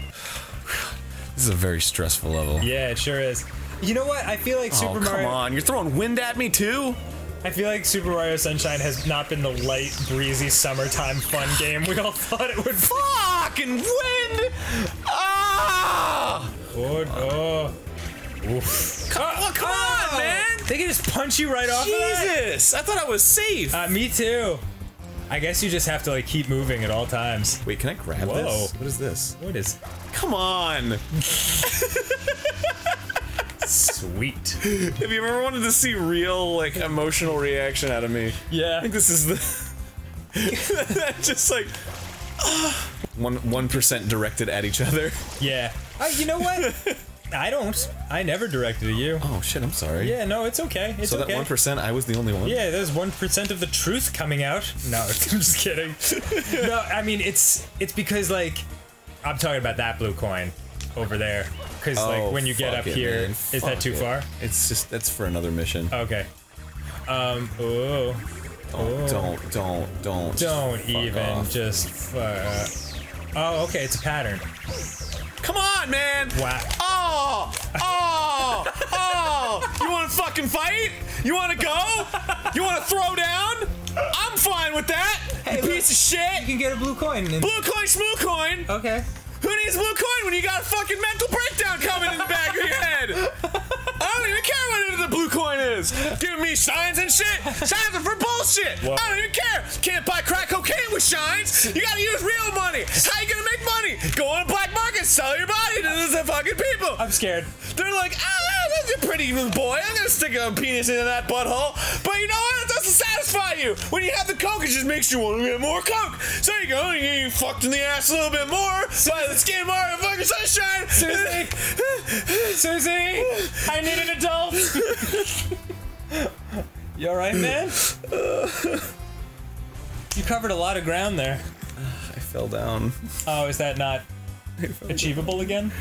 This is a very stressful level. Yeah, it sure is. You know what? I feel like oh, Super Mario. come on. You're throwing wind at me, too? I feel like Super Mario Sunshine has not been the light, breezy, summertime fun game we all thought it would. Fucking wind! Ah! Lord, oh. Oof. Come, on, come on, man! They can just punch you right off of. Jesus! I thought I was safe. Uh, me too. I guess you just have to like keep moving at all times. Wait, can I grab Whoa. this? What is this? What is Come on! sweet? If you ever wanted to see real, like, emotional reaction out of me, Yeah. I think this is the. just like. One one percent directed at each other. Yeah. Uh, you know what? I don't. I never directed at you. Oh shit! I'm sorry. Yeah, no, it's okay. It's So okay. that one percent, I was the only one. Yeah, there's one percent of the truth coming out. No, I'm just kidding. no, I mean it's it's because like I'm talking about that blue coin over there. Because Oh, like when you get up it, here, man. is that too it. far? It's just that's for another mission. Okay. Um. Oh. Don't, don't, don't, don't. Don't even off. just. Uh, oh, okay. It's a pattern. Come on, man! Wow. Oh! Oh! Oh! You want to fucking fight? You want to go? You want to throw down? I'm fine with that. you piece of shit. You can get a blue coin. Blue coin, smooth coin. okay. Who needs blue coin when you got a fucking mental breakdown coming in the back of your head? I don't even care what the blue coin is. Give me shines and shit. Shines are for bullshit. I don't even care. Can't buy crack cocaine with shines. You gotta use real money. How you gonna make money? Go on a black market, sell your body to the fucking people. I'm scared. They're like, ah, that's a pretty boy. I'm gonna stick a penis into that butthole. But you know what? It doesn't satisfy you. When you have the coke, it just makes you want to get more coke. So you go, and you get fucked in the ass a little bit more. By the skin Mario fucking sunshine. Susie! Susie! I need an adult! you alright, man? You covered a lot of ground there. I fell down. Oh, is that not achievable again?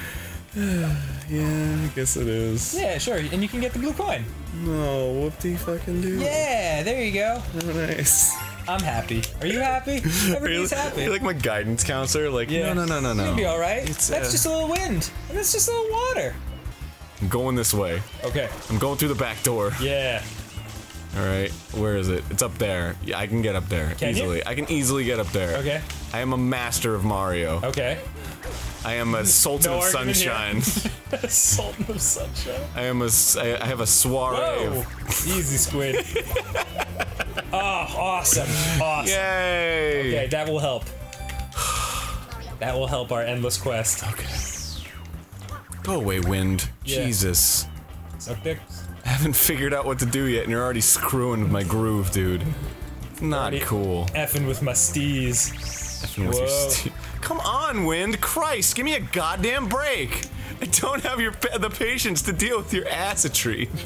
Yeah, I guess it is. Yeah, sure. And you can get the blue coin. No, whoop-de fucking do. Yeah, there you go. Oh, nice. I'm happy. Are you happy? Everybody's happy. You're like my guidance counselor. Like, Yeah. no, no, no, no, You'll be alright. It's, That's uh, just a little wind. And that's just a little water. I'm going this way. Okay. I'm going through the back door. Yeah. All right, where is it? It's up there. Yeah, I can get up there Can you? easily. I can easily get up there. Okay. I am a master of Mario. Okay. I am a sultan No of sunshine. Sultan of sunshine. I am a. I I have a soiree. Whoa! Of, Easy squid. oh, awesome. Awesome. yay! Okay, that will help. That will help our endless quest. Okay. Go away, wind. Yeah. Jesus. Suck dick. I haven't figured out what to do yet, and you're already screwing with my groove, dude. Not Already- cool. Effing with my steez. Effing with your Whoa. Come on, wind. Christ, give me a goddamn break. I don't have your the patience to deal with your acidity.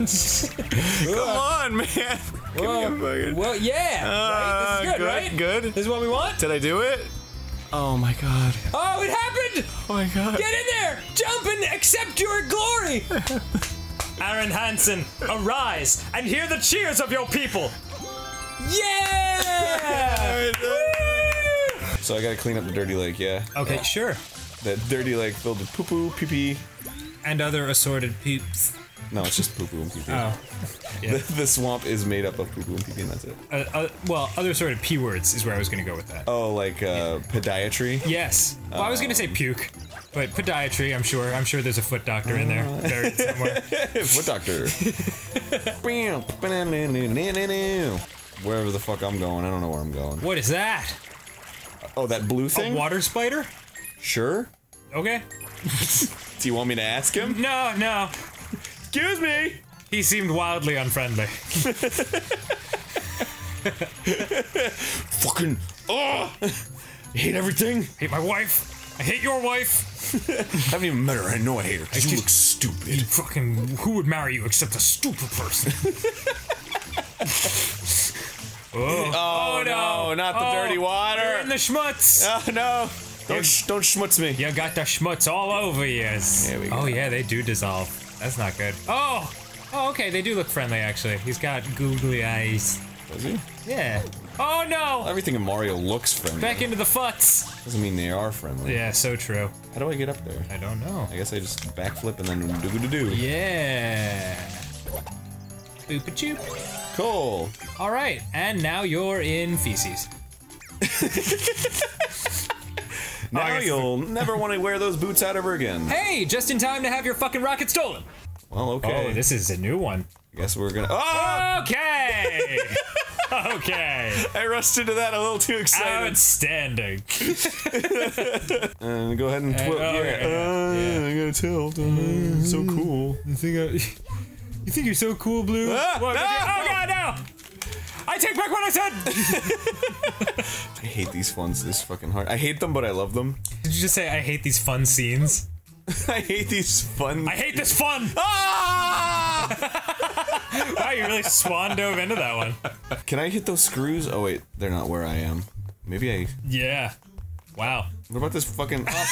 Come on, man. Give me a Well, well, yeah. right? This is Ah, good, right? Good. This is what we want? Did I do it? Oh my god. Oh, it happened! Oh my god. Get in there! Jump and accept your glory! Arin Hanson, arise and hear the cheers of your people! Yeah! So I gotta clean up the dirty lake, yeah? okay, sure. That dirty lake filled with poo poo, pee pee. And other assorted peeps. No, it's just poo poo and pee pee. Oh. The, the swamp is made up of poo poo and pee pee, and that's it. Uh, uh, well, other assorted P words is where I was gonna go with that. Oh, like uh, podiatry? Yes. Well, I was gonna say puke. But podiatry, I'm sure. I'm sure there's a foot doctor in there buried somewhere. Foot doctor. Bam. Wherever the fuck I'm going, I don't know where I'm going. What is that? Oh, that blue A thing? water spider? Sure. Okay. Do you want me to ask him? No, no. Excuse me. He seemed wildly unfriendly. Fucking. Oh! I hate everything. Hate my wife. I hate your wife. I haven't even met her. I know I hate her because you look stupid. Fucking who would marry you except a stupid person? oh, Oh, oh no, not the dirty oh, water. You're in the schmutz. Oh no! Don't sh- don't schmutz me. You got the schmutz all over you. There we oh, go. Oh yeah, they do dissolve. That's not good. Oh, oh okay, they do look friendly actually. He's got googly eyes. Does he? Yeah. Oh no! Everything in Mario looks friendly. Back into the futs. Doesn't mean they are friendly. Yeah, so true. How do I get up there? I don't know. I guess I just backflip and then do do do. Yeah. Boop a choop. Cool. All right, and now you're in feces. Now I you'll never want to wear those boots out ever again. Hey, just in time to have your fucking rocket stolen. Well, okay. Oh, this is a new one. I guess we're gonna. Oh! Okay. okay. I rushed into that a little too excited. Outstanding. And go ahead and twirl. oh, yeah. yeah, Uh, yeah. I gotta tilt. Uh, so cool. You think I, you think you're so cool, Blue? Ah, What, no! Oh God, no! I take back what I said. I hate these ones this fucking hard. I hate them, but I love them. Did you just say I hate these fun scenes? I hate these fun. I hate this fun. Ah! wow, you really swan dove into that one. Can I hit those screws? Oh wait, they're not where I am. Maybe I. Yeah. Wow. What about this fucking? Hey,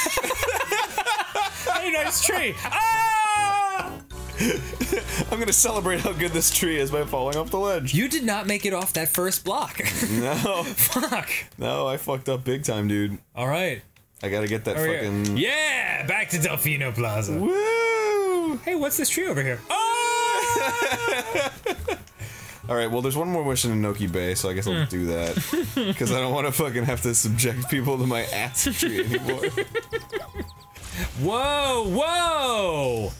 nice tree. Ah! I'm gonna celebrate how good this tree is by falling off the ledge. You did not make it off that first block. No, Fuck. no, I fucked up big time, dude. All right. I gotta get that here. fucking. Yeah, back to Delfino Plaza. Woo! Hey, what's this tree over here? Oh! All right, well, there's one more wish in Noki Bay, so I guess I'll hmm. do that because I don't want to fucking have to subject people to my ass tree anymore. Whoa, whoa!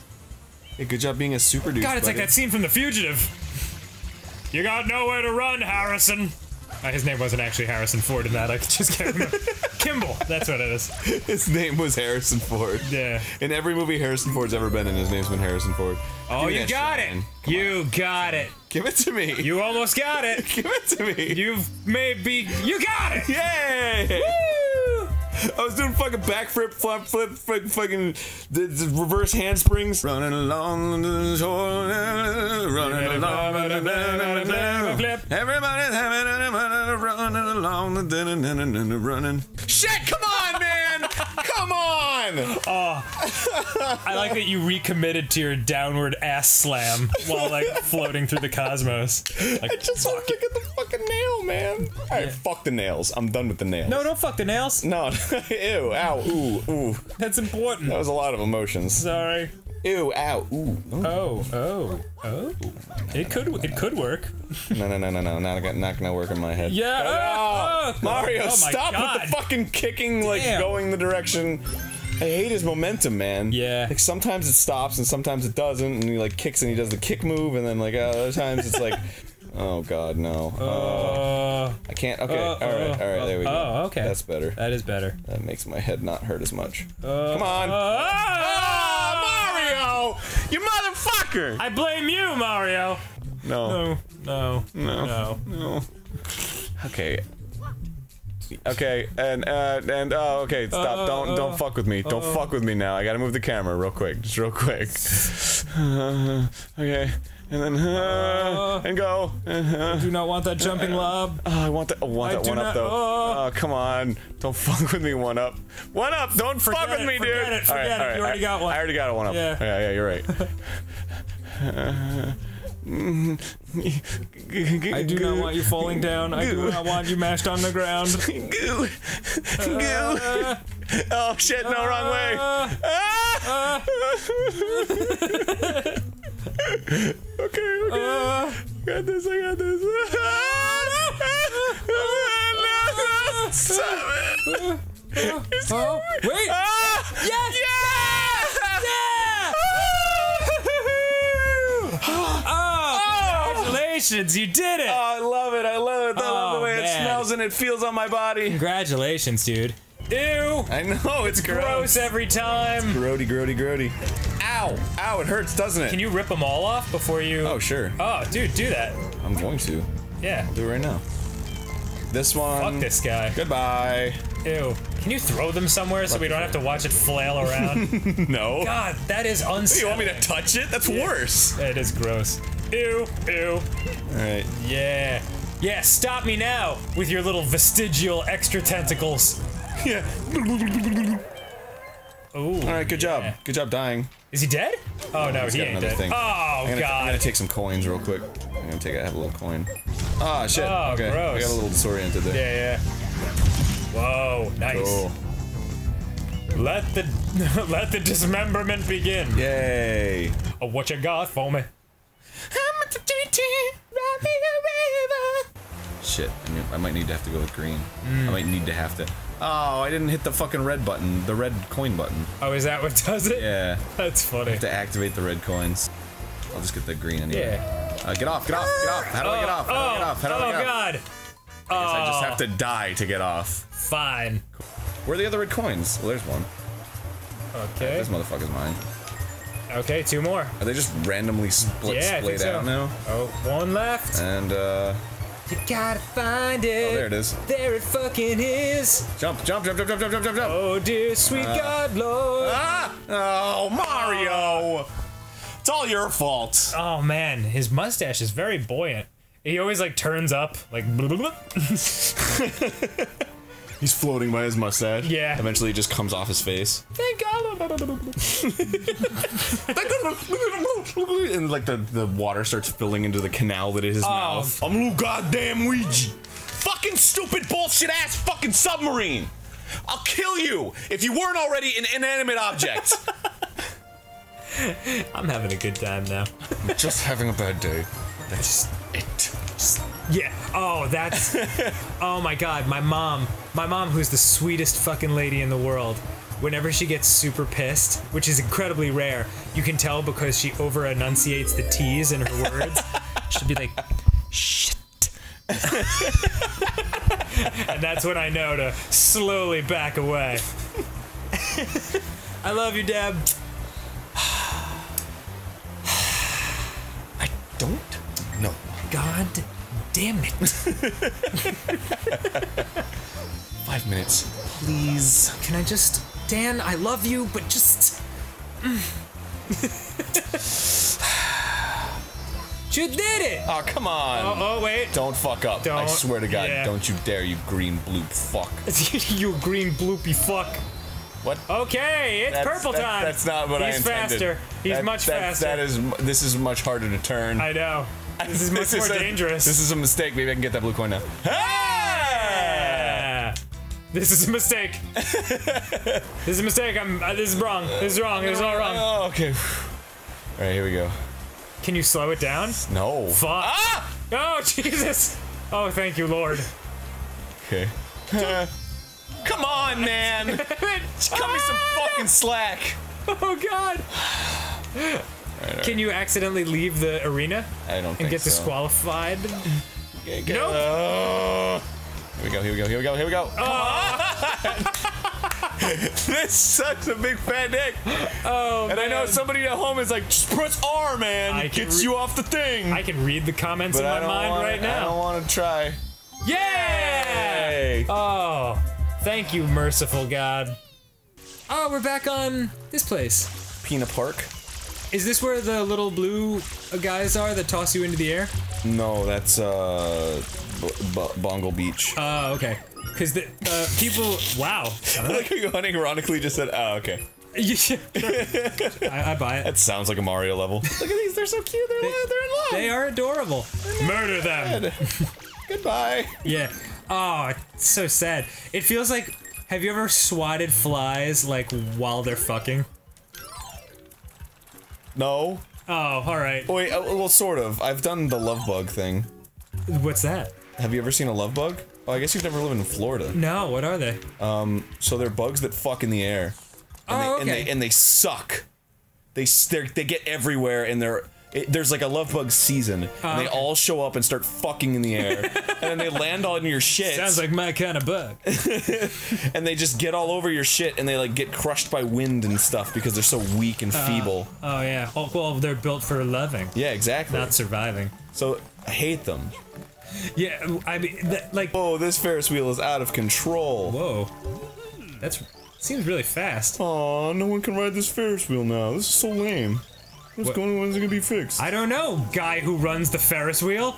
Hey, good job being a super dude. God, it's like that scene from The Fugitive. You got nowhere to run, Harrison. Uh, his name wasn't actually Harrison Ford in that. I just can't remember. Kimball. That's what it is. His name was Harrison Ford. Yeah. In every movie Harrison Ford's ever been in, his name's been Harrison Ford. Oh, you got shit, it. man. You got it. Give it to me. You almost got it. Give it to me. You've maybe. You got it. Yay! I was doing fucking backflip, flip, flip, flip, fucking the, the reverse handsprings. Running along the shore, running along the. Everybody's having running along the running. Shit! Come on, man! Come on! Oh, I like that you recommitted to your downward ass slam while like floating through the cosmos. Like, I just want to get the fucking nail, man. All right, fuck the nails. I'm done with the nails. no, don't fuck the nails. no. Ew! Ow! Ooh! Ooh! That's important. That was a lot of emotions. Sorry. Ew! Ow! Ooh! Oh, oh, oh. It could, it could work. No, no, no, no, no, not, gonna- not gonna work in my head. Yeah. Oh, oh, Mario, oh stop God. with the fucking kicking, like Damn. going the direction. I hate his momentum, man. Yeah. Like sometimes it stops and sometimes it doesn't, and he like kicks and he does the kick move, and then like other times it's like, oh god, no. Uh, I can't. Okay, uh, all right, all right, there we go. oh, okay. That's better. that is better. That makes my head not hurt as much. Uh, Come on. You motherfucker! I blame you, Mario. No. No, no, No. no. No. Okay. Okay, and uh, and oh, okay, stop! Uh, don't uh, don't fuck with me! Don't fuck with me now! I gotta move the camera real quick, just real quick. okay, and then uh, and go. Uh, Do not want that jumping lob. oh, I want that. I want that one up though. oh. Come on! Don't fuck with me. One up. One up! Don't fuck Forget with it, me, dude. forget it, forget it, you already I, got one. I already got a one up. Yeah. yeah, yeah you're right. I do not want you falling down. I do not want you mashed on the ground. Goo. Goo. Oh shit, no, wrong way. Ah! okay, okay. Uh, got this, I got this. Stop it. Oh, wait! Ah! Yes! Yeah! Congratulations! You did it! Oh, I love it. I love it. I love the Oh, way it smells and it feels on my body. Congratulations, dude. Ew! I know it's gross. Gross every time. Grody, grody, grody. Ow! Ow! It hurts, doesn't it? Can you rip them all off before you? Oh sure. Oh, dude, do that. I'm going to Yeah. do it right now. This one. Fuck this guy. Goodbye. Ew. Can you throw them somewhere so we don't have to watch it flail around? No. God, that is You want me to touch it? That's worse. That is gross. Ew, ew. All right. Yeah. Yeah, stop me now with your little vestigial extra tentacles. Yeah. Ooh. All right. Good job. Good job dying. Is he dead? Oh no, He's he got ain't another dead. thing. Oh I'm gonna, I'm gonna take some coins real quick. I'm gonna take. I have a little coin. Ah shit. Oh, okay. I got a little disoriented there. Yeah, yeah. Whoa, nice. Cool. Let the let the dismemberment begin. Yay. Oh, what you got for me? Shit. I, mean, I might need to have to go with green. Mm. I might need to have to. Oh, I didn't hit the fucking red button. The red coin button. Oh, is that what does it? Yeah. That's funny. Have To activate the red coins. I'll just get the green anyway. Yeah. Uh, get off, get off, get off. How do I get off? How do I get off? How do oh I get off? god. I guess I just Oh. have to die to get off. Fine. Where are the other red coins? Well, there's one. Okay. This motherfucker's mine. Okay, two more. Are they just randomly split, Yeah, I splayed so. out now? Oh, one left. And, uh, you gotta find it. Oh, there it is. There it fucking is. Jump, jump, jump, jump, jump, jump, jump, jump. Oh, dear sweet uh, God, Lord. Ah! Oh, Mario! It's all your fault. Oh, man. His mustache is very buoyant. He always, like, turns up, like, He's floating by his mustache. Yeah. Eventually, it just comes off his face. Thank God. and like the, the water starts filling into the canal that is his Oh. mouth. I'm a little goddamn Ouija. Fucking stupid bullshit ass fucking submarine. I'll kill you if you weren't already an inanimate object. I'm having a good time now. I'm Just having a bad day. That's it. Yeah. Oh, that's. oh my God, my mom, my mom, who's the sweetest fucking lady in the world. Whenever she gets super pissed, which is incredibly rare, you can tell because she over enunciates the T's in her words. She'll be like, shit. and that's when I know to slowly back away. I love you, Deb. I don't? No. God damn it. Five minutes. Please. Can I just. Dan, I love you, but just. you did it! Oh, come on. Oh, oh, wait. Don't fuck up. I Don't- swear to God, yeah. don't you dare, you green bloop fuck. you green bloopy fuck. What? Okay, it's That's- purple that- time. That's not what I intended. He's faster. He's That- much that- faster. That is. This is much harder to turn. I know. This is much more a- dangerous. This is a mistake. Maybe I can get that blue coin now. Ah! This is a mistake. this is a mistake. I'm. Uh, this is wrong. This is wrong. This is all wrong. Oh, okay. All right, here we go. Can you slow it down? No. Fuck. Ah! Oh Jesus. Oh, thank you, Lord. Okay. Come on, man. Cut me some fucking slack. Oh God. Can you accidentally leave the arena I don't and get so. disqualified? Okay, Nope. uh, here we go. Here we go. Here we go. Here we go. On. this sucks a big fat dick. Oh, And I know somebody at home is like, just press R, man. I Gets you off the thing. I can read the comments but in I my mind wanna, right now. I don't want to try. Yeah! Hey. Oh, thank you, merciful God. Oh, we're back on this place. Peanut Park? Is this where the little blue guys are that toss you into the air? No, that's uh, Bongle Beach. Oh, okay. Because the uh, people, wow. like you unironically just said, oh, okay. I, I buy it. That sounds like a Mario level. Look at these, they're so cute. They're, they're in love. They are adorable. Murder them. Goodbye. Yeah. Oh, it's so sad. It feels like. Have you ever swatted flies like while they're fucking? No. Oh, all right. Wait, uh, well, sort of. I've done the love bug thing. What's that? Have you ever seen a love bug? Oh, I guess you've never lived in Florida. No, what are they? Um, so they're bugs that fuck in the air. And Oh, they, and okay. they and they suck. They they're, get everywhere, and they're it, there's like a love bug season, and Oh, they okay. all show up and start fucking in the air, and then they land on your shit. Sounds like my kind of bug. and they just get all over your shit, and they like get crushed by wind and stuff because they're so weak and Uh, feeble. Oh yeah. Well, they're built for loving. Yeah, exactly. Not surviving. So I hate them. Yeah, I mean, that, like. Whoa, this Ferris wheel is out of control. Whoa. That's seems really fast. Aw, no one can ride this Ferris wheel now. This is so lame. What's What- going on? When's it gonna be fixed? I don't know, guy who runs the Ferris wheel.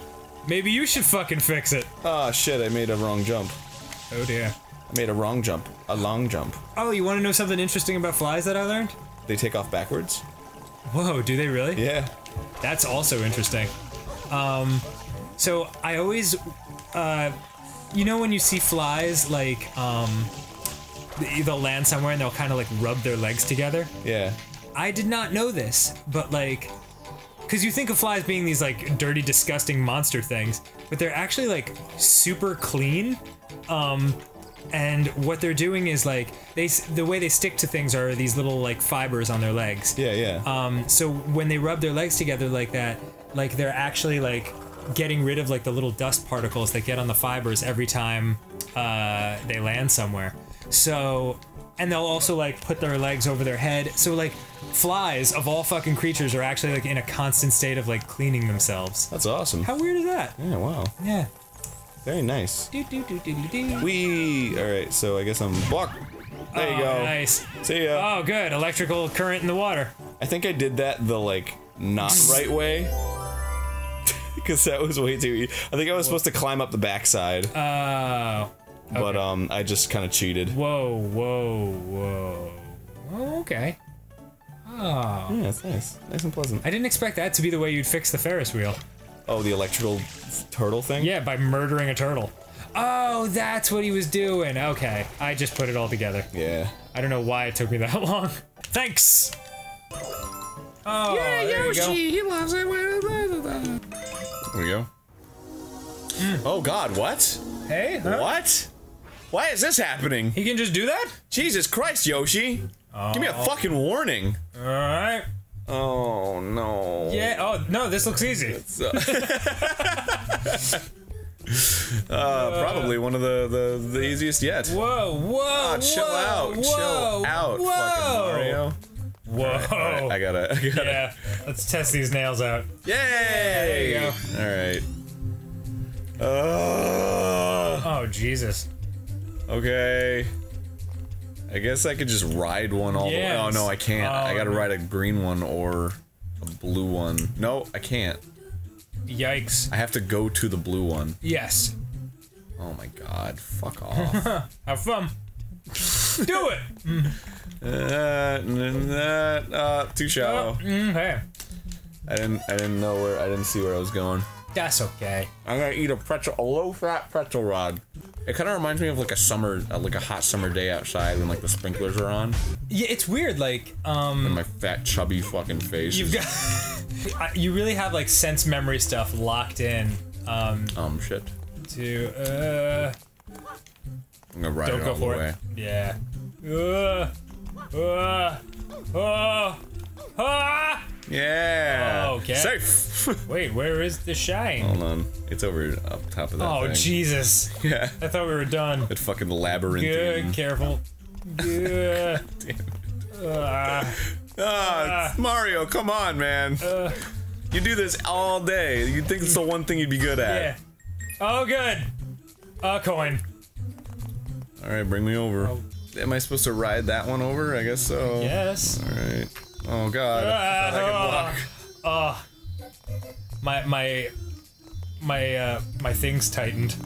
Maybe you should fucking fix it. Ah, shit, I made a wrong jump. Oh dear. I made a wrong jump. A long jump. Oh, you want to know something interesting about flies that I learned? They take off backwards? Whoa, do they really? Yeah. That's also interesting. Um, so I always, uh, you know, when you see flies, like, um, they- they'll land somewhere and they'll kind of like rub their legs together. Yeah. I did not know this, but like, because you think of flies being these like dirty, disgusting monster things, but they're actually like super clean. Um, and what they're doing is like they the way they stick to things are these little like fibers on their legs. Yeah, yeah. Um, so when they rub their legs together like that, like they're actually like getting rid of like the little dust particles that get on the fibers every time uh, they land somewhere. So, and they'll also like put their legs over their head. So like flies of all fucking creatures are actually like in a constant state of like cleaning themselves. That's awesome. How weird is that? Yeah, wow. Yeah. Very nice. Do, do, do, do, do, do. We. Alright, so I guess I'm. Block! There you Oh, go. Nice. See ya. Oh, good. Electrical current in the water. I think I did that the, like, not right way. Because that was way too easy. I think I was supposed to climb up the backside. Oh. But, um, I just kind of cheated. Whoa, whoa, whoa. Oh, okay. Oh. Yeah, it's nice. Nice and pleasant. I didn't expect that to be the way you'd fix the Ferris wheel. Oh, the electrical turtle thing? Yeah, by murdering a turtle. Oh, that's what he was doing. Okay, I just put it all together. Yeah. I don't know why it took me that long. Thanks. Oh, yeah, there you go. Yoshi, he loves it. There we go. Oh god, what? Hey, huh? What? Why is this happening? He can just do that? Jesus Christ, Yoshi! Give me a fucking warning. All right. Oh no. Yeah. Oh no, this looks easy. Uh, probably one of the, the, the easiest yet. Whoa, whoa, Ah, chill whoa, out, whoa, chill out, whoa. fucking Mario. Whoa. I gotta, I gotta. Yeah, let's test these nails out. Yay! There you go. Alright. Uh, Oh Jesus. okay. I guess I could just ride one all the way. Oh no, I can't. I Oh, gotta ride a green one or a blue one. No, I can't. Yikes. I have to go to the blue one. Yes. Oh my god, fuck off. Have fun. Do it. Uh, uh, too shallow. Mm, hey, I didn't, I didn't know where, I didn't see where I was going. that's okay. I'm gonna eat a pretzel, a low-fat pretzel rod. It kind of reminds me of like a summer, uh, like a hot summer day outside when like the sprinklers are on, Yeah, it's weird. Like, um, and my fat chubby fucking face. you've is- got, you really have like sense memory stuff locked in. Um, um shit. to uh, I'm gonna ride don't it go all the for way. it. Yeah. Uh, uh, uh, ah! Yeah. Oh, okay. Safe. Wait, where is the shine? Hold on, it's over up top of that. Oh thing. Jesus! Yeah. I thought we were done. That fucking labyrinth. Good, careful. Good. Ah, Ah, it's Mario, come on, man. uh, You do this all day. You'd think it's the one thing you'd be good at. yeah. Oh, good. A coin. All right, bring me over. Am I supposed to ride that one over? I guess so. Yes. All right. Oh God. I thought I Oh, my my my uh my things tightened.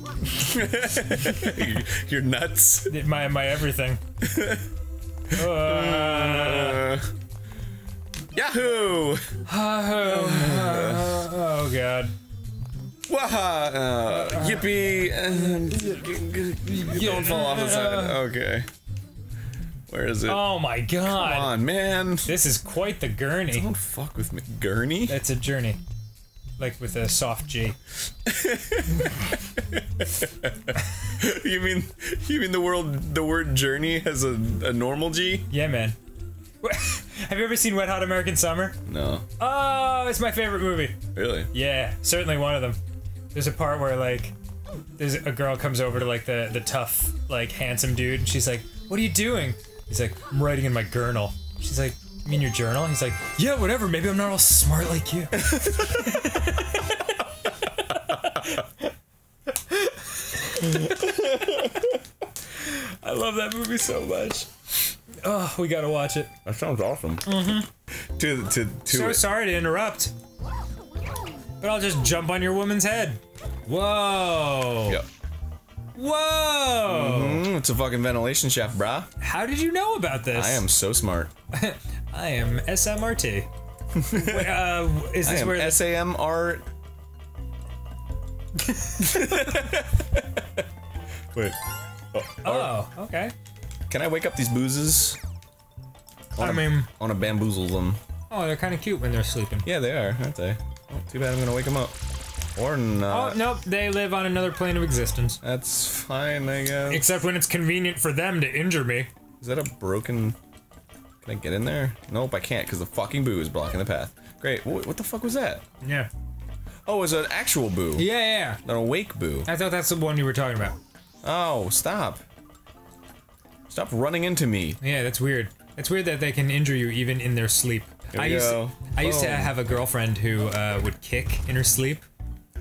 You're nuts. My my everything. Uh, Uh, Yahoo! oh, oh god. Waha! Uh, yippee! Uh, don't fall off the side. Okay. Where is it? Oh my god. Come on, man. This is quite the gurney. Don't fuck with me, Gurney. It's a journey. like with a soft G. you mean you mean the world the word journey has a, a normal G? Yeah, man. Have you ever seen Wet Hot American Summer? No. Oh, it's my favorite movie. Really? Yeah, certainly one of them. There's a part where like there's a girl comes over to like the the tough like handsome dude and she's like, "What are you doing?" He's like, "I'm writing in my journal." She's like, "You mean your journal?" He's like, "Yeah, whatever. Maybe I'm not all smart like you." I love that movie so much. Oh, we gotta watch it. That sounds awesome. Mm-hmm. To to to So it. sorry to interrupt, but I'll just jump on your woman's head. Whoa! Yep. Whoa! Mm, it's a fucking ventilation shaft, brah. How did you know about this? I am so smart. I am SMRT. Wait, uh, is I this am where? the- SAMR. Wait. oh, okay. Can I wake up these boozes? I mean, I want to bamboozle them. oh, they're kind of cute when they're sleeping. Yeah, they are, aren't they? Oh, too bad I'm gonna wake them up. Or Oh not. nope, they live on another plane of existence. That's fine, I guess. Except when it's convenient for them to injure me. Is that a broken? Can I get in there? Nope, I can't because the fucking boo is blocking the path. Great. Wh- What the fuck was that? Yeah. Oh, it's an actual boo. Yeah, yeah. Not a wake boo. I thought that's the one you were talking about. Oh, stop. Stop running into me. Yeah, that's weird. It's weird that they can injure you even in their sleep. I used go. I used to have a girlfriend who uh, would kick in her sleep,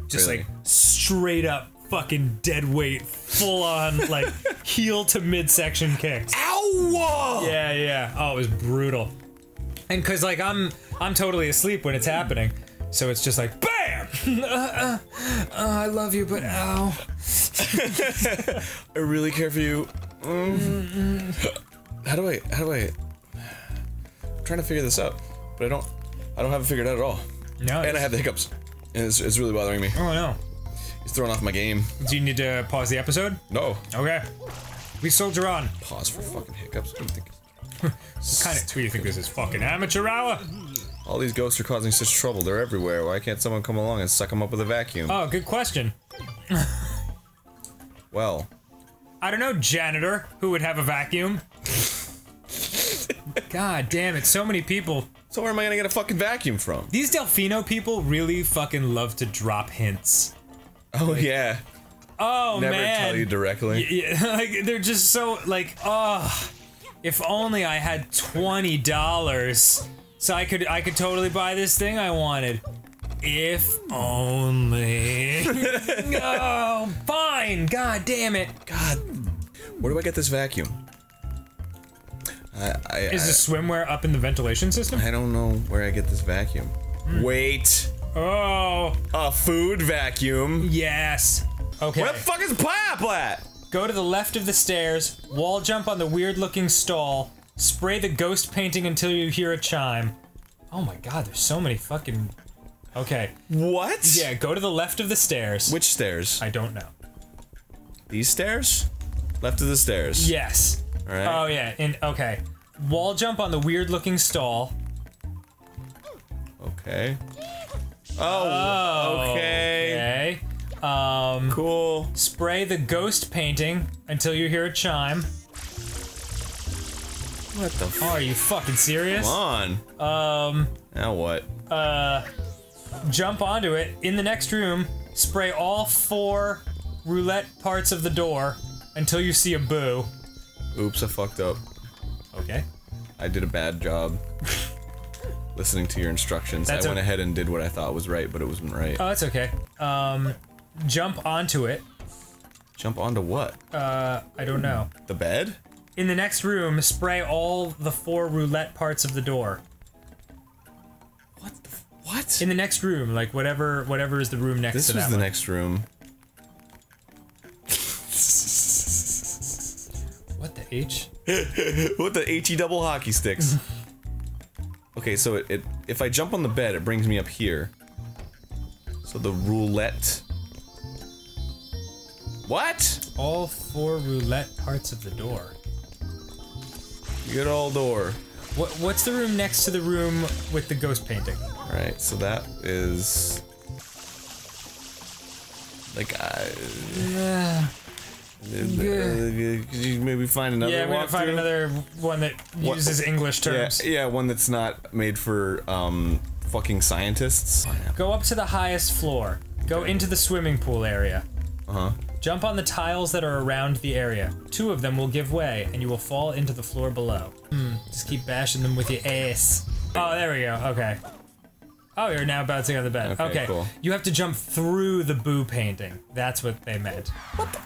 just Really? like straight up fucking dead weight, full on like heel to midsection kicks. Ow! Yeah, yeah. Oh, it was brutal. And cause like I'm I'm totally asleep when it's happening, so it's just like bam. uh, uh, uh, I love you, but ow. I really care for you. Mm. How do I? How do I? I'm trying to figure this out, but I don't. I don't have it figured out at all. No. And I have the hiccups. It's, it's really bothering me. Oh no. It's throwing off my game. Do you need to pause the episode? No. Okay. We soldier on. Pause for fucking hiccups. Think. What kind of? Do you think this is? Fucking amateur hour? All these ghosts are causing such trouble. They're everywhere. Why can't someone come along and suck them up with a vacuum? Oh, good question. Well, I don't know, janitor, who would have a vacuum. God damn it, so many people. So where am I gonna get a fucking vacuum from? These Delfino people really fucking love to drop hints. Oh yeah. Oh Never man. tell you directly. Yeah, like they're just so like, oh, if only I had twenty dollars, so I could I could totally buy this thing I wanted. If only. oh, fine. God damn it. God, where do I get this vacuum? I I, Is the swimwear up in the ventilation system? I don't know where I get this vacuum. Hmm. Wait, Oh, a food vacuum. yes. Okay. Where the fuck is pineapple at? Go to the left of the stairs, wall jump on the weird looking stall, spray the ghost painting until you hear a chime. Oh my god, there's so many fucking. Okay. What? Yeah, go to the left of the stairs. Which stairs? I don't know. These stairs? Left of the stairs. Yes. Right. Oh yeah, and okay. Wall jump on the weird looking stall. Okay. Oh. okay. Okay. Um, Cool. spray the ghost painting until you hear a chime. What the? F- Oh, are you fucking serious? Come on. Um, Now what? Uh jump onto it in the next room. Spray all four roulette parts of the door until you see a boo. Oops, I fucked up. Okay. I did a bad job. Listening to your instructions, That's I went ahead and did what I thought was right, but it wasn't right. Oh, that's okay. Um, jump onto it. Jump onto what? Uh, I don't know. The bed? In the next room, spray all the four roulette parts of the door. What? The f- what? In the next room, like whatever, whatever is the room next this to that. This was the one. next room. H? what the HE double hockey sticks? okay, so it, it if I jump on the bed, it brings me up here. So the roulette. What? All four roulette parts of the door. Good old door. What? What's the room next to the room with the ghost painting? Alright, so that is Like, uh, Yeah. Could you maybe find another yeah, we gotta find walkthrough? another one that What- uses English terms. Yeah, yeah, one that's not made for um fucking scientists. Go up to the highest floor. Go into the swimming pool area. Uh huh. Jump on the tiles that are around the area. Two of them will give way, and you will fall into the floor below. Hmm. Just keep bashing them with your ass. Oh, there we go. Okay. Oh, you're now bouncing on the bed. Okay, Okay. cool. You have to jump through the boo painting. That's what they meant. What the?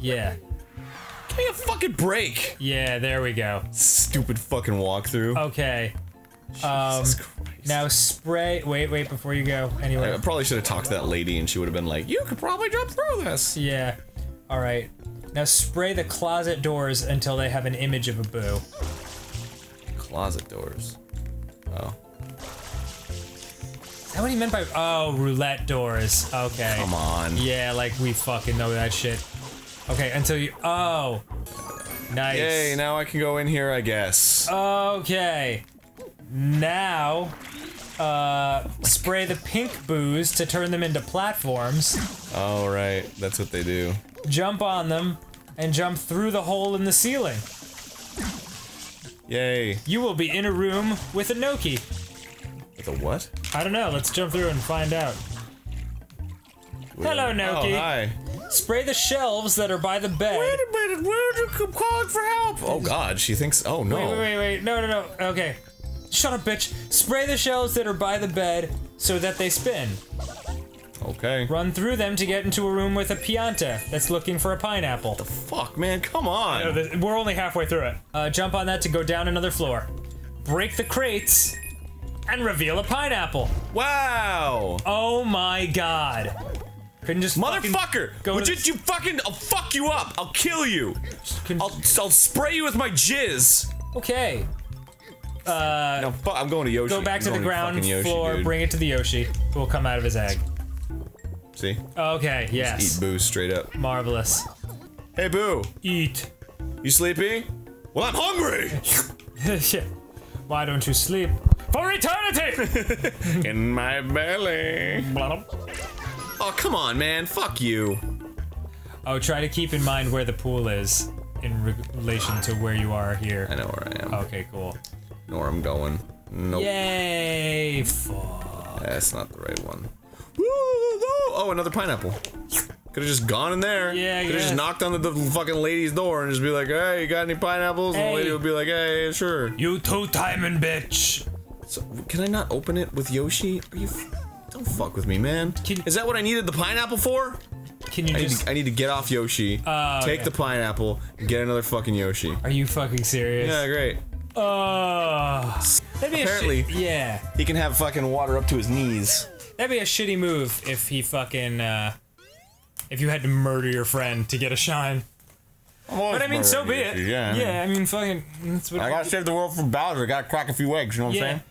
Yeah. Give me a fucking break. Yeah, there we go. Stupid fucking walkthrough. Okay. Um, now spray. Wait, wait, before you go. Anyway. I probably should have talked to that lady, and she would have been like, "You could probably jump through this." Yeah. All right. Now spray the closet doors until they have an image of a boo. Closet doors. Oh. Is that what he meant by oh roulette doors? Okay. Come on. Yeah, like we fucking know that shit. Okay, until you oh. Nice. Yay! Now I can go in here, I guess. Okay. Now uh spray the pink boos to turn them into platforms. All right, that's what they do. Jump on them and jump through the hole in the ceiling. Yay! You will be in a room with a Noki. With a what? I don't know. Let's jump through and find out. Hello, Noki. Oh, hi. Spray the shelves that are by the bed. Wait a minute, where'd you come calling for help? Oh God, she thinks. Oh no. Wait, wait, wait, wait. No, no, no. Okay. Shut up, bitch. Spray the shelves that are by the bed so that they spin. Okay. Run through them to get into a room with a pianta that's looking for a pineapple. The fuck, man? Come on. we're only halfway through it. Uh, jump on that to go down another floor. Break the crates and reveal a pineapple. Wow. Oh my god. Couldn't just Motherfucker! go Would you, you fucking? I'll fuck you up. I'll kill you. I'll, I'll spray you with my jizz. Okay. Uh, no, fu- I'm going to Yoshi. Go back I'm to the ground fucking Yoshi, floor, dude. bring it to the Yoshi, who will come out of his egg. See? Okay, yes. Just eat Boo straight up. Marvelous. Hey, Boo. Eat. You sleepy? Well, I'm hungry. Shit. Why don't you sleep? For eternity! In my belly. Oh, come on, man. Fuck you. Oh, try to keep in mind where the pool is in re- relation to where you are here. I know where I am. Okay, cool. Know where I'm going. Nope. Yay! Fuck. That's not the right one. Woo, woo. Oh, another pineapple. Could have just gone in there. Yeah, Could have yeah. just knocked on the, the fucking lady's door and just be like, "Hey, you got any pineapples?" And the lady would be like, "Hey, sure." You two timing bitch. So, can I not open it with Yoshi? Are you? Don't fuck with me, man. Is that what I needed the pineapple for? Can you I need, just? to, I need to get off Yoshi, Oh, take okay. the pineapple, get another fucking Yoshi. Are you fucking serious? Yeah, great. Be Apparently-. Yeah. He can have fucking water up to his knees. That'd be a shitty move if he fucking uh if you had to murder your friend to get a shine. But I mean, so be it. Yeah. Yeah, I mean, fucking. That's what I gotta save the world from Bowser. Gotta crack a few eggs. You know what I'm yeah. saying?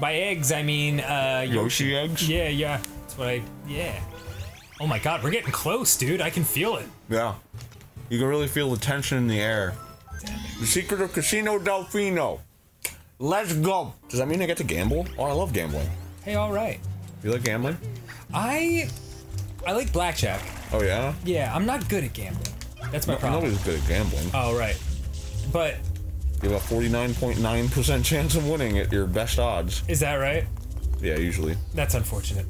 By eggs, I mean uh Yoshi eggs. Yeah, yeah. That's what I. Yeah. Oh my god, we're getting close, dude. I can feel it. Yeah. You can really feel the tension in the air. The secret of Casino Delfino. Let's go. Does that mean I get to gamble? Oh, I love gambling. Hey, all right. You like gambling? I I like blackjack. Oh yeah. Yeah, I'm not good at gambling. That's my No- problem. Nobody's good at gambling. Oh right. But You have a 49.9% chance of winning at your best odds. is that right? Yeah, usually. That's unfortunate.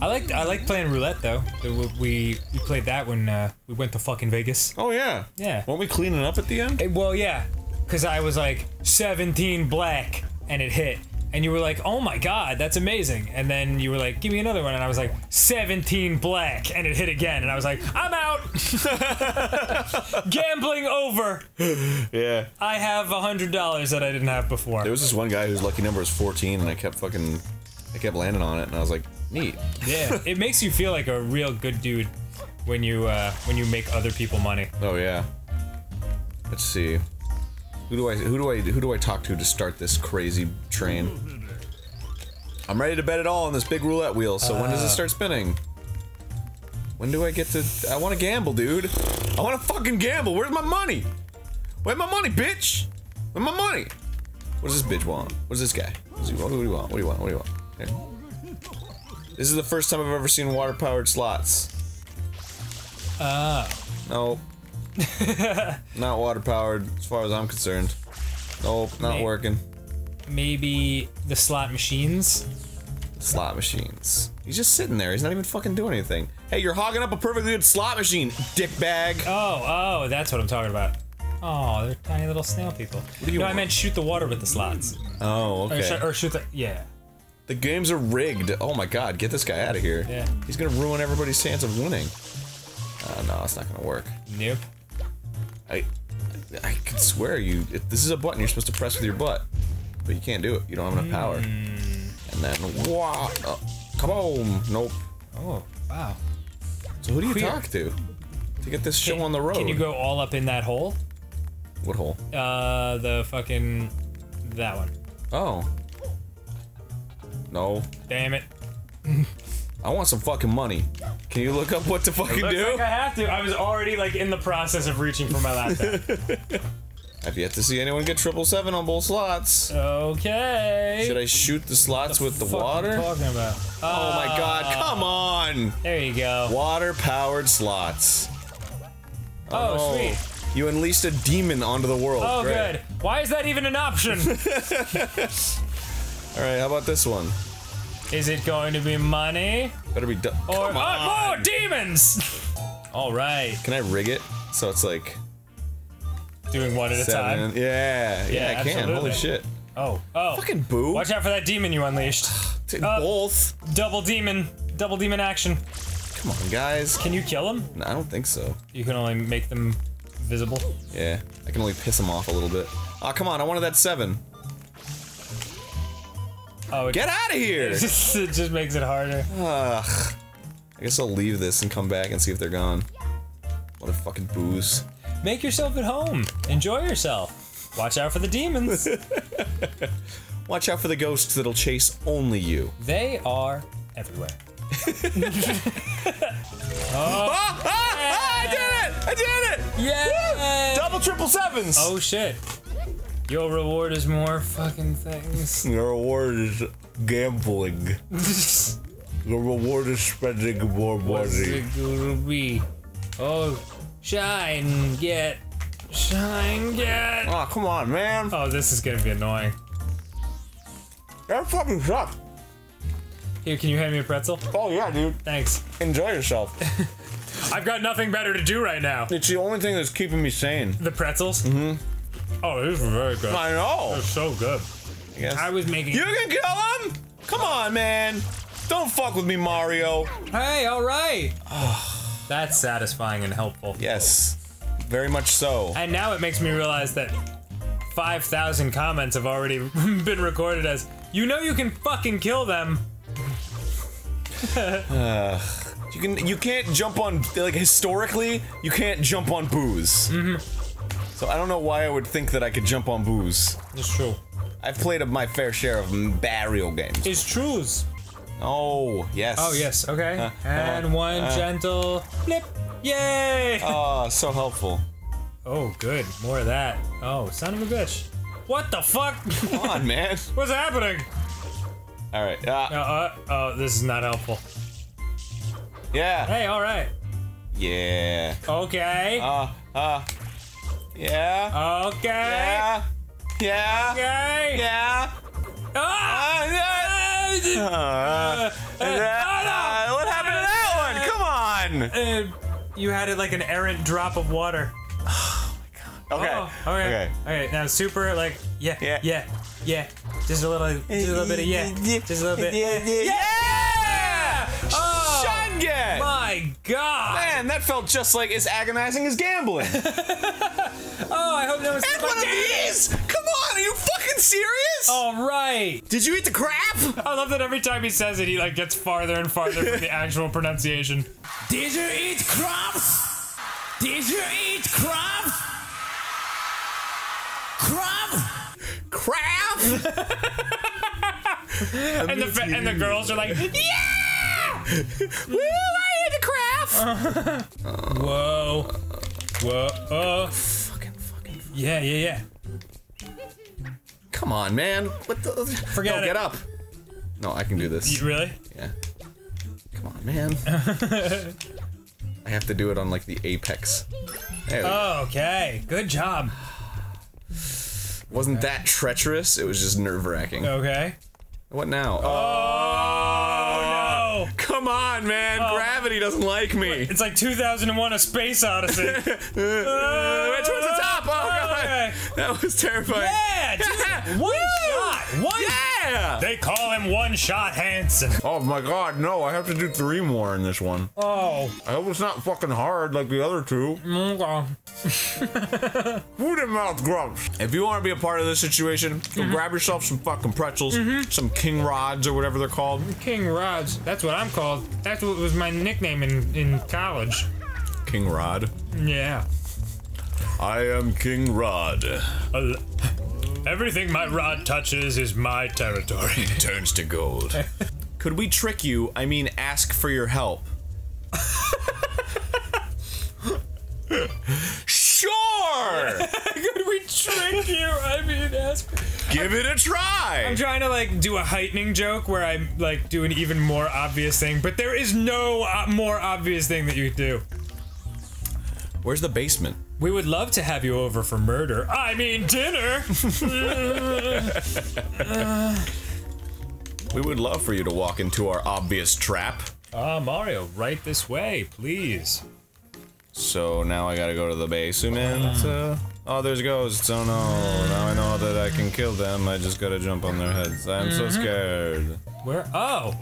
I like I like playing roulette though. We we played that when uh, we went to fucking Vegas. Oh yeah. Yeah. Weren't we cleaning up at the end? Eh, well, yeah, because I was like 17 black and it hit, and you were like, "Oh my god, that's amazing!" And then you were like, "Give me another one," and I was like, "17 black," and it hit again, and I was like, "I'm out." Gambling over. Yeah. I have a hundred dollars that I didn't have before. There was this one guy whose lucky number was 14, and I kept fucking, I kept landing on it, and I was like, neat. Yeah, it makes you feel like a real good dude when you uh, when you make other people money. Oh yeah. Let's see. Who do I who do I who do I talk to to start this crazy train? I'm ready to bet it all on this big roulette wheel. So when does it Uh. start spinning? When do I get to? I want to gamble, dude. I want to fucking gamble. Where's my money? Where's my money, bitch? Where's my money? What does this bitch want? What does this guy? What does he want? What do you want? What do you want? What do you want? Here. This is the first time I've ever seen water-powered slots. Oh. Nope. not water powered, as far as I'm concerned. Nope, not May- working. Maybe the slot machines. Slot machines. He's just sitting there. He's not even fucking doing anything. Hey, you're hogging up a perfectly good slot machine, dick bag. Oh, oh, that's what I'm talking about. Oh, they're tiny little snail people. do you no, I meant shoot the water with the slots. Oh, Or, sh- okay. or shoot the. Yeah. The games are rigged. Oh my god, get this guy out of here. Yeah. He's gonna ruin everybody's chance of winning. Uh, no, it's not gonna work. Nope. I, I can swear you. It, this is a button you're supposed to press with your butt, but you can't do it. You don't have enough power. And then, wow, oh, come on, nope. Oh, wow. So who do you Queer. talk to to get this show on the road? Can you go all up in that hole? What hole? Uh, the fucking. That one. Oh. No. Damn it. I want some fucking money. Can you look up what to fucking do? like I have to. I was already like in the process of reaching for my laptop. I've yet to see anyone get triple seven on both slots. okay. Should I shoot the slots with the are you water? talking about? Oh my god, ah. come on! There you go. Water powered slots. Oh, no. sweet. You unleashed a demon onto the world. Oh, Great. good. Why is that even an option? Alright, how about this one? Is it going to be money Better be done. or Come oh, on! more demons? all right. Can I rig it so it's like Doing one at a seven? time. Yeah, yeah, Yeah, I can. absolutely. Holy shit. Oh, oh. Fucking boo. Watch out for that demon you unleashed. Uh, Both. Double demon. Double demon action. Come on, guys. Can you kill them? No, I don't think so. You can only make them visible. Yeah, I can only piss them off a little bit. Oh, come on, I wanted that seven. Oh, Get out of here! it just, it just makes it harder. Ugh. I guess I'll leave this and come back and see if they're gone. What a fucking Boos. Make yourself at home. Enjoy yourself. Watch out for the demons. Watch out for the ghosts that'll chase only you. they are everywhere. Ah, ah, ah, I did it! I did it! Yeah. Double triple sevens! Oh shit. Your reward is more fucking things. Your reward is gambling. Your reward is spending more What's it gonna be? Oh, shine, get, shine, get. Oh, come on, man. Oh, this is gonna be annoying. That fucking sucks. Here, can you hand me a pretzel? Oh, yeah, dude. Thanks. Enjoy yourself. I've got nothing better to do right now. it's the only thing that's keeping me sane. The pretzels? Mm-hmm. Oh, this is very good. I know. It's so good. I. I was making. You can kill him? Come on, man. Don't fuck with me, Mario. Hey, all right. That's satisfying and helpful. Yes. Very much so. And now it makes me realize that 5,000 comments have already been recorded as, you know you can fucking kill them. You can you can't jump on like historically, you can't jump on Boos. Mm-hmm. So I don't know why I would think that I could jump on Boos. It's true. I've played my fair share of Mario games. It's trues. Oh, yes. Oh, yes, okay. Uh, and uh, one uh. gentle flip. Yay! Oh, so helpful. Oh, good. More of that. Oh, son of a bitch. What the fuck? Come on, man. What's happening? All right. Uh, Uh, uh, oh, this is not helpful. yeah. Hey, alright. Yeah. Okay. Uh, uh. Yeah. okay. Yeah. Yeah. Okay. Yeah. Ah! Uh, yeah. Uh, Uh, uh, oh, what happened to that one? Come on. Uh, you had it like an errant drop of water. Oh my god. Okay. Oh, okay. Okay. Okay. Now super like yeah Yeah. yeah yeah. Just a little just a little bit of yeah. Just a little bit. yeah. Yeah! Shunget! my god. Man, that felt just like as agonizing as gambling. Oh, I hope no one's and one of these! Come on, are you fucking serious? All right. Did you eat the crap? I love that every time he says it, he like gets farther and farther from the actual pronunciation. Did you eat crabs? Did you eat crabs? Crab? Crap! And the and the girls are like, yeah. Woo, I ate the crap! Whoa. Whoa. Oh. Fucking fucking. Yeah yeah yeah. Come on, man. What the? Forget no, it. get up. No, I can do this. You really? Yeah. Come on, man. I have to do it on like the apex. There go. Oh, okay, good job. Wasn't that treacherous? It was just nerve wracking. Okay. What now? Oh, no! Come on, man! Gravity doesn't like me. It's like 2001: A Space Odyssey. Uh, towards the top! Oh god! Okay. That was terrifying. Yeah, dude, one shot. One. Yeah! They call him One Shot Hanson. Oh my god, no, I have to do three more in this one. Oh. I hope it's not fucking hard like the other two. Okay. Mm-hmm. Food and mouth grubs. If you want to be a part of this situation, go mm-hmm. grab yourself some fucking pretzels, mm-hmm. some king rods or whatever they're called. King Rods. That's what I'm called. That's what was my nickname in, in college. King Rod. Yeah. I am King Rod. Uh, everything my rod touches is my territory. It turns to gold. Could we trick you? I mean, ask for your help. sure! Could we trick you? I mean, ask. Give it a try! I'm trying to like do a heightening joke where I like do an even more obvious thing, but there is no uh, more obvious thing that you could do. Where's the basement? We would love to have you over for murder. I mean, dinner. We would love for you to walk into our obvious trap. Ah, Mario, right this way, please. So now I gotta go to the basement. Uh, oh, there's ghosts. Oh no. Now I know that I can kill them. I just gotta jump on their heads. I'm so scared. Where? Oh,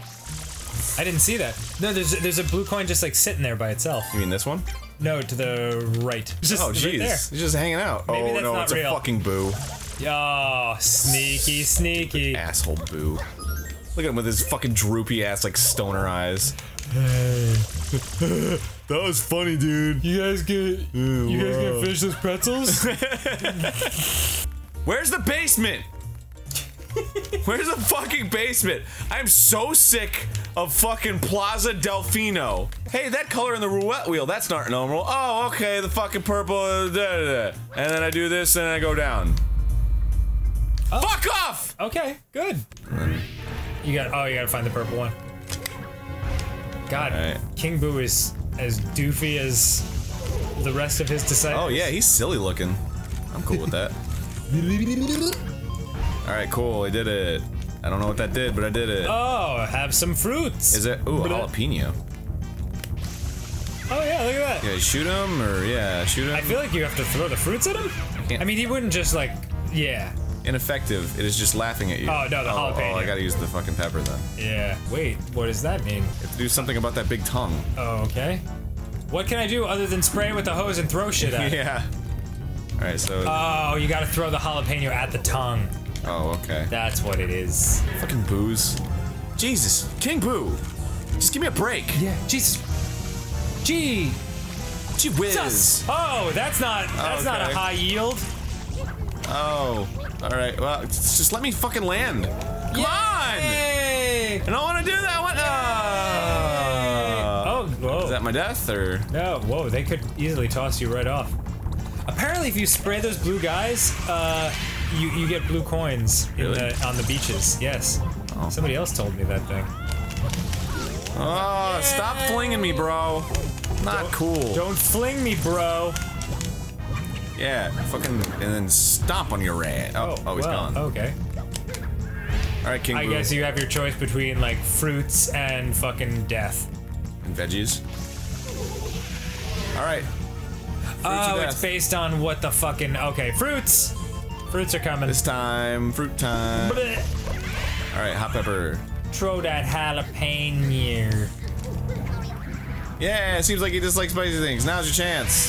I didn't see that. No, there's there's a blue coin just like sitting there by itself. You mean this one? No, to the right. It's Just oh, right jeez. there. He's just hanging out. Maybe oh, that's no, not it's real. a fucking boo. Oh, sneaky, sneaky. Asshole boo. Look at him with his fucking droopy ass, like stoner eyes. that was funny, dude. You guys get you guys gonna finish those pretzels? Where's the basement? Where's the fucking basement? I'm so sick of fucking Plaza Delfino. Hey, that color in the roulette wheel, that's not normal. Oh, okay, the fucking purple, uh, da, da, da. and then I do this and I go down. Fuck off! okay, good. You got oh, you gotta find the purple one. God, Alright. King Boo is as doofy as the rest of his disciples. Oh yeah, he's silly looking. I'm cool with that. Alright, cool, I did it. I don't know what that did, but I did it. Oh, have some fruits. Is it? Ooh, a jalapeno. Oh yeah, look at that. Yeah, shoot him, or yeah, shoot him. I feel like you have to throw the fruits at him. can't- I mean, he wouldn't just like, yeah, Ineffective. It is just laughing at you. Oh, no, the oh, oh jalapeno. Oh, I gotta use the fucking pepper then. yeah. Wait, what does that mean? You have to do something about that big tongue. Oh, okay. What can I do other than spray with a hose and throw shit at? it? yeah. Alright, so. Oh, you gotta throw the jalapeno at the tongue. Oh, okay. That's what it is. Fucking Boos. Jesus. King Boo. Just give me a break. Yeah. Jesus. Gee. Gee whiz. Sus. Oh, that's not that's not a high yield. Oh. Alright, well, just just let me fucking land. Come on! Yay! I don't wanna do that one. Oh. Oh, whoa. Is that my death, or? No, whoa, they could easily toss you right off. Apparently, if you spray those blue guys, uh, you, you get blue coins in Really? the, on the beaches. Yes. Oh. Somebody else told me that thing. Oh, stop flinging me, bro. Not cool. Don't fling me, bro. Yeah, fucking, and then stomp on your rat. Oh, oh, oh, he's well, gone. Okay. All right, King I Boo. guess you have your choice between like fruits and fucking death. And veggies. All right. Oh, it's uh, based on what the fucking okay fruits. Fruits are coming. This time, fruit time. Bleh. All right, hot pepper. Throw that jalapeno. Yeah, it seems like you dislike spicy things. Now's your chance.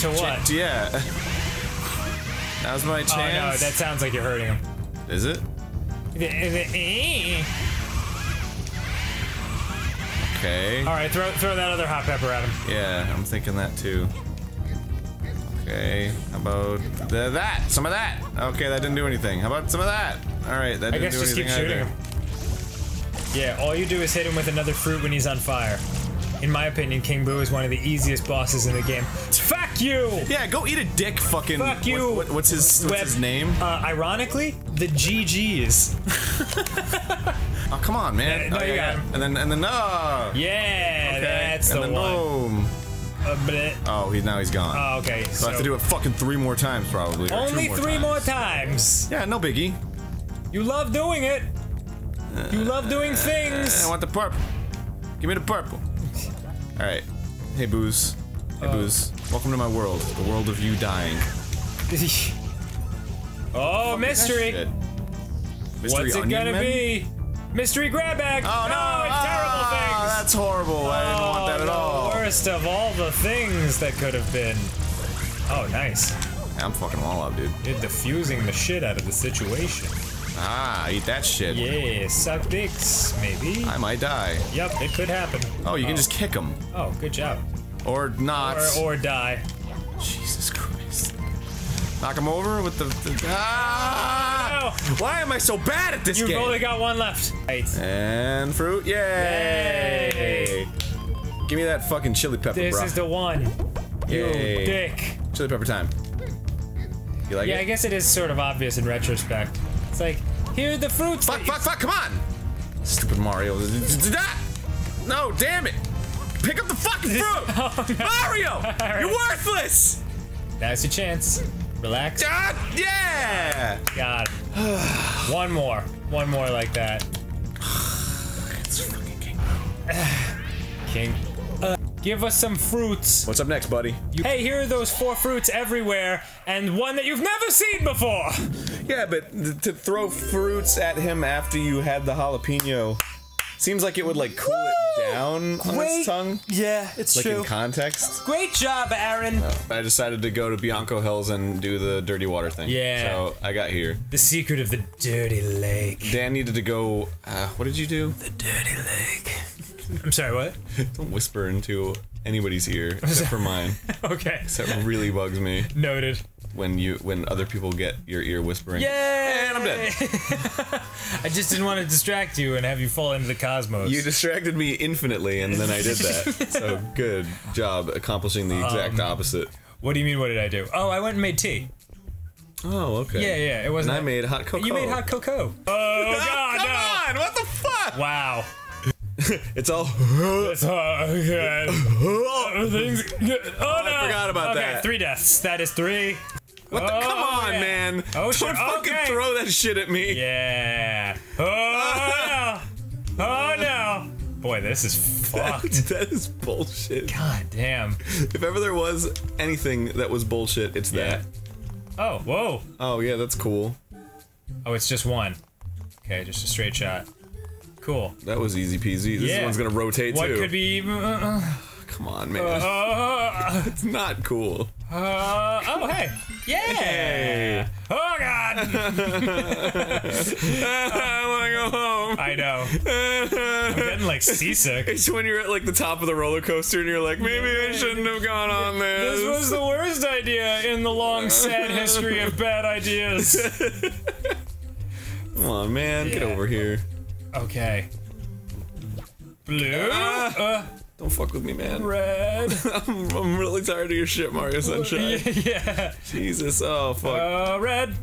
To what? Ch- yeah. Now's my chance. Oh no, that sounds like you're hurting him. Is it? Okay. All right, throw throw that other hot pepper at him. Yeah, I'm thinking that too. Okay, how about th- that? Some of that. Okay, that didn't do anything. How about some of that? All right, that I didn't guess do just keep anything shooting either. him. Yeah, all you do is hit him with another fruit when he's on fire. In my opinion, King Boo is one of the easiest bosses in the game. Fuck you! Yeah, go eat a dick, fucking. Fuck you. what- what's his What's Web- his name? Uh, ironically, the GGs. Oh, come on, man. no, oh, you got him. And then and then no. Yeah, Okay. That's and the then one. boom. Uh. Oh, he's now he's gone. Oh, okay. so I have to do it fucking three more times probably. Only more three times. more times. Yeah, no biggie. You love doing it. You love doing things. I want the purple. Give me the purple. All right. Hey, Boos. Hey, Oh. Boos. Welcome to my world. The world of you dying. oh, mystery. Mystery What's it gonna men? be? Mystery grab bag. Oh no! it's terrible Ah, things. That's horrible. I didn't want that at Oh, all. The worst of all the things that could have been. Oh, nice. I'm fucking all up, dude. You're diffusing the shit out of the situation. Ah, eat that shit. Yeah, suck dicks, maybe. I might die. Yep, it could happen. Oh, you can just kick him. Oh, good job. Or not. Or, or die. Jesus Christ. Knock him over with the. the ah! No. Why am I so bad at this You've game? only got one left. Right. And fruit, yay! Give me that fucking chili pepper, This bro. is the one. You Yay. dick. Chili pepper time. You like yeah, I guess it is sort of obvious in retrospect. It's like, here are the fruits. Fuck, fuck, fuck, come on! Stupid Mario. No, damn it! Pick up the fucking fruit! Mario! You're worthless! Now's your chance. Relax. Ah, yeah! God. one more. One more like that. It's fucking king. King. Uh, give us some fruits. What's up next, buddy? Hey, here are those four fruits everywhere, and one that you've never seen before. Yeah, but to throw fruits at him after you had the jalapeno seems like it would like cool it down on Great. his tongue. Yeah, it's Like in context. Great job, Arin. I decided to go to Bianco Hills and do the dirty water thing. Yeah. So I got here. The secret of the dirty lake. Dan needed to go. Uh, what did you do? The dirty lake. I'm sorry, what? Don't whisper into anybody's ear except for mine. Okay. That really bugs me Noted. When you when other people get your ear whispering. Yeah, And I'm dead. I just didn't want to distract you and have you fall into the cosmos. You distracted me infinitely, and then I did that. so good job accomplishing the exact Um, opposite. what do you mean? What did I do? Oh, I went and made tea. Oh, okay. Yeah, yeah. It wasn't. And I made hot cocoa. You made hot cocoa. Oh God, Come no! on! What the fuck? Wow. It's all. It's hot again. Everything's good. Oh no! I forgot about that. okay, that. three deaths. That is three. What the? Oh, Come on, yeah. man! Oh, Don't shit. fucking Okay. throw that shit at me. Yeah. Oh no! Oh no! Boy, this is fucked. that is bullshit. God damn. If ever there was anything that was bullshit, it's Yeah. that. Oh, whoa. Oh yeah, that's cool. Oh, it's just one. Okay, just a straight shot. Cool. That was easy peasy. This Yeah. one's gonna rotate What too. could be even? Uh, Come on, man. uh, it's not cool. Uh, oh, hey. Yeah. Oh, God. I wanna go home. I know. I'm getting like seasick. It's when you're at like the top of the roller coaster and you're like, maybe I shouldn't have gone on this. This was the worst idea in the long, sad history of bad ideas. Come on, man, get over here. Okay. Blue. Uh, Don't fuck with me, man. red. I'm, I'm really tired of your shit, Mario Sunshine. yeah. Jesus, oh fuck. Uh, red.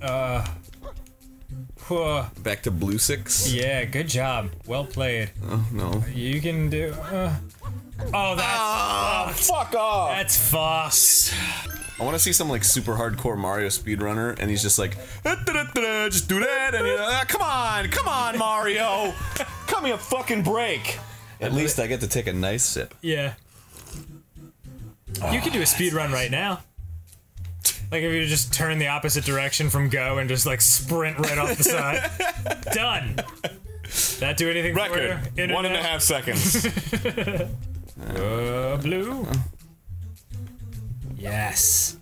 Uh. Back to blue six. Yeah, good job. Well played. Oh no. You can do. Uh, oh, that's Oh, fuck off. that's fucked. I want to see some like super hardcore Mario speedrunner, and he's just like, "Da-da-da-da, just do that, and you're like, ah, come on, come on, Mario, cut me a fucking break. At least I get to take a nice sip. Yeah. You could do a speed run right now. Like if you just turn the opposite direction from go and just like sprint right off the side. Done. That do anything Record for you? one and a half seconds. Uh, blue. Yes.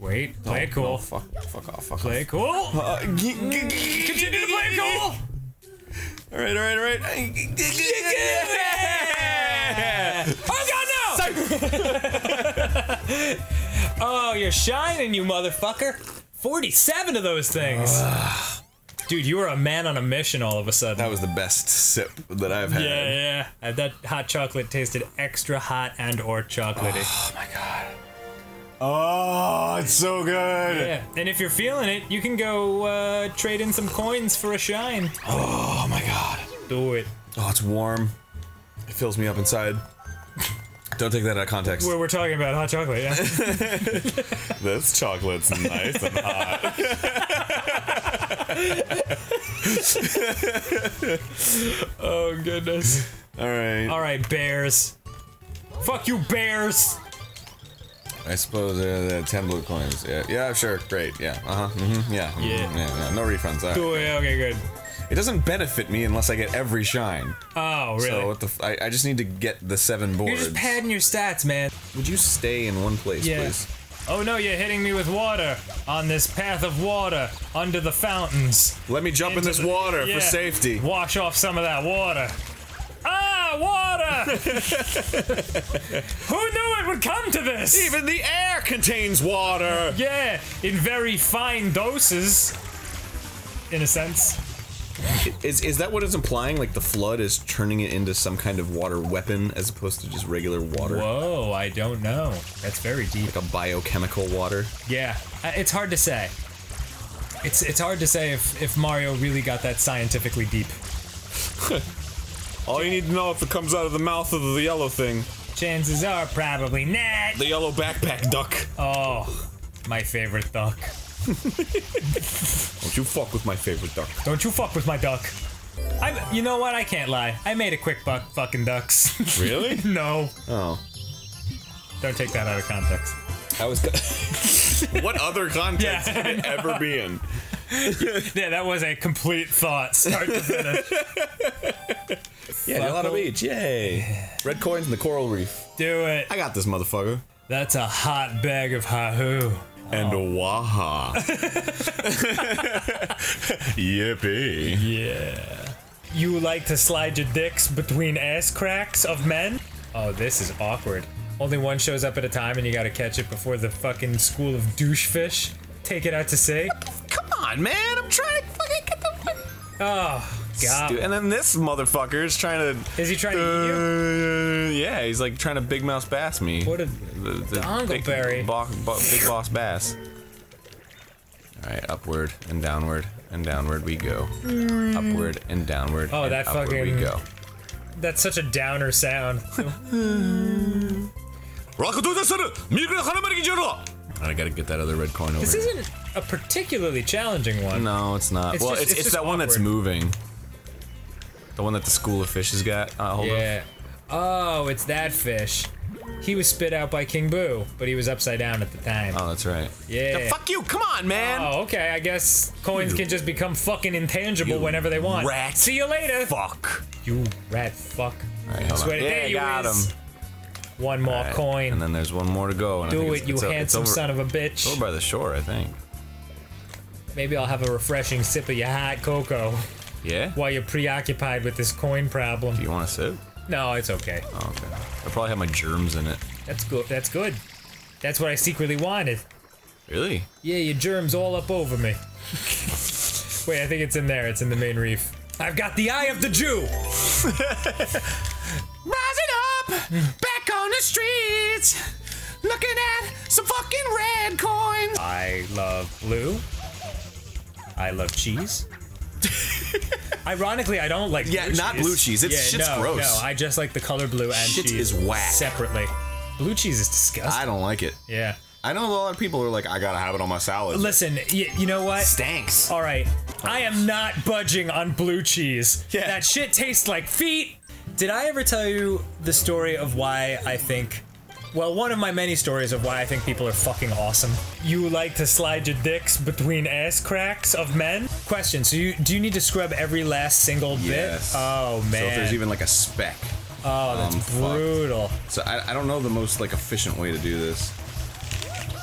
Wait, play it cool. No, fuck, fuck off, fuck Play off. it cool. Uh, g- g- g- Continue to play it cool. All right, all right, all right. Yeah! Oh god no! oh, you're shining, you motherfucker. 47 of those things. Dude, you were a man on a mission all of a sudden. That was the best sip that I've had. Yeah, yeah. Uh, that hot chocolate tasted extra hot and or chocolatey. Oh my god. Oh, it's so good. yeah. And if you're feeling it, you can go uh, trade in some coins for a shine. Oh my god. Do it. Oh, it's warm. It fills me up inside. Don't take that out of context. We're, we're talking about hot chocolate, yeah. This chocolate's nice and hot. oh goodness. All right. All right, bears. Fuck you, bears. I suppose uh, the ten blue coins. Yeah, yeah, sure, great. Yeah, uh huh. hmm yeah, mhm, Yeah. yeah, yeah. No refunds. All right. Cool, yeah, okay, good. It doesn't benefit me unless I get every shine. Oh, really? So what the? F- I, I just need to get the seven boards. You're just padding your stats, man. Would you stay in one place, Yeah. please? Oh no, you're hitting me with water on this path of water under the fountains. Let me jump in Into this the- water yeah. for safety. Wash off some of that water. Ah, water! Who knew it would come to this? Even the air contains water. Yeah, in very fine doses. In a sense. Is is that what it's implying? Like the FLUDD is turning it into some kind of water weapon as opposed to just regular water? Whoa, I don't know. That's very deep. Like a biochemical water? Yeah, uh, it's hard to say. It's it's hard to say if if Mario really got that scientifically deep. All you need to know if it comes out of the mouth of the yellow thing. Chances are probably not. The yellow backpack duck. Oh, my favorite duck. Don't you fuck with my favorite duck. Don't you fuck with my duck. I, you know what? I can't lie. I made a quick buck fucking ducks. Really? no, Oh. don't take that out of context. I was. what other context Yeah, could it ever be in? Yeah, that was a complete thought, start to finish. Yeah, Gelato Beach, yay! Red coins in the coral reef. Do it. I got this motherfucker. That's a hot bag of hahoo. And a waha. Yippee. Yeah. You like to slide your dicks between ass cracks of men? Oh, this is awkward. Only one shows up at a time and you gotta catch it before the fucking school of douche fish take it out to sea. Come on, man! I'm trying to fucking get the. Oh, God. And then this motherfucker is trying to. Is he trying to eat you? Uh, yeah, he's like trying to big mouse bass me. What a the, the dongleberry. Big, bo- bo- big boss bass. All right, upward and downward and downward we go. Upward and downward. Oh, and that upward we fucking- go. That's such a downer sound. I gotta get that other red coin over. This here. isn't a particularly challenging one. No, it's not. It's well, just- it's, it's it's, that one that's moving. The one that the school of fish has got. Uh, hold Yeah. Oh, it's that fish. He was spit out by King Boo, but he was upside down at the time. Oh, that's right. Yeah. fuck you! Come on, man. Oh, okay. I guess coins can just become fucking intangible whenever they want. rat See you later. Fuck. You rat fuck. All right, hold on. Yeah, got him. One more right, coin. And then there's one more to go. And I Do think it, it's- you it's handsome over- son of a bitch. over by the shore, I think. Maybe I'll have a refreshing sip of your hot cocoa Yeah. while you're preoccupied with this coin problem. Do you want a sip? No, it's okay. Oh, okay. I probably have my germs in it. That's good. That's good. That's what I secretly wanted. Really? Yeah, your germs all up over me. Wait, I think it's in there. It's in the main reef. I've got the eye of the Jew. Rising up, back on the streets, looking at some fucking red coins. I love blue. I love cheese. Ironically, I don't like Yeah, blue not cheese. blue cheese. It's- yeah, shit's no, gross. No, I just like the color blue and Shit cheese is whack. separately. Blue cheese is disgusting. I don't like it. yeah. I know a lot of people are like, I gotta have it on my salad. Listen, y- you know what? Stanks. All right, I am not budging on blue cheese. Yeah. That shit tastes like feet. Did I ever tell you the story of why I think? Well, one of my many stories of why I think people are fucking awesome. You like to slide your dicks between ass cracks of men? Question: So you do you need to scrub every last single Yes. bit? Oh man. So if there's even like a speck. oh, that's fucked. brutal. So I, I don't know the most like efficient way to do this.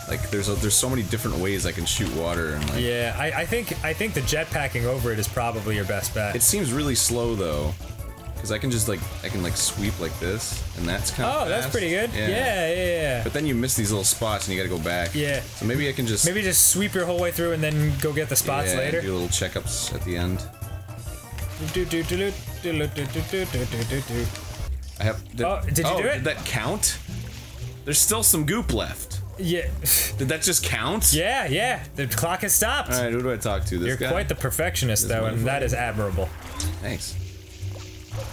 Like there's a, there's so many different ways I can shoot water and like Yeah, I, I think I think the jetpacking over it is probably your best bet. it seems really slow though. Cause I can just like I can like sweep like this and that's kind of oh, that's pretty good. Yeah, yeah, yeah. But then you miss these little spots and you gotta go back. Yeah. So maybe I can just Maybe just sweep your whole way through and then go get the spots yeah, later. do little checkups at the end. I have. Did, Oh, did you oh, do it? Did that count? There's still some goop left. Yeah, Did that just count? yeah, yeah. The clock has stopped. All right, who do I talk to? This You're guy. quite the perfectionist, This though, and that is admirable. Thanks.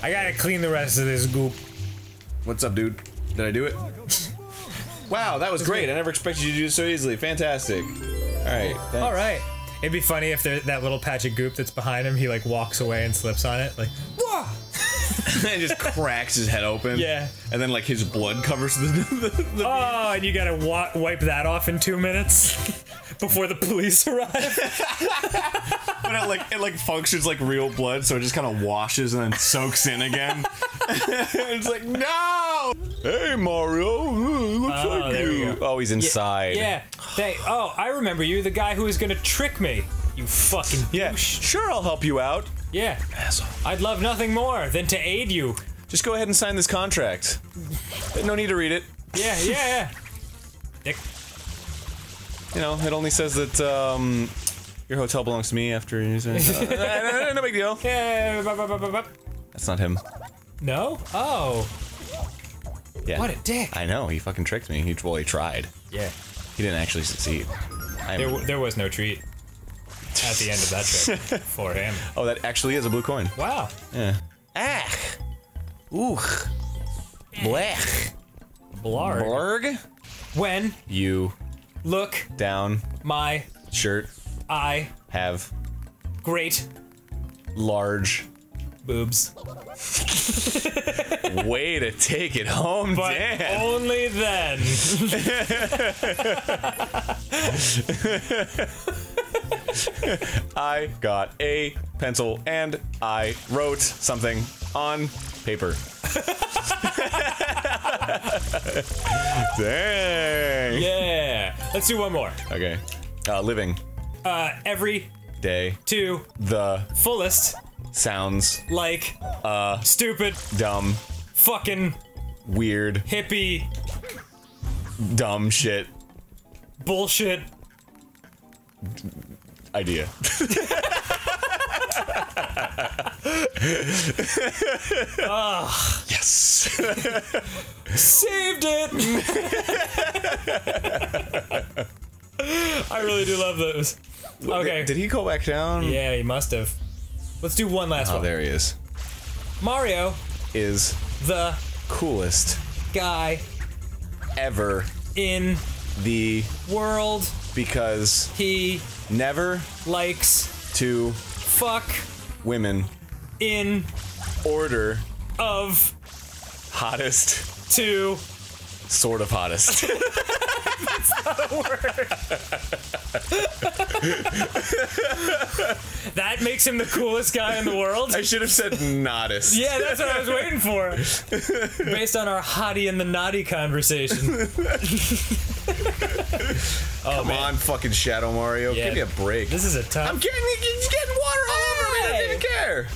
I gotta clean the rest of this goop. What's up, dude? Did I do it? Wow, that was great. I never expected you to do it so easily. Fantastic. All right. thanks. All right. It'd be funny if there, that little patch of goop that's behind him, he like walks away and slips on it. Like, Whoa! and just cracks his head open. Yeah. And then like his blood covers the. the, the oh, and you gotta wa- wipe that off in two minutes before the police arrive. but it like it like functions like real blood, so it just kind of washes and then soaks in again. it's like no. Hey Mario, hmm, looks Oh, like you. Oh, he's inside. yeah. They, oh, I remember you, the guy who was gonna trick me. You fucking Yeah. douche. Sure, I'll help you out. Yeah. Asshole. I'd love nothing more than to aid you. Just go ahead and sign this contract. No need to read it. Yeah, yeah, yeah. Dick. You know, it only says that um, your hotel belongs to me after you. Uh, no, no big deal. Yeah. bup, bup, bup. That's not him. No? Oh. Yeah. What a dick. I know. He fucking tricked me. He well, he tried. Yeah. He didn't actually succeed. There, there was no treat at the end of that trip for him. oh, that actually is a blue coin. Wow. Yeah. Ah. Ooh. Blech. Blarg. Blarg. When You look down my shirt I. have great large boobs. way to take it home, But Dan. only then. I got a pencil and I wrote something on paper. Dang. Yeah. Let's do one more. Okay. Uh, living Uh, every day. to The fullest sounds like uh stupid dumb, fucking weird, hippie dumb shit bullshit. Idea. yes. Saved it. I really do love those. Okay. Did he go back down? Yeah, he must have. Let's do one last Oh, one. there he is. Mario, Is the coolest guy ever in the world because he never likes to fuck women in order of hottest to sort of hottest. that makes him the coolest guy in the world. I should have said noddest. Yeah, that's what I was waiting for. Based on our hottie and the naughty conversation. oh Come man, on, fucking Shadow Mario. Yeah. Give me a break. this is a tough. I'm getting, he's getting water all over me. I don't even care.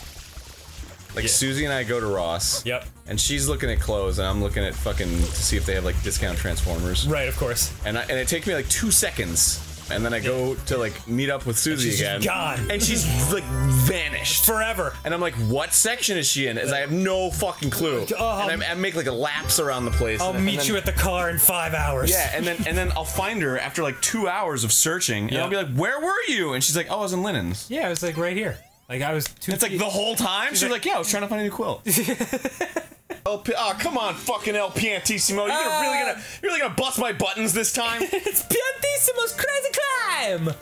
Like Yeah. Suzy and I go to Ross. Yep. And she's looking at clothes, and I'm looking at fucking to see if they have like discount Transformers. Right, of course. And I, and it takes me like two seconds, and then I go to like meet up with Suzy she's again. gone. And she's like vanished. Forever. And I'm like, what section is she in? As I have no fucking clue. Um, and I, I make like a lapse around the place. I'll and- and meet then- you at the car in five hours. Yeah, and then and then I'll find her after like two hours of searching, and Yeah. I'll be like, "Where were you?" And she's like, "Oh, I was in linens." Yeah, I was like right here. Like I was two It's like the whole time. She's, like- like, "Yeah, I was trying to find a new quilt." LP, oh, come on, fucking Il Piantissimo! You're gonna really gonna ah. you're really gonna bust my buttons this time? it's Piantissimo's crazy climb.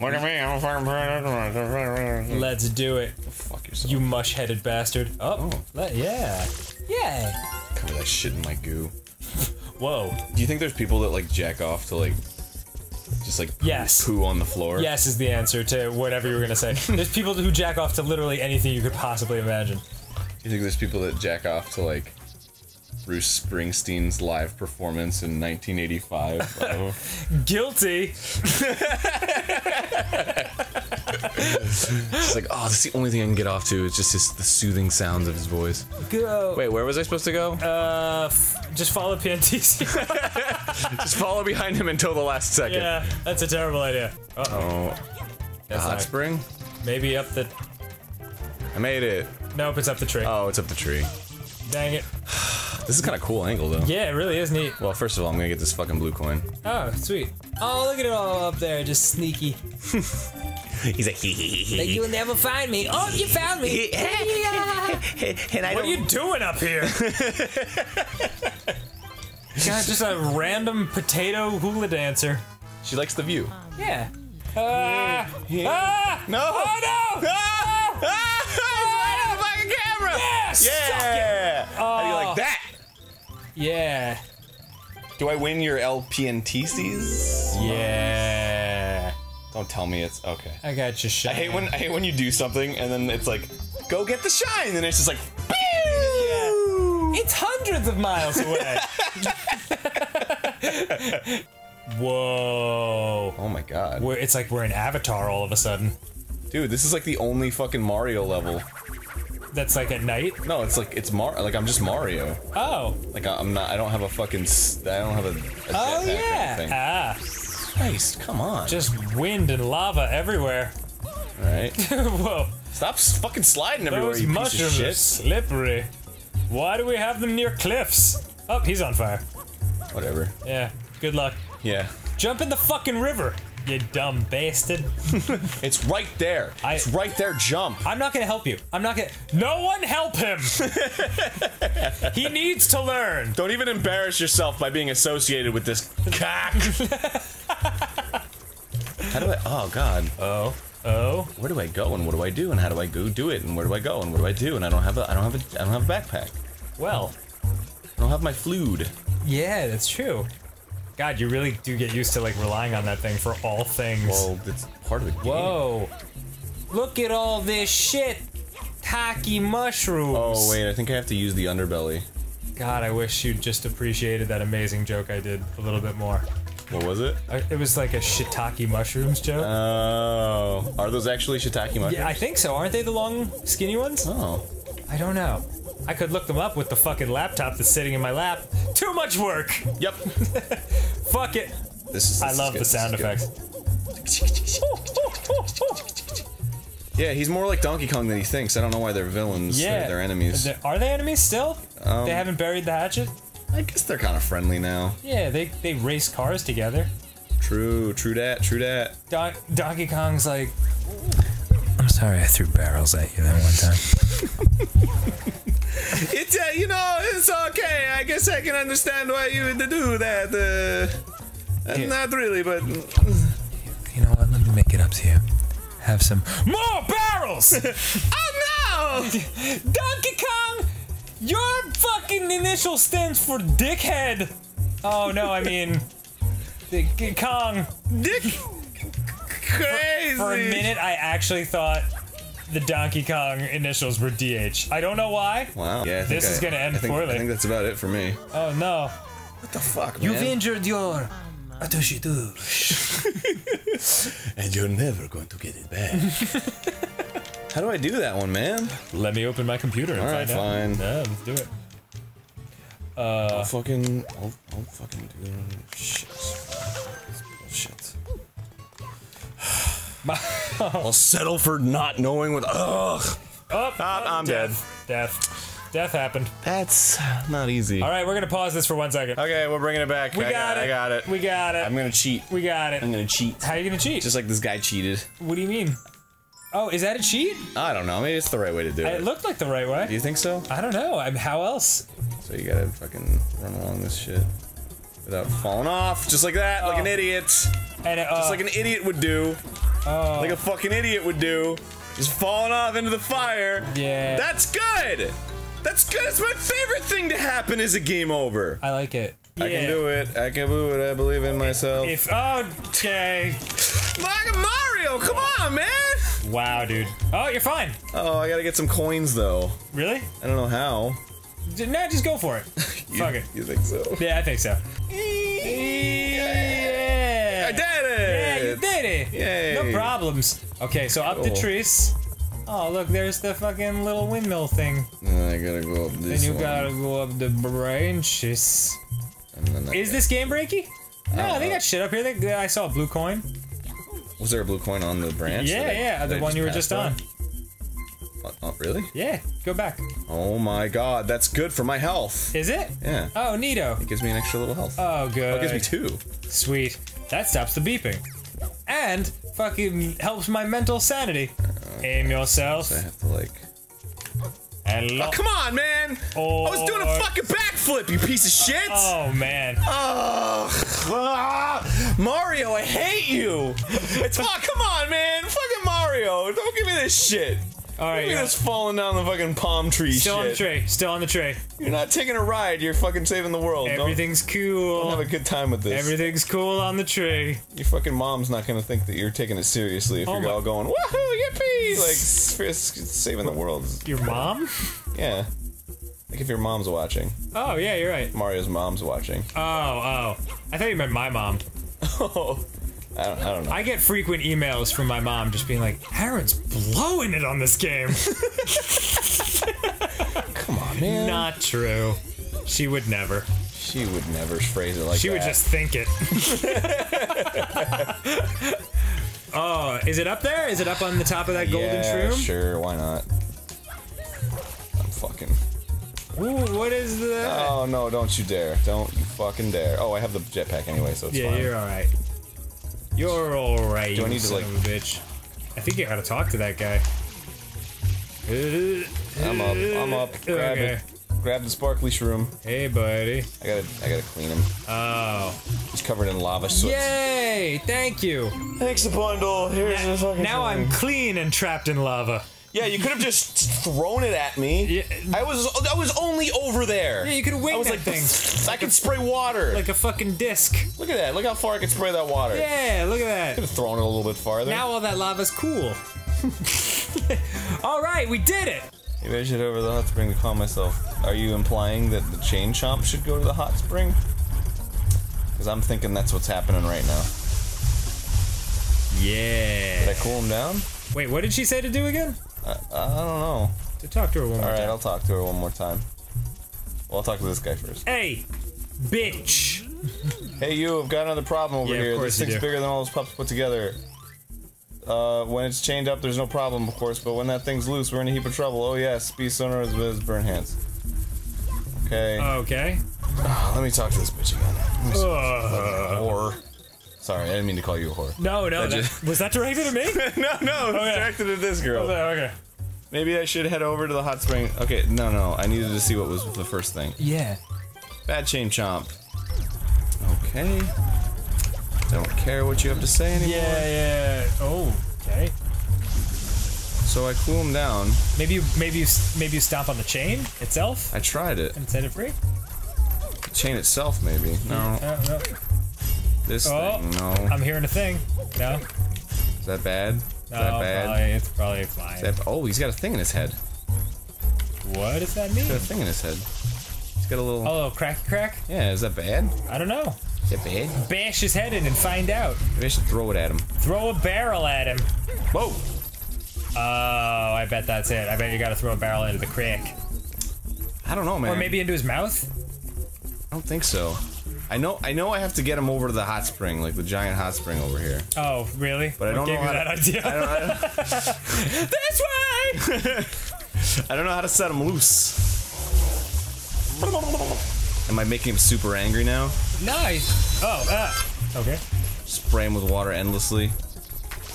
Look at me, I'm a fucking. Let's do it. Fuck yourself. You mush-headed bastard. Oh, oh. let- yeah. Yeah. cover that shit in my goo. Whoa. Do you think there's people that like jack off to like just like poo, Yes. poo on the floor? Yes is the answer to whatever you were gonna say. There's people who jack off to literally anything you could possibly imagine. You think there's people that jack off to like Bruce Springsteen's live performance in 1985? Oh. Guilty. It's like, oh, that's the only thing I can get off to. It's just his, the soothing sounds of his voice. Go. Wait, where was I supposed to go? Uh, f- just follow Piantissimo. just follow behind him until the last second. yeah, that's a terrible idea. Uh oh. Oh, That's hot not- spring? Maybe up the. I made it. Nope, it's up the tree. Oh, it's up the tree. Dang it. This is kind of cool angle, though. Yeah, it really is neat. Well, first of all, I'm gonna get this fucking blue coin. Oh, sweet. Oh, look at it all up there, just sneaky. He's like, hee hee hee Like you'll never find me. Oh, you found me. and I what are you doing up here? God, just a random potato hula dancer. She likes the view. Yeah. Uh, ah! No. Oh no! Ah! Ah! Camera. Yeah! suck Yeah. How do you Oh. like that? Yeah. Do I win your LPNTCs? Yeah. Don't tell me it's okay. I got you shot. I hate when I hate when you do something and then it's like, go get the shine, and it's just like, It's hundreds of miles away. Whoa. oh my god, We're, it's like we're in Avatar all of a sudden. dude, this is like the only fucking Mario level. That's like at night. No, it's like it's Mar, like I'm just Mario. Oh. Like I- I'm not. I don't have a fucking. I don't have a. a Oh yeah. Ah. Christ, come on. Just wind and lava everywhere. All right. Whoa. Stop fucking sliding everywhere, Those you piece of mushrooms are slippery. Why do we have them near cliffs? Oh, he's on fire. Whatever. Yeah. Good luck. Yeah. Jump in the fucking river, you dumb bastard. It's right there. I- it's right there. Jump. I'm not gonna help you. I'm not gonna. No one help him! he needs to learn. Don't even embarrass yourself by being associated with this cock. how do I? Oh God. Oh. Oh. Where do I go and what do I do and how do I go do it and where do I go and what do I do and I don't have a I don't have a I don't have a backpack. Well. I don't have my FLUDD. Yeah, that's true. God, you really do get used to like relying on that thing for all things. Well, it's part of the game. Whoa. Look at all this shit. Tacky mushrooms. Oh wait, I think I have to use the underbelly. God, I wish you'd just appreciated that amazing joke I did a little bit more. What was it? Uh, it was like a shiitake mushrooms joke. Oh, are those actually shiitake mushrooms? yeah, I think so. Aren't they the long, skinny ones? Oh, I don't know. I could look them up with the fucking laptop that's sitting in my lap. Too much work. yep. Fuck it. This is. I this is love good, the sound effects. Yeah, he's more like Donkey Kong than he thinks. I don't know why they're villains. Yeah, They're, they're enemies. They- Are they enemies still? Um, they haven't buried the hatchet. I guess they're kind of friendly now. Yeah, they they race cars together. True, true that, true that. Don- Donkey Kong's like, I'm sorry I threw barrels at you that one time. It's uh, you know, it's okay. I guess I can understand why you would do that. Uh, Not really, but You know what? Let me make it up to you. Have some. more barrels. oh no! Donkey Kong, your fucking initial stands for dickhead. Oh no, I mean, Dick Kong. Dick, crazy. For a minute, I actually thought the Donkey Kong initials were DH. I don't know why. Wow. Yeah, I This is gonna end I think, poorly. I think that's about it for me. Oh no. What the fuck, man? You've injured your. Atoshidu. and you're never going to get it back. How do I do that one, man? Let me open my computer and All right, find out. fine. Yeah, let's do it. I'll uh, fucking, I'll, I'll fucking do shit. Shit. I'll settle for not knowing what. Ugh. Oh, ah, I'm dead. death. Death. Death happened. That's not easy. All right, we're gonna pause this for one second. Okay, we're bringing it back. We I got it. I got it. We got it. I'm gonna cheat. we got it. I'm gonna cheat. How are you gonna cheat? Just like this guy cheated. what do you mean? Oh, is that a cheat? I don't know. Maybe it's the right way to do It it. looked like the right way. Do you think so? I don't know. I'm, how else? So you gotta fucking run along this shit without falling off, just like that, like an Oh. idiot, And it, uh, just like an idiot would do, oh, like a fucking idiot would do, just falling off into the fire. Yeah. That's good. That's good. It's my favorite thing to happen is a game over. I like it. I can do it. I can do it. I believe in myself. If okay. Like Mario, come on, man. Wow, dude. Oh, you're fine. Oh, I gotta get some coins though. Really? I don't know how. No, just go for it. You, Fuck it. You think so? Yeah, I think so. Yeah. I did Yeah, you did it. Yay. No problems. Okay, so up the trees. Oh, look, there's the fucking little windmill thing. Then I gotta go up this Then you one. gotta go up the branches. Is this game breaky? No, they got shit up here. They, I saw a blue coin. Was there a blue coin on the branch? Yeah, yeah, the one you were just on. by? Uh, really? Yeah, go back. Oh my god, that's good for my health. Is it? Yeah. Oh, neato. It gives me an extra little health. Oh, Oh, good. it gives me two. Sweet. That stops the beeping. And fucking helps my mental sanity. Aim yourself. I have to like. Hello. Oh, come on, man! I was doing a fucking backflip, you piece of shit! Oh man. Oh, Ah, Mario, I hate you! It's oh, come on, man! Fucking Mario! Don't give me this shit! All right, yeah. this falling down the fucking palm tree Still on the shit. tray. Still on the tray. You're not taking a ride, you're fucking saving the world. Don't- Everything's Don't, cool. have a good time with this. Everything's cool on the tray. Your fucking mom's not gonna think that you're taking it seriously if Oh you're all going, woohoo, yippee! Like, saving the world. Your mom? Yeah. Like if your mom's watching. Oh yeah, you're right. Mario's mom's watching. Oh oh. I thought you meant my mom. Oh. I don't, I don't know. I get frequent emails from my mom just being like, Arin's blowing it on this game. Come on, man. Not true. She would never. She would never phrase it like that. she that. would just think it. oh, is it up there? Is it up on the top of that golden yeah, shroom? sure, why not? I'm fucking. Ooh, what is that? Oh no! Don't you dare! Don't you fucking dare! Oh, I have the jetpack anyway, so it's yeah, fine. you're alright. You're alright. Do I need to, son like- of a bitch? I think you gotta talk to that guy. I'm up. I'm up. Grab Okay. it. Grab the sparkly shroom. Hey, buddy. I gotta. I gotta clean him. Oh. He's covered in lava soot. Yay! Thank you. Thanks, the bundle. Here's the fucking. Now I'm clean and trapped in lava. Yeah, you could have just thrown it at me. Yeah. I was. I was only over there. Yeah, you could have I winged was that like, thing I can spray water. like a fucking disc. Look at that. Look how far I can spray that water. Yeah, look at that. Could have thrown it a little bit farther. Now all that lava's cool. all right, we did it. Maybe I should over the hot spring to calm myself. Are you implying that the chain chomp should go to the hot spring? Because I'm thinking that's what's happening right now. Yeah. Did I cool him down? Wait, what did she say to do again? I, I don't know. To talk to her one more All right, time. I'll talk to her one more time. Well, I'll talk to this guy first. Hey, bitch. Hey, you! I've got another problem over Yeah, of here. course This you thing's do. bigger than all those pups put together. Uh, when it's chained up, there's no problem, of course. But when that thing's loose, we're in a heap of trouble. Oh yes, be sonar as as burn hands. Okay. Okay. Let me talk to this bitch again. Let me see. Whore. Sorry, I didn't mean to call you a whore. no, no. That That, just- was that directed at me? no, no, directed at this girl. okay. Maybe I should head over to the hot spring. Okay, no, no, I needed to see what was the first thing. Yeah. Bad chain chomp. Okay. Don't care what you have to say anymore. Yeah, yeah. Oh, okay. So I cool him down. Maybe you, maybe you, s- maybe you stomp on the chain itself I tried it. and set it free. The chain itself, maybe. No. Uh, no. This Oh, thing, no. I'm hearing a thing. No, Is that bad? Is no, that bad? probably, it's probably fine. Is that- oh, he's got a thing in his head. what does that He's mean? got a thing in his head. He's got a little. Oh, little cracky crack? Yeah, is that bad? I don't know. Is that bad? Bash his head in and find out. Maybe I should throw it at him. Throw a barrel at him. Whoa! Oh, I bet that's it. I bet you gotta throw a barrel into the crack. I don't know, man. Or maybe into his mouth? I don't think so. I know. I know. I have to get him over to the hot spring, like the giant hot spring over here. Oh, really? But I don't know how that to- idea? I don't, I don't, this way! I don't know how to set him loose. Am I making him super angry now? Nice. Oh, ah. Okay. Spray him with water endlessly.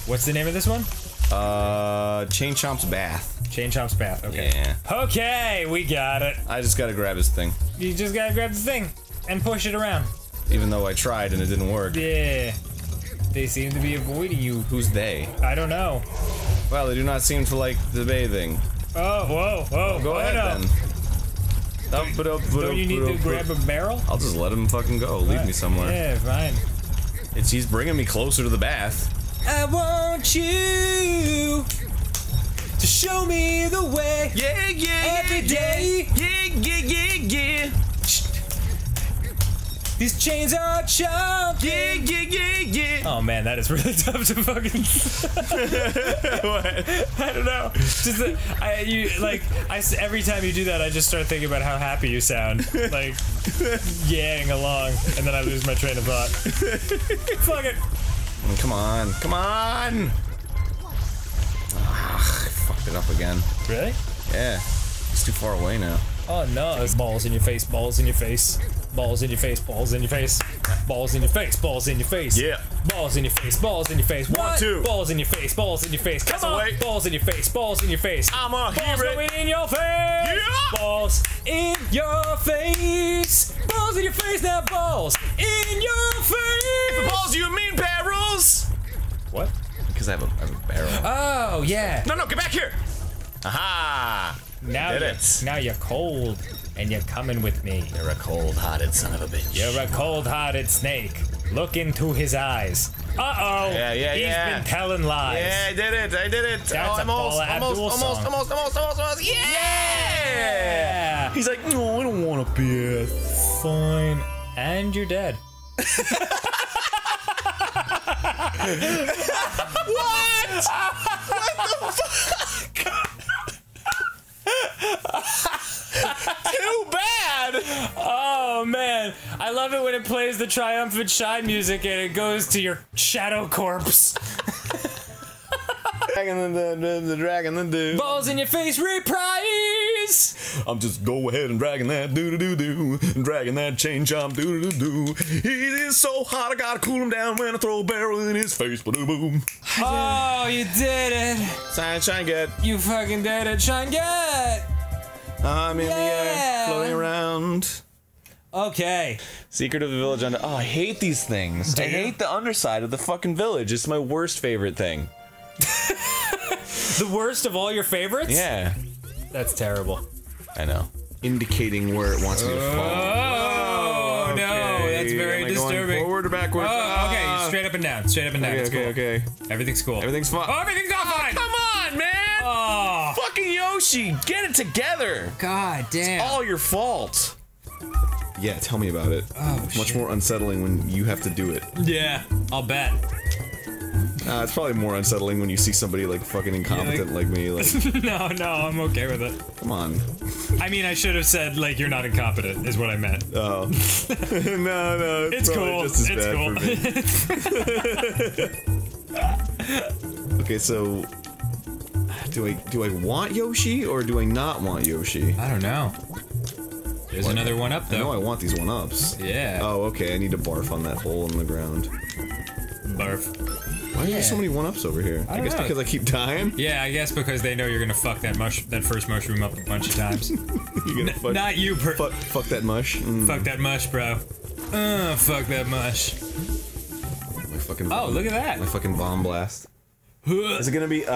What's the name of this one? Uh, Chain Chomp's bath. Chain Chomp's Bath. Okay. Yeah. Okay, we got it. I just gotta grab his thing, You just gotta grab the thing and push it around. even though I tried and it didn't work. Yeah. They seem to be avoiding you. Who's they? I don't know. Well, they do not seem to like the bathing. Oh, whoa, whoa. Go ahead no. then. Up, but up, but Don't up, you need to up, grab a barrel? I'll just let him fucking go. Leave me somewhere. Yeah, fine. It's he's bringing me closer to the bath. I want you to show me the way. Yeah, yeah, Every day. Yeah, yeah, yeah, yeah. These chains are chopped. Yeah, yeah, yeah, yeah. Oh man, that is really tough to fucking. what? I don't know. Just that I you like I every time you do that, I just start thinking about how happy you sound, like yang along, and then I lose my train of thought. Fuck it. Come on, come on. Ah, I fucked it up again. Really? Yeah, it's too far away now. Oh no! There's balls in your face. Balls in your face. Balls in your face, balls in your face, balls in your face, balls in your face. Yeah. Balls in your face, balls in your face. What? two. Balls in your face, balls in your face. Come That's on. way. Balls in your face, balls in your face. I'm a Balls hero. going in your face. Yeah. Balls in your face. Balls in your face now. Balls in your face. If Balls, you mean barrels? What? Because I have a, I have a barrel. Oh yeah. no, no, get back here. Aha! Now you're, it. now you're cold, and you're coming with me. You're a cold-hearted son of a bitch. You're a cold-hearted snake. Look into his eyes. Uh oh. Yeah, yeah, He's yeah. been telling lies. Yeah, I did it. I did it. That's oh, a almost, almost, almost, song. almost, almost, almost, almost. Yeah! Yeah. He's like, no, I don't want to be a Fine. And you're dead. Too bad. Oh man, I love it when it plays the triumphant shine music and it goes to your shadow corpse. Dragon the, the, the dragon the dude. Balls in your face reprise. I'm just go ahead and dragging that doo doo doo doo, dragging that chain chomp doo doo doo. He is so hot, I gotta cool him down when I throw a barrel in his face. Ba doo boom. Oh, you did it. Shine, shine, get. You fucking did it, Shine Get. I'm in the air, Yeah. floating around. Okay. Secret of the Village under. Oh, I hate these things. I hate the underside of the fucking village. It's my worst favorite thing. The worst of all your favorites? Yeah, That's terrible. I know. Indicating where it wants me to fall. Oh, oh no, that's very Am I going disturbing. Forward or backwards? Oh, okay, straight up and down, straight up and down. Okay, It's okay, cool. okay. Everything's cool. Everything's fine. Oh, everything's all fine. Come on, man! Oh, Fucking Yoshi, get it together. god damn. It's all your fault. Yeah, tell me about it. Oh, it's much more unsettling when you have to do it. Yeah, I'll bet. Uh, it's probably more unsettling when you see somebody like fucking incompetent like me. Like, no, no, I'm okay with it. come on. I mean, I should have said like you're not incompetent is what I meant. Oh. no, no. It's probably cool. Just as It's bad cool. for me. okay, so do I do I want Yoshi or do I not want Yoshi? I don't know. There's another one up I know. I want these one ups. Yeah. Oh, okay. I need to barf on that hole in the ground. Barf. Why are there so many one ups over here? I, don't guess know. because I keep dying. Yeah, I guess because they know you're gonna fuck that mush, that first mushroom up a bunch of times. You gonna fuck, Not you, per- fuck, fuck that mush. Mm, fuck that mush, bro. Uh, fuck that mush. my fucking. Oh, look at that. My fucking bomb blast. Is it gonna be? Oh,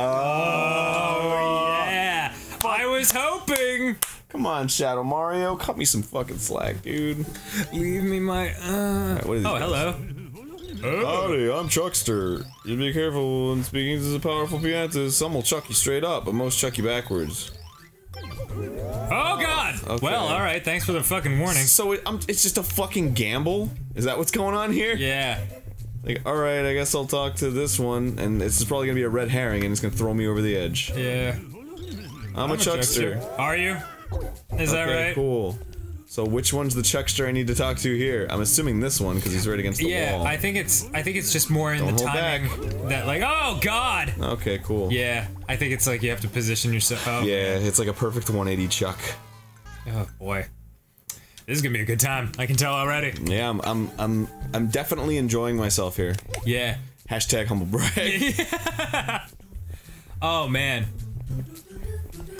Yeah, I was hoping. come on, Shadow Mario, cut me some fucking slack, dude. Leave me my. Uh... what is Oh, this? hello. Howdy, I'm Chuckster. You be careful when speaking to the powerful Piantas. Some will chuck you straight up, but most chuck you backwards. Oh God. Okay. Well, all right. Thanks for the fucking warning. So it, I'm, it's just a fucking gamble. Is that what's going on here? Yeah. Like, all right, I guess I'll talk to this one, and this is probably gonna be a red herring, and it's gonna throw me over the edge. Yeah. I'm, a Chuckster. Are you? Is that Okay, right? cool. So which one's the Chuckster I need to talk to here? I'm assuming this one because he's right against the Yeah, wall. I think it's I think it's just more in Don't the timing that like oh god. Okay, cool. Yeah, I think it's like you have to position yourself. Oh, Yeah, it's like a perfect 180 chuck. Oh boy, this is gonna be a good time. I can tell already. Yeah, I'm, I'm, I'm, I'm definitely enjoying myself here. Yeah. Hashtag humble brag. Oh man.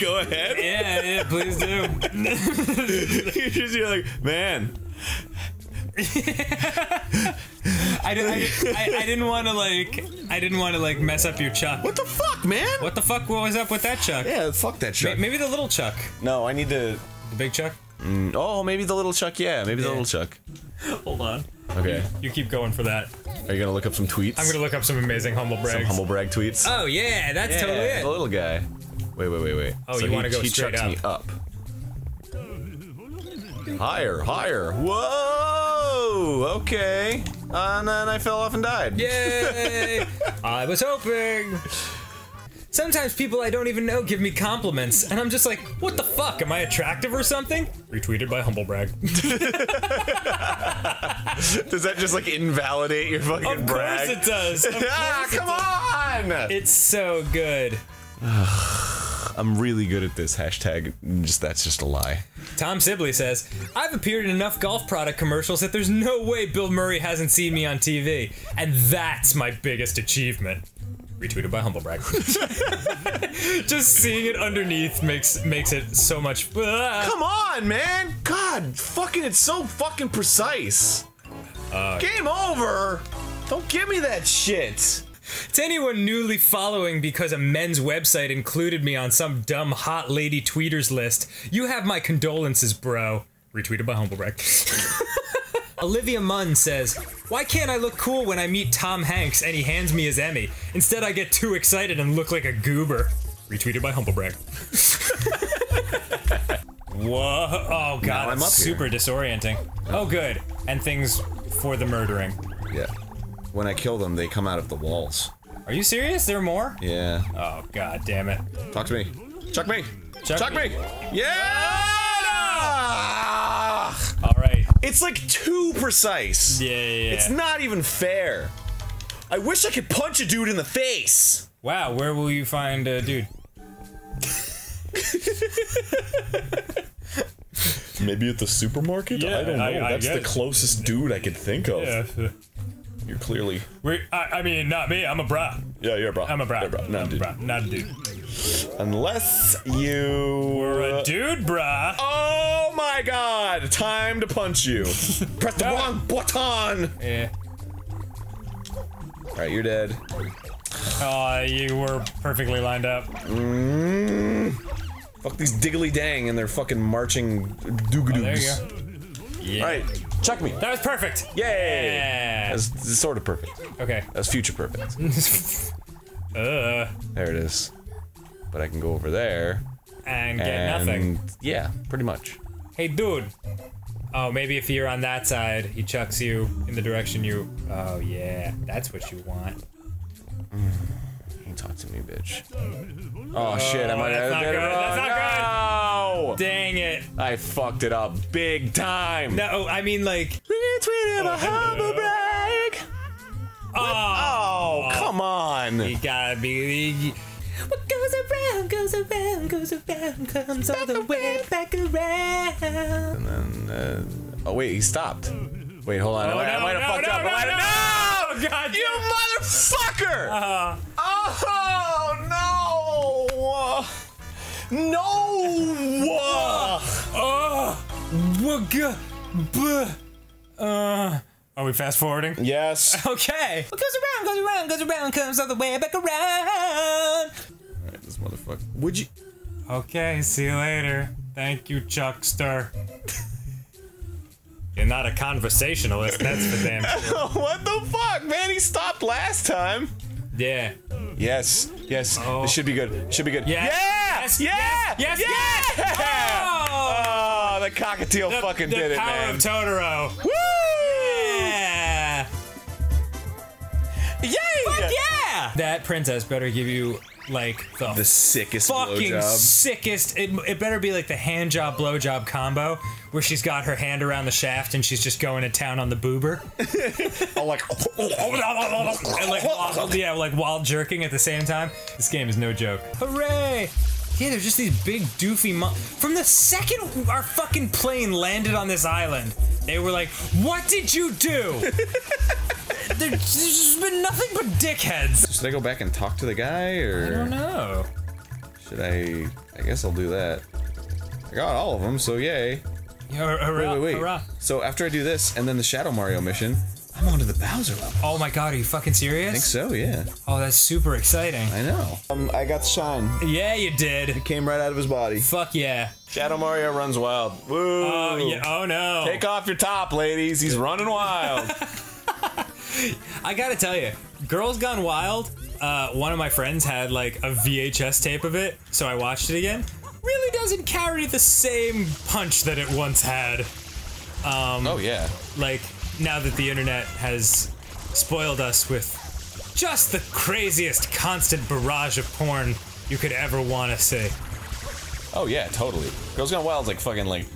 Go ahead. Yeah, yeah. Please do. you're just you're like, man. I, didn't- I, didn't- I, I didn't want to like I didn't want to like mess up your chuck. What the fuck, man? What the fuck? What was up with that chuck? Yeah, fuck that chuck. Maybe the little chuck, No, I need to. The big chuck. Oh, maybe the little chuck. Yeah, maybe the little chuck. Hold on. Okay. You keep going for that. Are you gonna look up some tweets? I'm gonna look up some amazing humble brags. some humble brag tweets. Oh yeah, that's yeah, totally it. the little guy. Wait, wait, wait, wait. Oh, So you he- wanna go he straight chucks me up. Higher, higher. Whoa! Okay. Uh, and then I fell off and died. Yay! I was hoping. Sometimes people I don't even know give me compliments, and I'm just like, what the fuck? Am I attractive or something? Retweeted by Humblebrag. Does that just like invalidate your fucking of brag? course it does. Of ah, course it come does. on! It's so good. I'm really good at this. Hashtag. Just that's just a lie. Tom Sibley says, I've appeared in enough golf product commercials that there's no way Bill Murray hasn't seen me on TV. And that's my biggest achievement. Retweeted by Humblebrag. Just seeing it underneath makes makes it so much. Ah. Come on, man. God, fucking, it's so fucking precise. Game over. Don't give me that shit. To anyone newly following because a men's website included me on some dumb hot lady tweeters list, you have my condolences, bro. Retweeted by Humblebrag. Olivia Munn says, Why can't I look cool when I meet Tom Hanks and he hands me his Emmy? Instead, I get too excited and look like a goober. Retweeted by Humblebrag. Whoa. Oh, God. I'm that's up here. super disorienting. Oh, good. And things for the murdering. Yeah. When I kill them, they come out of the walls. Are you serious? There are more? Yeah. Oh, God damn it. Talk to me. Chuck me. Chuck Chuck, me. me. Yeah. All right. It's like too precise. Yeah, yeah, yeah. It's not even fair. I wish I could punch a dude in the face. Wow, where will you find a dude? Maybe at the supermarket? Yeah, I don't know. I- I That's the closest dude I could think of. Yeah. You're clearly. Wait, I, I mean, not me. I'm a bra. Yeah, you're a bro. I'm a bra. You're a bro. No, I'm dude. a bra. Not a dude. Unless you. We're a dude, brah. Oh my god! Time to punch you. Press the wrong button! Yeah. Alright, you're dead. Oh, you were perfectly lined up. Mm. Fuck these diggly dang and their fucking marching doogadoos. Oh, there you go. Yeah. Alright, chuck me. That was perfect. Yay! Yeah. That's sort of perfect. Okay. That's future perfect. Uh, There it is. But I can go over there. and get and nothing. Yeah, pretty much. Hey, dude. Oh, maybe if you're on that side, he chucks you in the direction you. Oh, yeah. That's what you want. Don't talk to me, bitch. Oh, shit, I might that's have it good, that's not No! Dang it. I fucked it up big time. No, I mean, like. Retweeted a humble brag. Oh, Oh, come on. You gotta be. What goes around, goes around, goes around, comes all the way back around. And then, uh, oh wait, he stopped. Wait, hold on. I might, I might have fucked up. I might have. no! God, You motherfucker! Uh, Oh no! No! oh, wugga, uh. Are we fast forwarding? Yes. Okay. What goes around, goes around, goes around, comes all the way back around. Alright, this motherfucker. Would you? Okay, see you later. Thank you, Chuckster. You're not a conversationalist, that's for damn sure. what the fuck, man? He stopped last time. Yeah. Yes. Yes. Oh. This should be good. Should be good. Yes. Yeah. Yes. Yeah. Yes. Yeah. Yes. Oh! oh, the cockatiel The, fucking the did it, man. The power of Totoro. Woo! Yeah. Yay! Fuck yeah! That princess better give you like the, The sickest fucking blowjob. sickest. It, it better be like the hand job blowjob combo where she's got her hand around the shaft and she's just going to town on the boober. Oh, like. and like yeah, like wild jerking at the same time. This game is no joke. Hooray! Yeah, they're just these big doofy mo- From the second our fucking plane landed on this island, they were like, "What did you do?" There- there's just been nothing but dickheads. Should I go back and talk to the guy, or I don't know. should I? I guess I'll do that. I got all of them, so yay. Yeah, hurrah, Wait, wait, wait. hurrah. So after I do this, and then the Shadow Mario mission, I'm on to the Bowser level. Oh my god, are you fucking serious? I think so, yeah. Oh, that's super exciting. I know. Um, I got the shine. Yeah, you did. It came right out of his body. Fuck yeah. Shadow Mario runs wild. Woo! Oh yeah. Oh no. Take off your top, ladies. He's running wild. I gotta tell you, Girls Gone Wild. Uh, one of my friends had like a VHS tape of it, so I watched it again. Really doesn't carry the same punch that it once had. Um, oh yeah. like now that the internet has spoiled us with just the craziest constant barrage of porn you could ever want to see. Oh yeah, totally. Girls Gone Wild's like fucking like,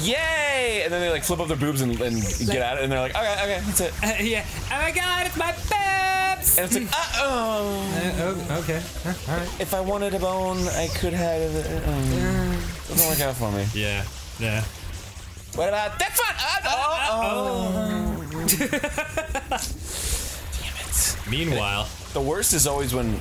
yay! And then they like flip up their boobs and, and get at it, and they're like, okay, okay, that's it. Uh, yeah. Oh my god, it's my boobs! And it's like, uh oh. oh, okay. Huh, all right. If I wanted a bone, I could have it. Um, doesn't work out for me. Yeah. Yeah. What about that fun? Uh, oh, Meanwhile, The worst is always when.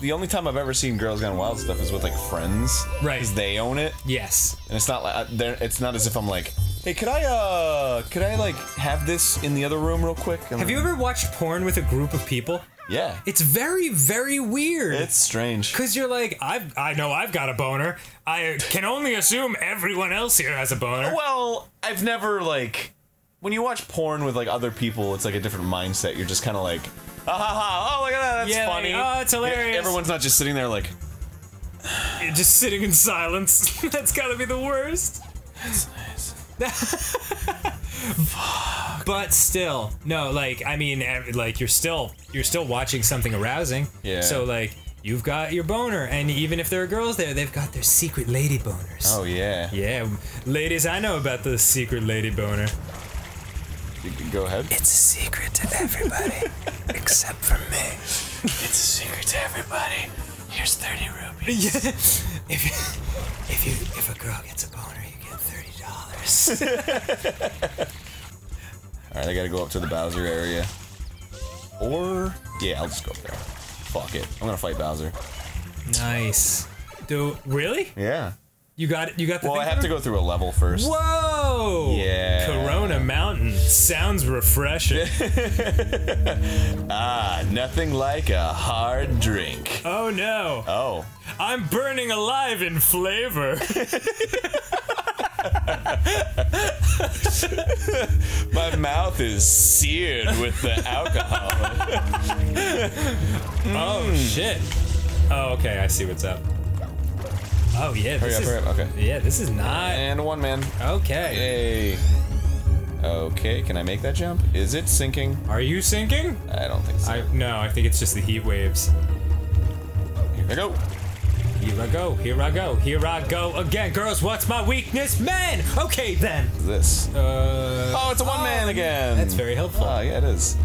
The only time I've ever seen Girls Gone Wild stuff is with like friends, Right. Because they own it, yes. and it's not like uh, it's not as if I'm like, hey, could I uh, could I like have this in the other room real quick? And Have you ever watched porn with a group of people? Yeah, It's very, very weird. it's strange. Cause you're like, I've, I know I've got a boner. I can only assume everyone else here has a boner. Well, I've never like when you watch porn with like other people, it's like a different mindset. You're just kind of like, ah, ha, ha, oh look at that, that's Yeah, like, funny. oh, it's hilarious. Everyone's not just sitting there like, You're just sitting in silence. That's gotta be the worst. but still, no. Like, I mean, like you're still you're still watching something arousing. Yeah. So like, you've got your boner, and even if there are girls there, they've got their secret lady boners. oh yeah, Yeah, ladies, I know about the secret lady boner. You can go ahead. It's a secret to everybody except for me. It's a secret to everybody. Here's 30 rupees. Yeah. If you, if you if a girl gets a boner, you $30. All right, I gotta go up to the Bowser area, or yeah, I'll just go up there. Fuck it, I'm gonna fight Bowser. Nice. Do really? Yeah. You got it. You got the. Well, I have to go through a level first. Whoa! Yeah. Corona Mountain sounds refreshing. Ah, nothing like a hard drink. oh no! Oh. I'm burning alive in flavor. My mouth is seared with the alcohol. Oh mm. shit! Oh okay, I see what's up. Oh yeah, Hurry this up, is hurry up. Okay. yeah, this is not And one man. okay. Hey. Okay, can I make that jump? Is it sinking? Are you sinking? I don't think so. I no, I think it's just the heat waves. Here I go. Here I go, here I go, here I go again. Girls, what's my weakness? Men! Okay then. This? Uh, Oh, it's a one man um, again. That's very helpful. Oh, yeah, it is.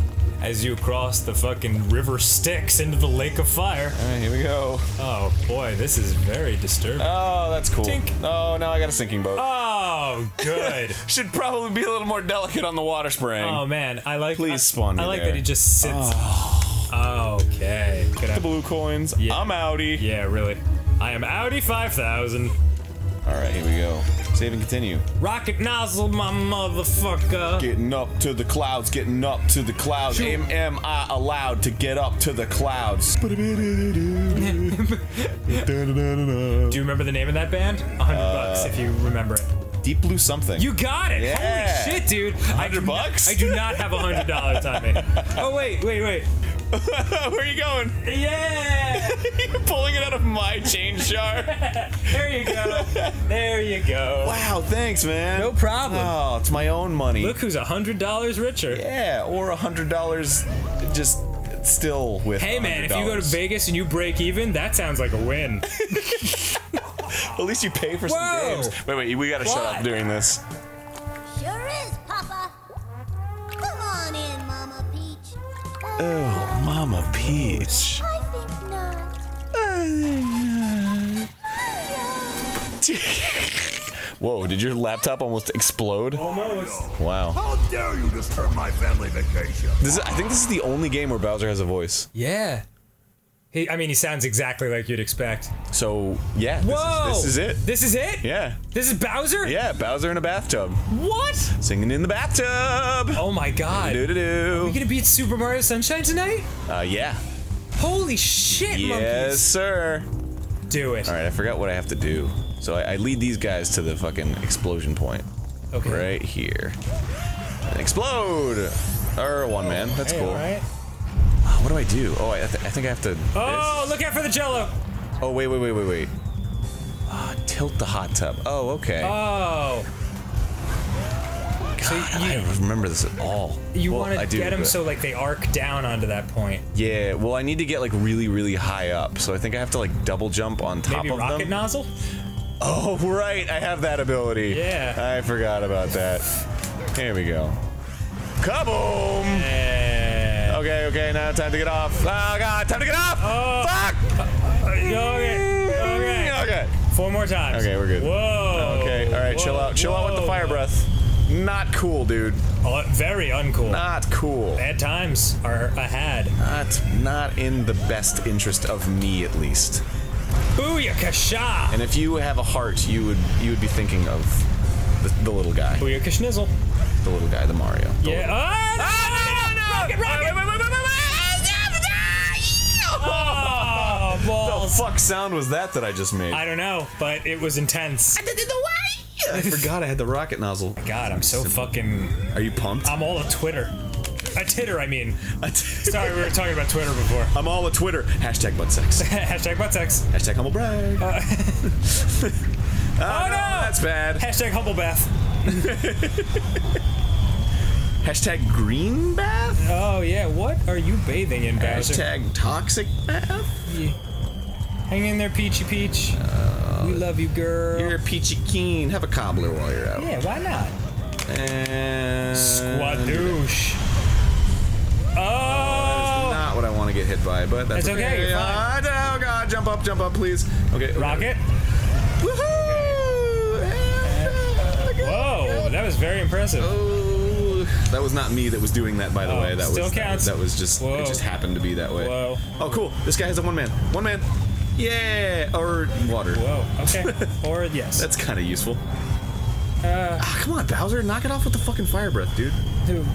As you cross the fucking river Styx into the lake of fire. All right, here we go. Oh boy, this is very disturbing. Oh, that's cool. Tink. Oh, now I got a sinking boat. Oh, good. Should probably be a little more delicate on the water spraying. oh man, I like. Please I, spawn I like there. that he just sits. Oh. Okay. Could the I, blue coins. Yeah. I'm outie. yeah, really. I am Audi 5000. All right, here we go. Save and continue. Rocket nozzle, my motherfucker. Getting up to the clouds, getting up to the clouds. Am, am I allowed to get up to the clouds? Do you remember the name of that band? A hundred uh, bucks if you remember it. Deep blue something. You got it! Yeah. Holy shit, dude! I do 100 not- bucks? I do not have a hundred dollars on me. Oh wait, wait, wait. Where are you going? Yeah! You're pulling it out of my change jar. There you go. There you go. wow, thanks, man. No problem. Oh, it's my own money. Look who's a hundred dollars richer. Yeah, or a hundred dollars, just still with. Hey man, if you go to Vegas and you break even, that sounds like a win. at least you pay for some Whoa. games. Wait, wait, we gotta shut up doing this. Sure is, Papa. Come on in, Mama Peach. Oh, Mama Peach. I think not. Whoa, did your laptop almost explode? Almost. Wow. How dare you disturb my family vacation? This is, I think this is the only game where Bowser has a voice. Yeah. He, I mean, he sounds exactly like you'd expect. So, yeah, this, Whoa! Is, this is it. This is it? Yeah. This is Bowser? Yeah, Bowser in a bathtub. What? Singing in the bathtub. Oh my god. Do do Are we gonna beat Super Mario Sunshine tonight? Uh, yeah. Holy shit, Yes, monkeys. sir. Do it. All right, I forgot what I have to do. So I, I lead these guys to the fucking explosion point. Okay. Right here. And explode! Or one man. That's Hey, cool. Alright. What do I do? Oh, I, th I think I have to. Oh, look out for the jello. Oh, wait, wait, wait, wait, wait. Ah, tilt the hot tub. Oh, okay. Oh. God, I don't remember this at all. You Well, want to do, get them but- so like they arc down onto that point. Yeah, well, I need to get like really, really high up, so I think I have to like double jump on top Maybe of rocket them. nozzle? Oh, right, I have that ability. Yeah. I forgot about that. Here we go. Kaboom! Yeah. Okay, okay, now time to get off. Oh god, time to get off! Oh. Fuck! Okay, okay. Okay. Four more times. Okay, we're good. Whoa. Okay, alright, chill out. Chill out with the fire breath. Not cool, dude. Oh, very uncool. Not cool. Bad times are ahead. Not not in the best interest of me at least. Booyakasha! And if you have a heart, you would you would be thinking of the, the little guy. Booyakashnizzle. The little guy, the Mario. The Yeah. Ah, no, no, no, no, Rocket, rocket! wait, wait, wait, wait, Oh, The fuck sound was that that I just made? I don't know, but it was intense. I forgot I had the rocket nozzle. God, I'm so fucking. Are you pumped? I'm all a Twitter. A Titter, I mean. Sorry, we were talking about Twitter before. I'm all a Twitter. Hashtag butt sex. Hashtag butt sex. Hashtag humble brag. Uh, oh, oh, no! That's bad. Hashtag humble bath. Hashtag green bath? Oh yeah, what are you bathing in, Bowser? Hashtag toxic bath? Hang in there, Peachy Peach. we love you, girl. You're peachy keen. Have a cobbler while you're out. Yeah, why not? And Squadoosh. That Oh! is not what I want to get hit by, but that's It's okay, you're Ah, no, God, jump up, jump up, please. Okay. okay. Rocket. Woohoo! Whoa, that was very impressive. Oh, that was not me that was doing that, by the Oh, way. That still was counts. That, was just Whoa. it just happened to be that way. Whoa. Oh, cool. This guy has a one man. One man. Yeah, or water. Whoa. Okay. or yes. That's kind of useful. Uh, Ah, come on, Bowser, knock it off with the fucking fire breath, dude. dude.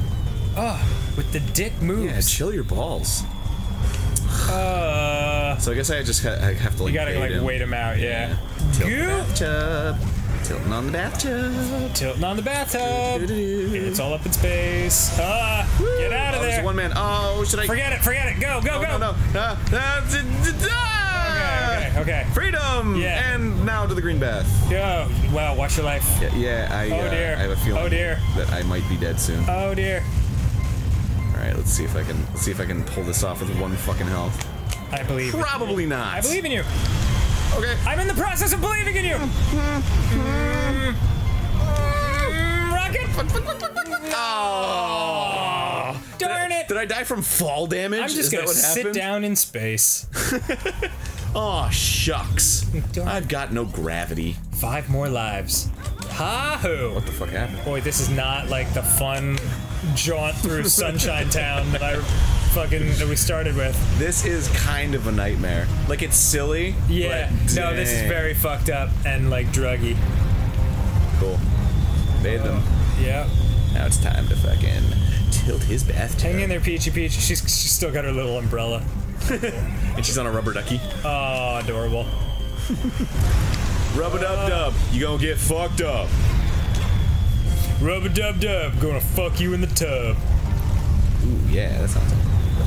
Oh, with the dick Yeah, moves. chill your balls. Uh, So I guess I just ha- I have to like. you gotta like him. wait him out. Yeah. Tilt the Goo. bathtub. Tilting on the bathtub. Tilting on the bathtub. It's all up in space. Ah, get out of Oh, there. one man. Oh, should I? Forget it. Forget it. Go. Go. Oh, go. no, no. D- d- d- ah! Okay. Okay. Freedom! Yeah. And now to the green bath. Go. Wow. Watch your life. Yeah, yeah I, Oh, uh, dear. I have a feeling Oh, dear. that I might be dead soon. Oh dear. All right, let's see if I can let's see if I can pull this off with one fucking health. I believe. Probably not. I believe in you. Okay. I'm in the process of believing in you. Mm. Mm, Rocket. Oh. Darn it. Did I die from fall damage? I'm just Is gonna sit happened? down in space. Oh shucks. Darn. I've got no gravity. Five more lives. Ha-hoo. What the fuck happened? Boy, this is not like the fun jaunt through Sunshine Town that I fucking that we started with. This is kind of a nightmare. Like it's silly. Yeah. but No, this is very fucked up and like druggy. cool. Bathe them. Uh, yeah. Now it's time to fucking tilt his bathtub. Hang in there, Peachy Peach. She's she's still got her little umbrella. And she's on a rubber ducky. Oh, adorable. Rub a dub dub. You gonna get fucked up. Rub a dub dub, gonna fuck you in the tub. Ooh, yeah, that sounds.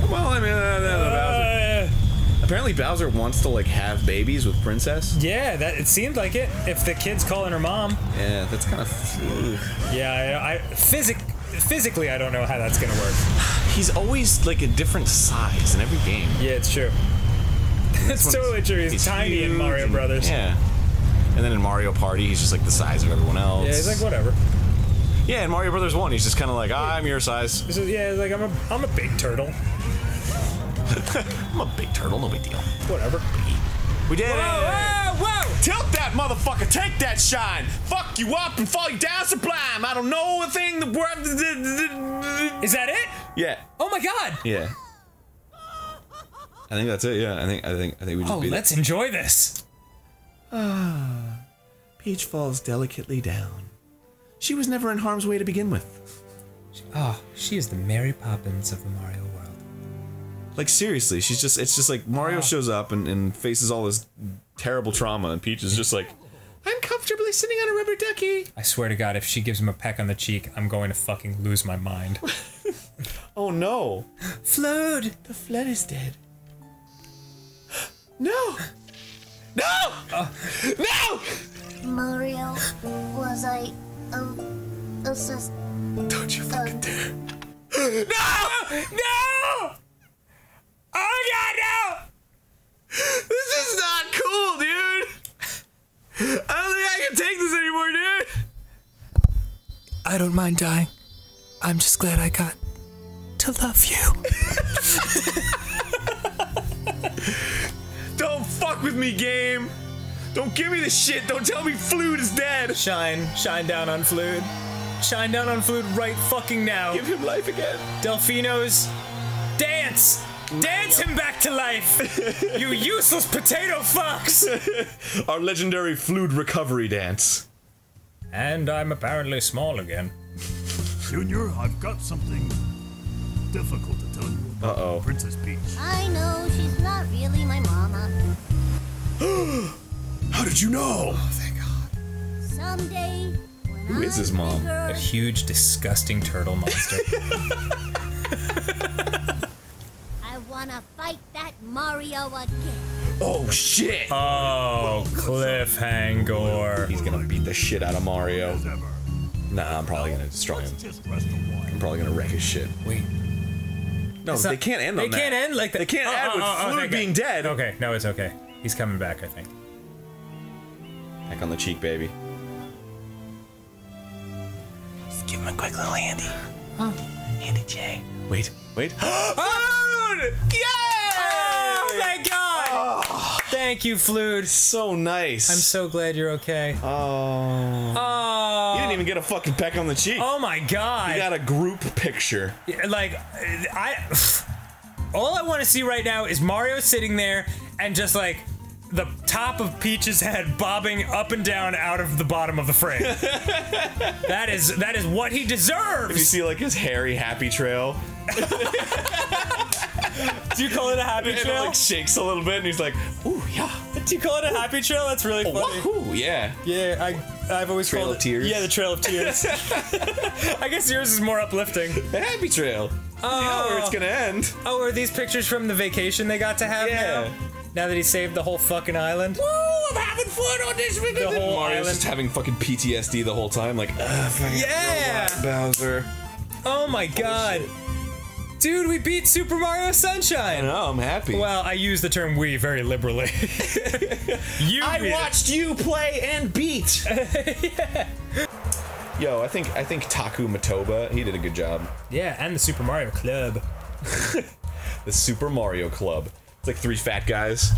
Well, I mean, uh, uh, Bowser. Uh, Apparently, Bowser wants to like have babies with Princess. yeah, that it seemed like it. If the kid's calling her mom, Yeah, that's kind of. yeah, I, I physic physically I don't know how that's gonna work. He's always like a different size in every game. Yeah, it's true. It's one's- totally true. He's, tiny in Mario and- Brothers. Yeah. And then in Mario Party, he's just like the size of everyone else. Yeah, he's like whatever. Yeah, in Mario Brothers One, he's just kind of like, ah, I'm your size. This is, yeah, like I'm a I'm a big turtle. I'm a big turtle, no big deal. Whatever. We did it! Whoa, whoa! Tilt that motherfucker, take that shine, fuck you up and fall you down sublime. I don't know a thing the world. Is that it? Yeah, Oh my god! yeah. I think that's it. Yeah, I think I think I think we just Oh, let's enjoy this. Ah, Peach falls delicately down. She was never in harm's way to begin with. Oh, she is the Mary Poppins of the Mario world. Like seriously, she's just it's just like Mario ah. shows up and, and faces all this terrible trauma and Peach is just like I'm comfortably sitting on a rubber ducky. I swear to God, if she gives him a peck on the cheek, I'm going to fucking lose my mind. Oh no. FLUDD! The FLUDD is dead. No! No! Ah. no! Mario, was I a assist? Don't you fucking dare. No! No! Oh god, no! This is not cool, dude! I don't think I can take this anymore, dude! I don't mind dying. I'm just glad I got to love you. Don't fuck with me, game. Don't give me this shit. Don't tell me FLUDD is dead. Shine, shine down on FLUDD. Shine down on FLUDD right fucking now. Give him life again. Delfinos, dance! Dance him back to life! you useless potato fucks! Our legendary FLUDD recovery dance. And I'm apparently small again. Junior, I've got something difficult to tell you about Uh-oh. Princess Peach. I know she's not really my mama. How did you know? Oh, Someday, when Who is I'm his mom? bigger, A huge, disgusting turtle monster. I wanna fight that Mario again. Oh shit! oh, cliffhanger. He's gonna beat the shit out of Mario. Nah, I'm probably gonna destroy him. Just rest a while. I'm probably gonna wreck his shit. Wait. No, It's they not- can't end They on that. can't end like that. They can't Oh, end oh, with oh, oh, FLUDD being dead. Okay, no, it's okay. He's coming back, I think. Back on the cheek, baby. Just give him a quick little handy. Huh? Handy J. Wait, wait. FLUDD! Oh my god! Oh. Thank you, FLUDD. So nice. I'm so glad you're okay. Oh. Oh. You didn't even get a fucking peck on the cheek. Oh my god. You got a group picture. like I all I want to see right now is Mario sitting there and just like the top of Peach's head bobbing up and down out of the bottom of the frame. that is that is what he deserves. If you see like his hairy happy trail, Do you call it a happy and it trail? like shakes a little bit, and he's like, "Ooh, yeah, Do you call it a happy trail? That's really oh, funny. wahoo, yeah." Yeah, I I've always Trail called of it tears? Yeah, the trail of tears. I guess yours is more uplifting. The happy trail. You know where it's gonna end. Oh, are these pictures from the vacation they got to have Yeah. now? Now that he saved the whole fucking island? Woo! I'm having fun on this. The whole Mario's island. just having fucking PTSD the whole time, like, Ugh, fucking Yeah! robot Bowser. Oh my god. Dude, we beat Super Mario Sunshine. I Sunshine. know, I'm happy. Well, I use the term we very liberally. you I beat it. watched you play and beat. Yo, I think I think Taku Matoba, he did a good job. Yeah, and the Super Mario Club. The Super Mario Club. It's like three fat guys.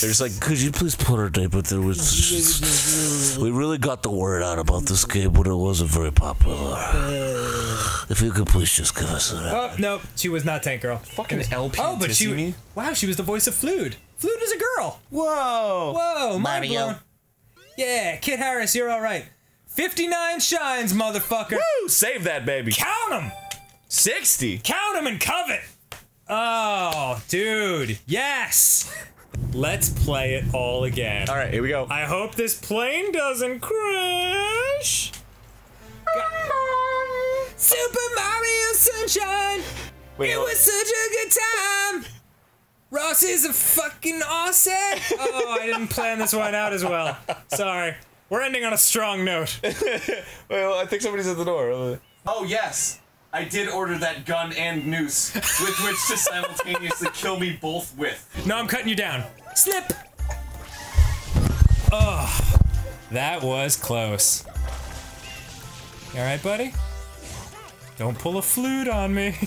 They're just like, Could you please put our name? But there was. we really got the word out about this game, but it wasn't very popular. If you could please just give us a. Oh, no, she was not Tank Girl. fucking LP. Oh, but she. me. Wow, she was the voice of FLUDD. FLUDD is a girl. Whoa. Whoa, mind Mario. blown. Yeah, Kit Harris, you're alright. 59 shines, motherfucker. Woo! Save that baby. Count them! 60. Count them and covet! Oh, dude, yes! Let's play it all again. All right, here we go. I hope this plane doesn't crash. Super Mario Sunshine! Wait, it hold- was such a good time! Ross is a fucking awesome! Oh, I didn't plan this one out as well. Sorry. We're ending on a strong note. Well, I think somebody's at the door. Oh yes, I did order that gun and noose with which to simultaneously kill me both with. No, I'm cutting you down. Slip! Oh, that was close. You alright, buddy? Don't pull a FLUDD on me.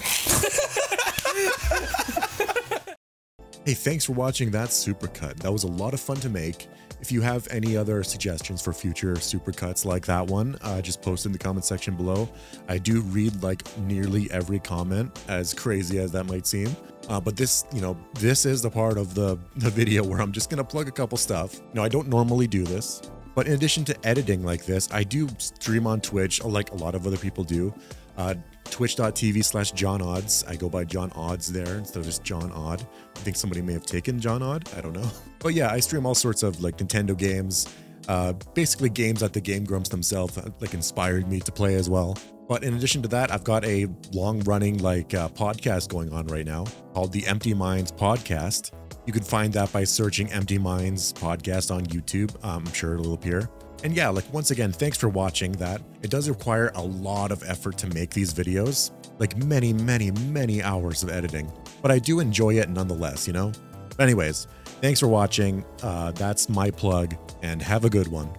Hey, thanks for watching that supercut. That was a lot of fun to make. If you have any other suggestions for future supercuts like that one, uh, just post in the comment section below. I do read like nearly every comment, as crazy as that might seem. Uh, but this, you know, this is the part of the, the video where I'm just gonna plug a couple stuff. No, I don't normally do this, but in addition to editing like this, I do stream on Twitch like a lot of other people do. Uh, Twitch.tv slash John Odds. I go by John Odds there instead of just John Odd. Think somebody may have taken John Odd. I don't know. But yeah, I stream all sorts of like Nintendo games, uh, basically games that the Game Grumps themselves uh, like inspired me to play as well. But in addition to that, I've got a long running like uh, podcast going on right now called the Empty Minds Podcast. You can find that by searching Empty Minds Podcast on YouTube. I'm sure it'll appear. And yeah, like once again, thanks for watching that. It does require a lot of effort to make these videos, like many, many, many hours of editing. But I do enjoy it nonetheless, you know? But anyways, thanks for watching. Uh, that's my plug, and have a good one.